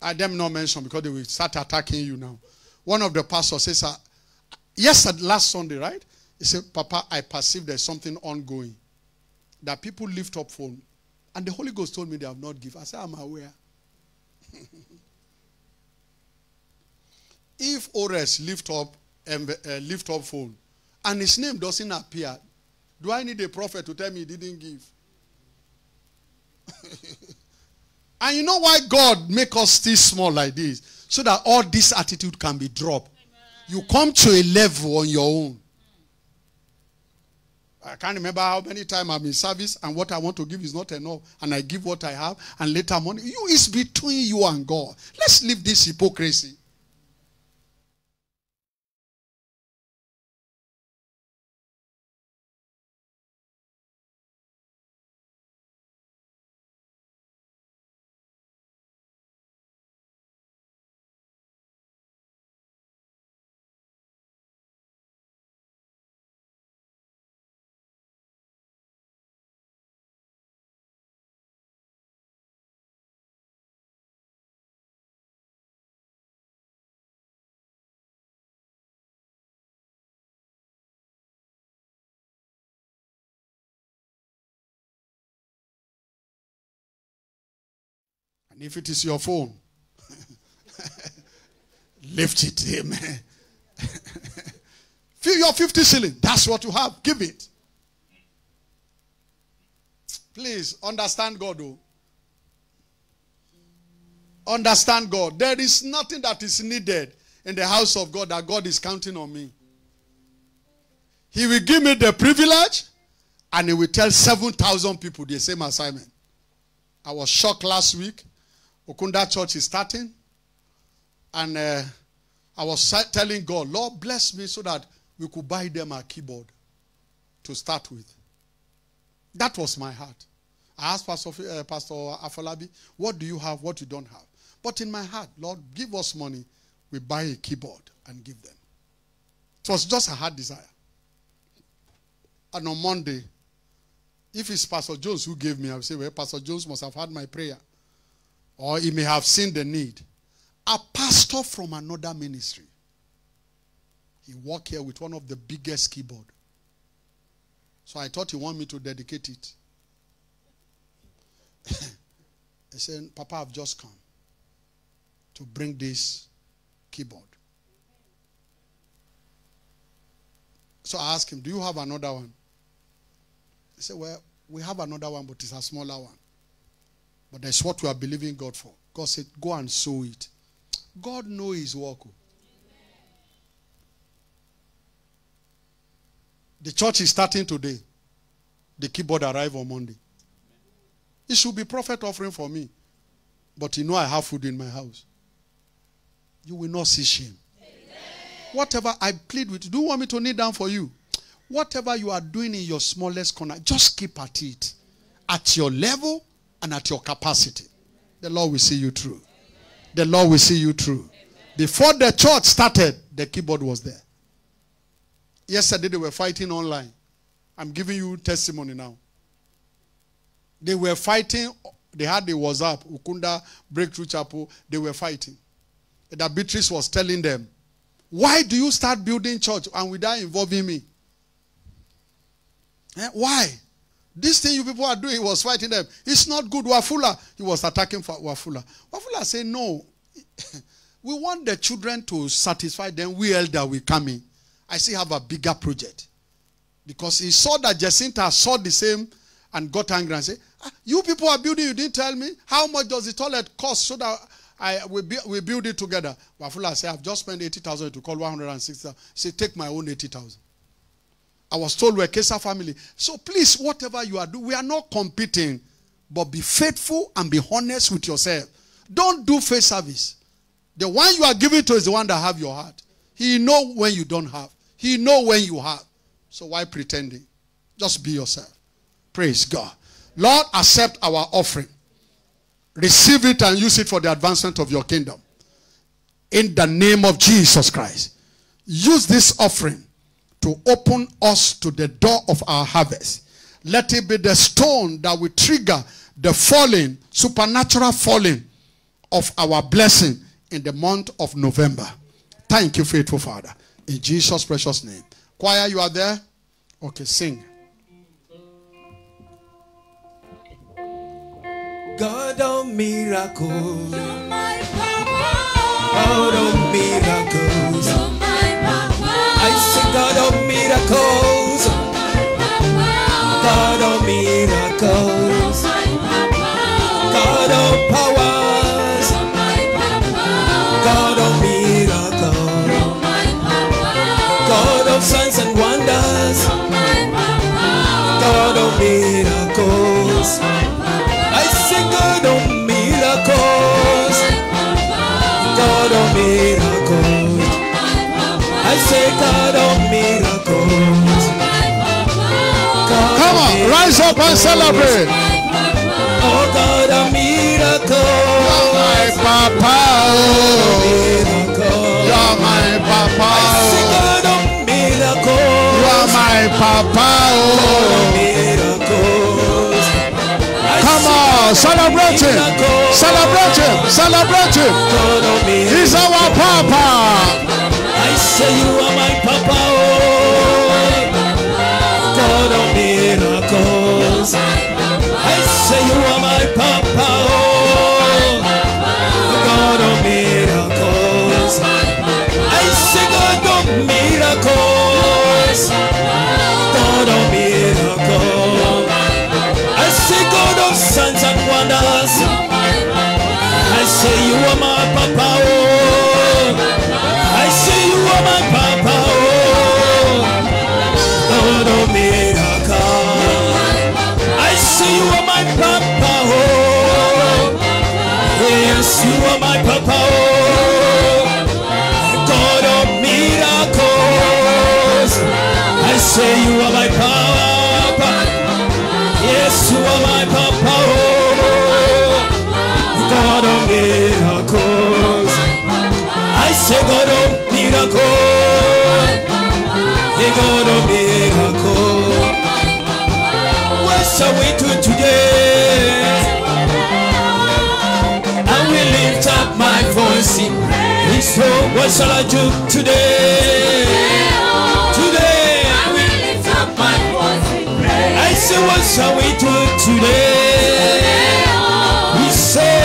I them not mention because they will start attacking you now. One of the pastors says, uh, yes, last Sunday, right? He said, Papa, I perceive there's something ongoing. That people lift up phone. And the Holy Ghost told me they have not given. I said, I'm aware. (laughs) if Ores lift up um, uh, lift up phone and his name doesn't appear, do I need a prophet to tell me he didn't give? (laughs) and you know why God make us still small like this? So that all this attitude can be dropped. You come to a level on your own. I can't remember how many times I'm in service and what I want to give is not enough. And I give what I have and later money. You is between you and God. Let's leave this hypocrisy. And if it is your phone, (laughs) lift it. Amen. (laughs) Feel your 50 shilling. That's what you have. Give it. Please understand God, though. Understand God. There is nothing that is needed in the house of God that God is counting on me. He will give me the privilege and he will tell 7,000 people the same assignment. I was shocked last week. Ukunda Church is starting. And uh, I was telling God, Lord, bless me so that we could buy them a keyboard to start with. That was my heart. I asked Pastor, uh, Pastor Afolabi, what do you have, what you don't have? But in my heart, Lord, give us money. We buy a keyboard and give them. It was just a heart desire. And on Monday, if it's Pastor Jones who gave me, I would say, well, Pastor Jones must have had my prayer. Or he may have seen the need. A pastor from another ministry. He walked here with one of the biggest keyboard. So I thought he wanted me to dedicate it. (laughs) He said, Papa, I've just come to bring this keyboard. So I asked him, Do you have another one? He said, Well, we have another one, but it's a smaller one. But that's what we are believing God for. God said, Go and sow it. God knows his work. The church is starting today. The keyboard arrive on Monday. It should be prophet offering for me. But you know I have food in my house. You will not see shame. Whatever I plead with, do you want me to kneel down for you? Whatever you are doing in your smallest corner, just keep at it. At your level and at your capacity. The Lord will see you through. The Lord will see you through. Before the church started, the keyboard was there. Yesterday they were fighting online. I'm giving you testimony now. They were fighting. They had the WhatsApp, Ukunda Breakthrough Chapel. They were fighting. That Beatrice was telling them, Why do you start building church and without involving me? Eh, Why? This thing you people are doing, he was fighting them. It's not good. Wafula. He was attacking Wafula. Wafula said, No. (laughs) we want the children to satisfy them. We elder will come in. I still have a bigger project. Because he saw that Jacinta saw the same and got angry and said, "Ah, You people are building, you didn't tell me. How much does the toilet cost so that I we, we build it together? Wafula said, I've just spent 80,000 to call 160,000. He said, Take my own 80,000. I was told we're a Kesa family. So please, whatever you are doing, we are not competing, but be faithful and be honest with yourself. Don't do face service. The one you are giving to is the one that have your heart. He know when you don't have. He know when you have. So why pretending? Just be yourself. Praise God. Lord, accept our offering. Receive it and use it for the advancement of your kingdom. In the name of Jesus Christ. Use this offering to open us to the door of our harvest. Let it be the stone that will trigger the falling, supernatural falling of our blessing in the month of November. Thank you, faithful Father. In Jesus' precious name. Choir, you are there? Okay, sing. God of miracles. You're my power. God of miracles. God of miracles. Up and celebrate. Oh God of miracles. You're my papa. You're my papa. I say. God of miracles. You're my papa. Come on, celebrate him. Celebrate him. Celebrate him. God of miracles. He's our papa. I say you are my papa, say you are my papa, yes, you are my papa, oh God of miracles. I say God oh, of miracle, the God oh, of miracle. What shall we do today? I will lift up my voice in praise. So what shall I do? Today say, what shall we do today? We say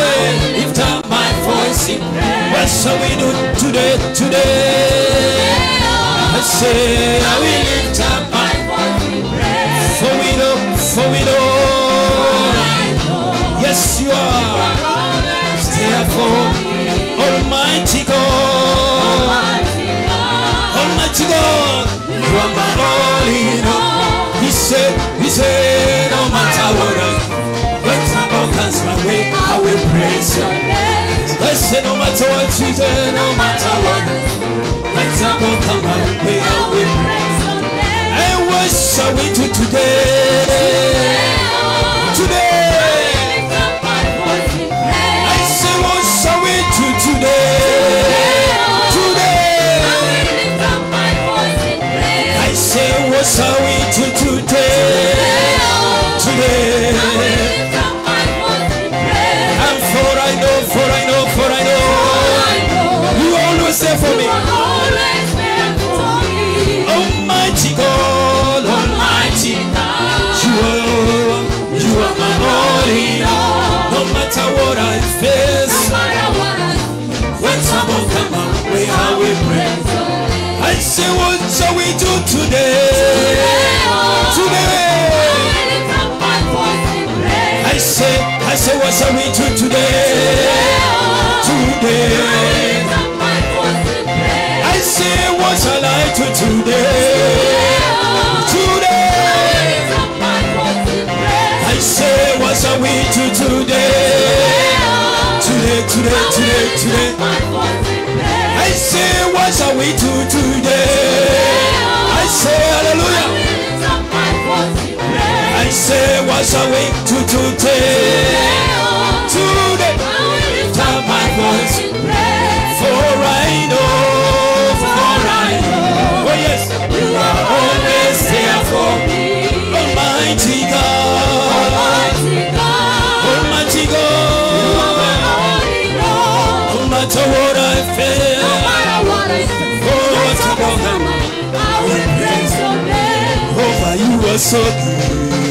lift up my voice in prayer. What shall we do today, today? I say, I will lift up my voice in prayer. For we know, for we know. Yes, you are. Therefore, Almighty God. Almighty God. You are my Lord said, He said, no matter what when trouble comes my way, I will praise your name. Said, no matter what you do, no matter what, when trouble comes my way, I will praise your name. And what shall we do? Today. I say, what shall we do today? Today. I say, what shall I do today? Today. I say, what shall we do today? Today, today, today, today. I say, what shall we do today? I say, hallelujah. I say, what shall we do today? Today, lift up my voice. For I know, for I know, oh yes, you are always there for me. Almighty God, Almighty God, Almighty God no matter what I feel, oh, what about them? Jehovah, you are so good.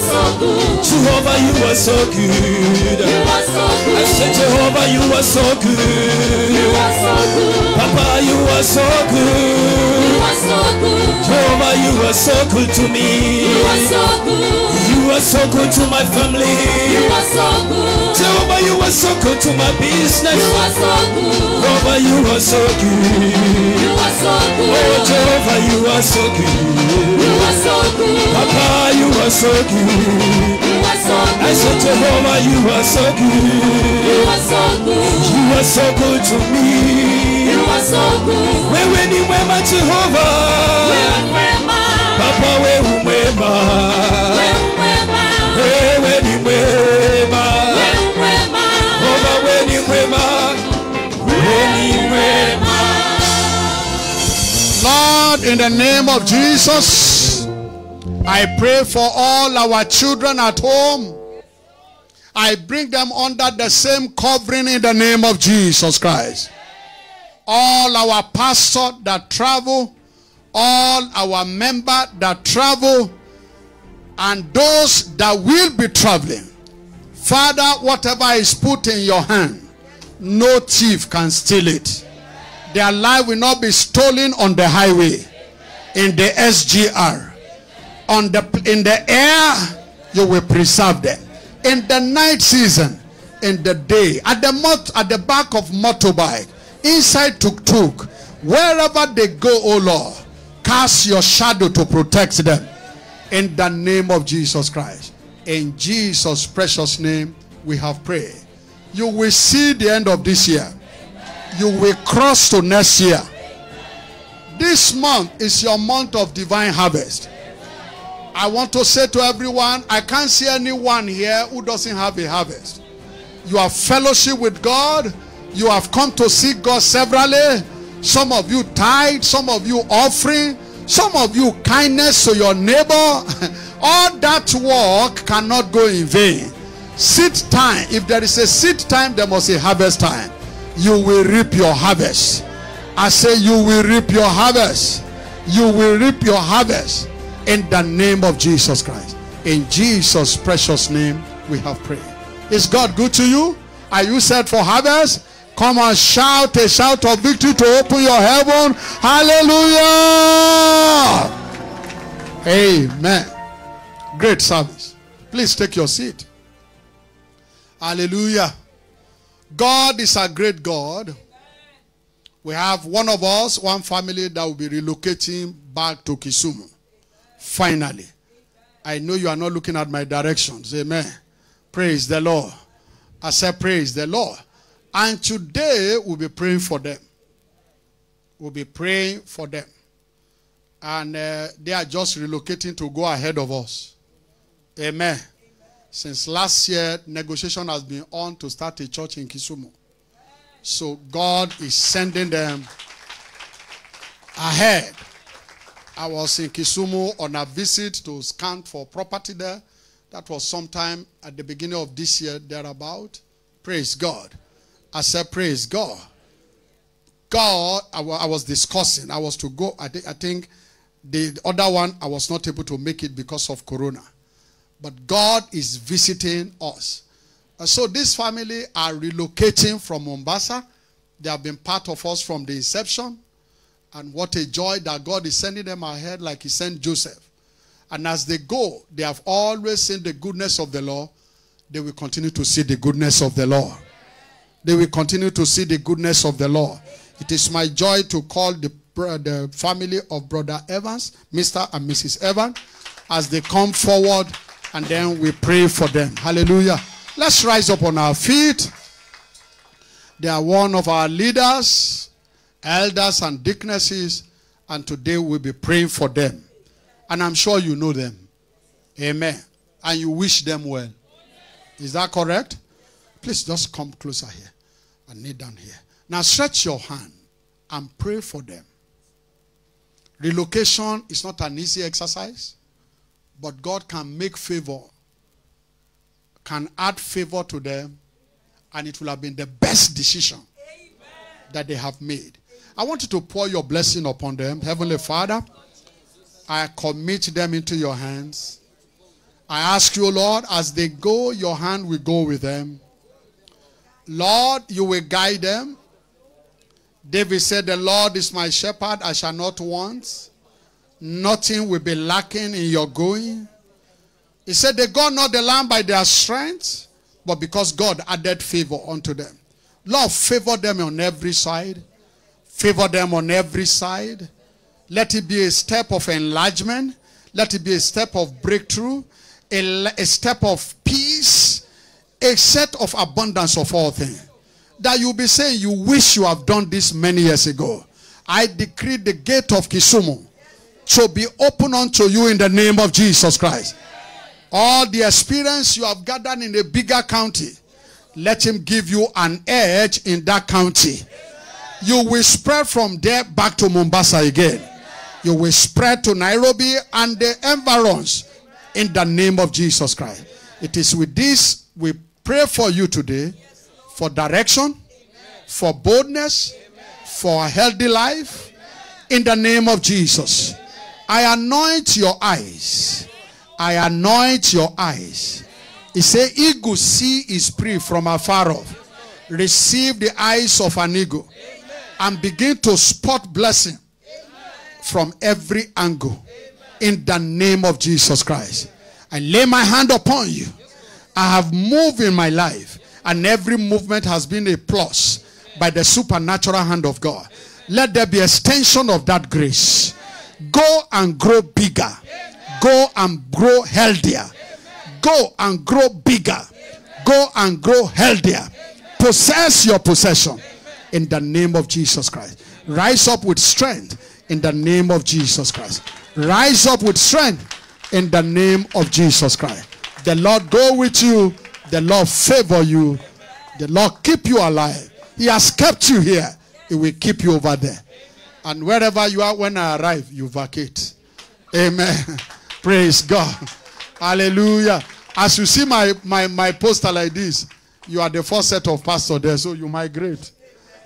Jehovah, you are so good. You are so good. I said, Jehovah, you are so good. You are so good. Papa, you are so good. You are so good. Jehovah, you are so good to me. You are so good to my family. You are so good. Jehovah, you are so good to my business. You are so good. Jehovah, you are so good. You are so good. Oh, Jehovah, you are so good. Papa, you are so good. I said, Jehovah, you are so good. You are so good to me. Wewe ni mwema Jehova. Papa, wewe mwema. Wewe ni mwema. Baba, wewe ni mwema. Wewe ni mwema. Lord, in the name of Jesus, I pray for all our children at home. I bring them under the same covering in the name of Jesus Christ. All our pastor that travel, all our member that travel, and those that will be traveling. Father, whatever is put in your hand, no thief can steal it. Their life will not be stolen on the highway, in the SGR, on the in the air. You will preserve them. In the night season, in the day, at the mot- at the back of motorbike, inside tuk tuk, wherever they go, oh Lord, cast your shadow to protect them. In the name of Jesus Christ, in Jesus' precious name, we have prayed. You will see the end of this year you will cross to next year. This month is your month of divine harvest. I want to say to everyone, I can't see anyone here who doesn't have a harvest. You have fellowship with God. You have come to seek God severally. Some of you tithe, some of you offering, some of you kindness to your neighbor. (laughs) All that work cannot go in vain. Seed time, if there is a seed time, there must be harvest time you will reap your harvest. I say, you will reap your harvest. You will reap your harvest in the name of Jesus Christ. In Jesus' precious name, we have prayed. Is God good to you? Are you set for harvest? Come and shout a shout of victory to open your heaven. Hallelujah. Amen. Great service. Please take your seat. Hallelujah. God is a great God. We have one of us, one family that will be relocating back to Kisumu. Finally. I know you are not looking at my directions. Amen. Praise the Lord. I said, Praise the Lord. And today we'll be praying for them. We'll be praying for them. And uh, they are just relocating to go ahead of us. Amen. Since last year, negotiation has been on to start a church in Kisumu. So God is sending them ahead. I was in Kisumu on a visit to scan for property there. That was sometime at the beginning of this year, thereabout. Praise God. I said, Praise God. God, I, I was discussing. I was to go. I, thi- I think the other one, I was not able to make it because of Corona. But God is visiting us. So this family are relocating from Mombasa. They have been part of us from the inception. And what a joy that God is sending them ahead like he sent Joseph. And as they go, they have always seen the goodness of the Lord. They will continue to see the goodness of the Lord. They will continue to see the goodness of the Lord. It is my joy to call the, the family of Brother Evans, Mr. and Mrs. Evans, as they come forward and then we pray for them. Hallelujah. Let's rise up on our feet. They are one of our leaders, elders, and deaconesses, and today we'll be praying for them. And I'm sure you know them. Amen. And you wish them well. Is that correct? Please just come closer here and kneel down here. Now stretch your hand and pray for them. Relocation is not an easy exercise, but God can make favor, can add favor to them, and it will have been the best decision that they have made. I want you to pour your blessing upon them. Heavenly Father, I commit them into your hands. I ask you, Lord, as they go, your hand will go with them. Lord, you will guide them. David said, The Lord is my shepherd, I shall not want. Nothing will be lacking in your going. He said, They got not the land by their strength, but because God added favor unto them. Lord, favor them on every side. Favor them on every side. Let it be a step of enlargement. Let it be a step of breakthrough, a, a step of peace, a set of abundance of all things. That you'll be saying, You wish you have done this many years ago. I decree the gate of Kisumu to be open unto you in the name of Jesus Christ. All the experience you have gathered in a bigger county, let him give you an edge in that county. You will spread from there back to Mombasa again. You will spread to Nairobi and the environs in the name of Jesus Christ. It is with this we pray for you today for direction, for boldness, for a healthy life in the name of Jesus. I anoint your eyes. I anoint your eyes. He said, Eagle see is free from afar off. Receive the eyes of an eagle and begin to spot blessing from every angle in the name of Jesus Christ. I lay my hand upon you. I have moved in my life, and every movement has been a plus by the supernatural hand of God. Let there be extension of that grace. Go and grow bigger. Go and grow healthier. Go and grow bigger. Go and grow healthier. Possess your possession in the name of Jesus Christ. Rise up with strength in the name of Jesus Christ. Rise up with strength in the name of Jesus Christ. The Lord go with you. The Lord favor you. The Lord keep you alive. He has kept you here. He will keep you over there. And wherever you are when I arrive, you vacate. Amen. (laughs) Praise God. Hallelujah. As you see my, my, my poster like this, you are the first set of pastor there, so you migrate.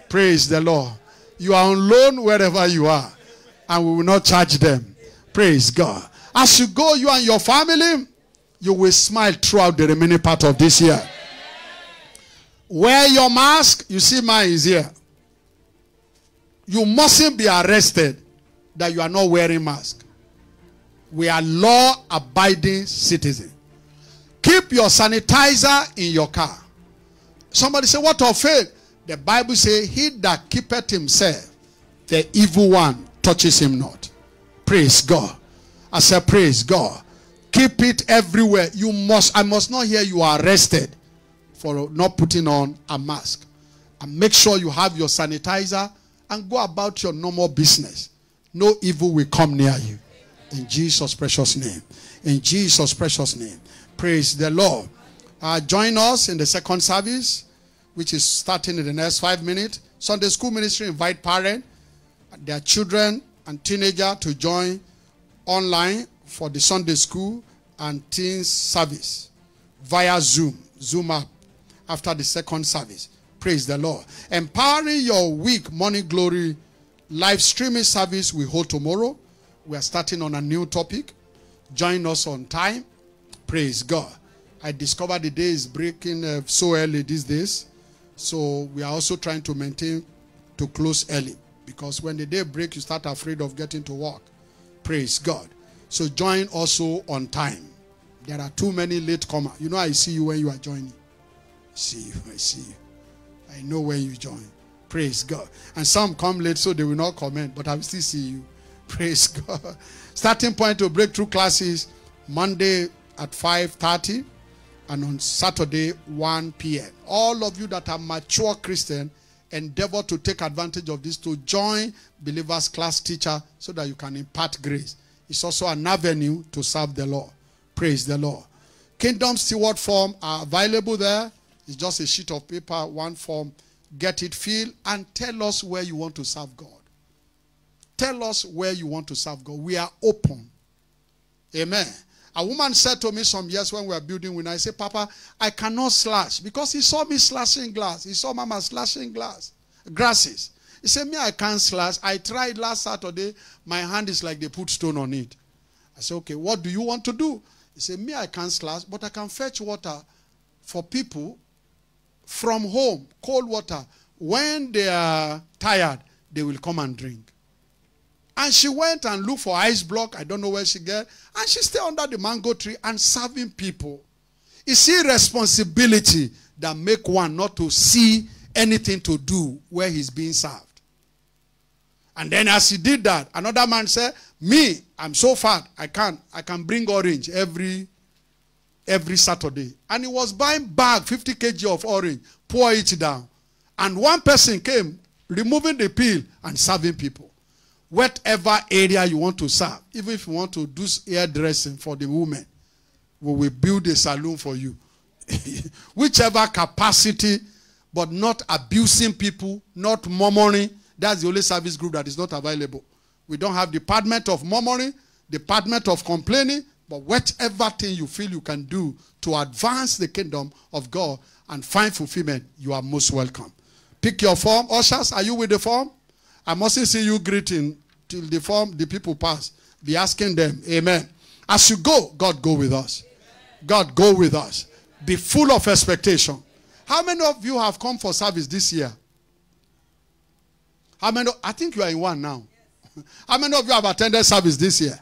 Praise the Lord. You are on loan wherever you are, and we will not charge them. Praise God. As you go, you and your family, you will smile throughout the remaining part of this year. Wear your mask. You see, mine is here. You mustn't be arrested that you are not wearing mask. We are law-abiding citizens. Keep your sanitizer in your car. Somebody say, What of faith? The Bible says, He that keepeth himself, the evil one touches him not. Praise God. I said, Praise God. Keep it everywhere. You must, I must not hear you are arrested for not putting on a mask. And make sure you have your sanitizer and go about your normal business. No evil will come near you. In Jesus' precious name. In Jesus' precious name. Praise the Lord. Uh, join us in the second service, which is starting in the next five minutes. Sunday school ministry invite parents, their children and teenager to join online for the Sunday school and teens service via Zoom, Zoom app after the second service. Praise the Lord. Empowering your week morning glory live streaming service we hold tomorrow. We are starting on a new topic. Join us on time. Praise God. I discovered the day is breaking uh, so early these days. So we are also trying to maintain to close early. Because when the day break, you start afraid of getting to work. Praise God. So join also on time. There are too many late comers. You know I see you when you are joining. See you. I see you. I know when you join. Praise God. And some come late so they will not comment, but I will still see you. (laughs) Praise God. Starting point to breakthrough classes Monday at 5:30 and on Saturday 1 p.m. All of you that are mature Christian endeavor to take advantage of this to join believers class teacher so that you can impart grace. It's also an avenue to serve the Lord. Praise the Lord. Kingdom steward form are available there. It's just a sheet of paper, one form. Get it filled and tell us where you want to serve God. Tell us where you want to serve God. We are open. Amen. A woman said to me some years when we were building when I said, Papa, I cannot slash because he saw me slashing glass. He saw Mama slashing glass, grasses. He said, Me, I can't slash. I tried last Saturday. My hand is like they put stone on it. I said, Okay, what do you want to do? He said, Me, I can't slash, but I can fetch water for people from home, cold water. When they are tired, they will come and drink. And she went and looked for ice block. I don't know where she get. And she stayed under the mango tree and serving people. You see responsibility that make one not to see anything to do where he's being served. And then as he did that, another man said, me, I'm so fat, I can't. I can bring orange every every Saturday. And he was buying bag, 50 kg of orange, pour it down. And one person came, removing the peel and serving people. Whatever area you want to serve, even if you want to do hairdressing for the women, we will build a salon for you. (laughs) Whichever capacity, but not abusing people, not murmuring. That's the only service group that is not available. We don't have department of murmuring, department of complaining, but whatever thing you feel you can do to advance the kingdom of God and find fulfillment, you are most welcome. Pick your form. Ushers, are you with the form? I mustn't see you greeting till the form, the people pass. Be asking them. Amen. As you go, God go with us. God go with us. Be full of expectation. How many of you have come for service this year? How many? I think you are in one now. (laughs) How many of you have attended service this year?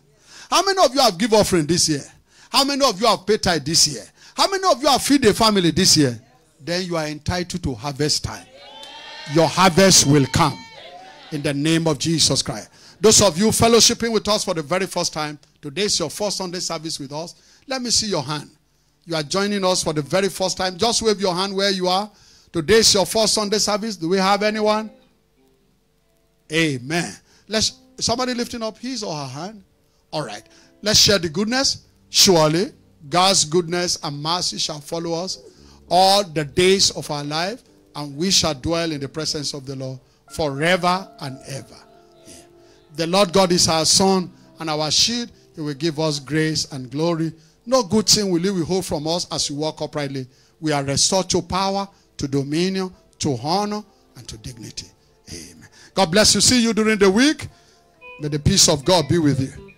How many of you have give offering this year? How many of you have paid tithe this year? How many of you have feed a family this year? Then you are entitled to harvest time. Your harvest will come in the name of Jesus Christ. Those of you fellowshipping with us for the very first time, today is your first Sunday service with us. Let me see your hand. You are joining us for the very first time. Just wave your hand where you are. Today is your first Sunday service. Do we have anyone? Amen. Let's somebody lifting up his or her hand. All right. Let's share the goodness. Surely God's goodness and mercy shall follow us all the days of our life, and we shall dwell in the presence of the Lord forever and ever. The Lord God is our sun and our shield. He will give us grace and glory. No good thing will he withhold from us as we walk uprightly. We are restored to power, to dominion, to honor, and to dignity. Amen. God bless you. See you during the week. May the peace of God be with you.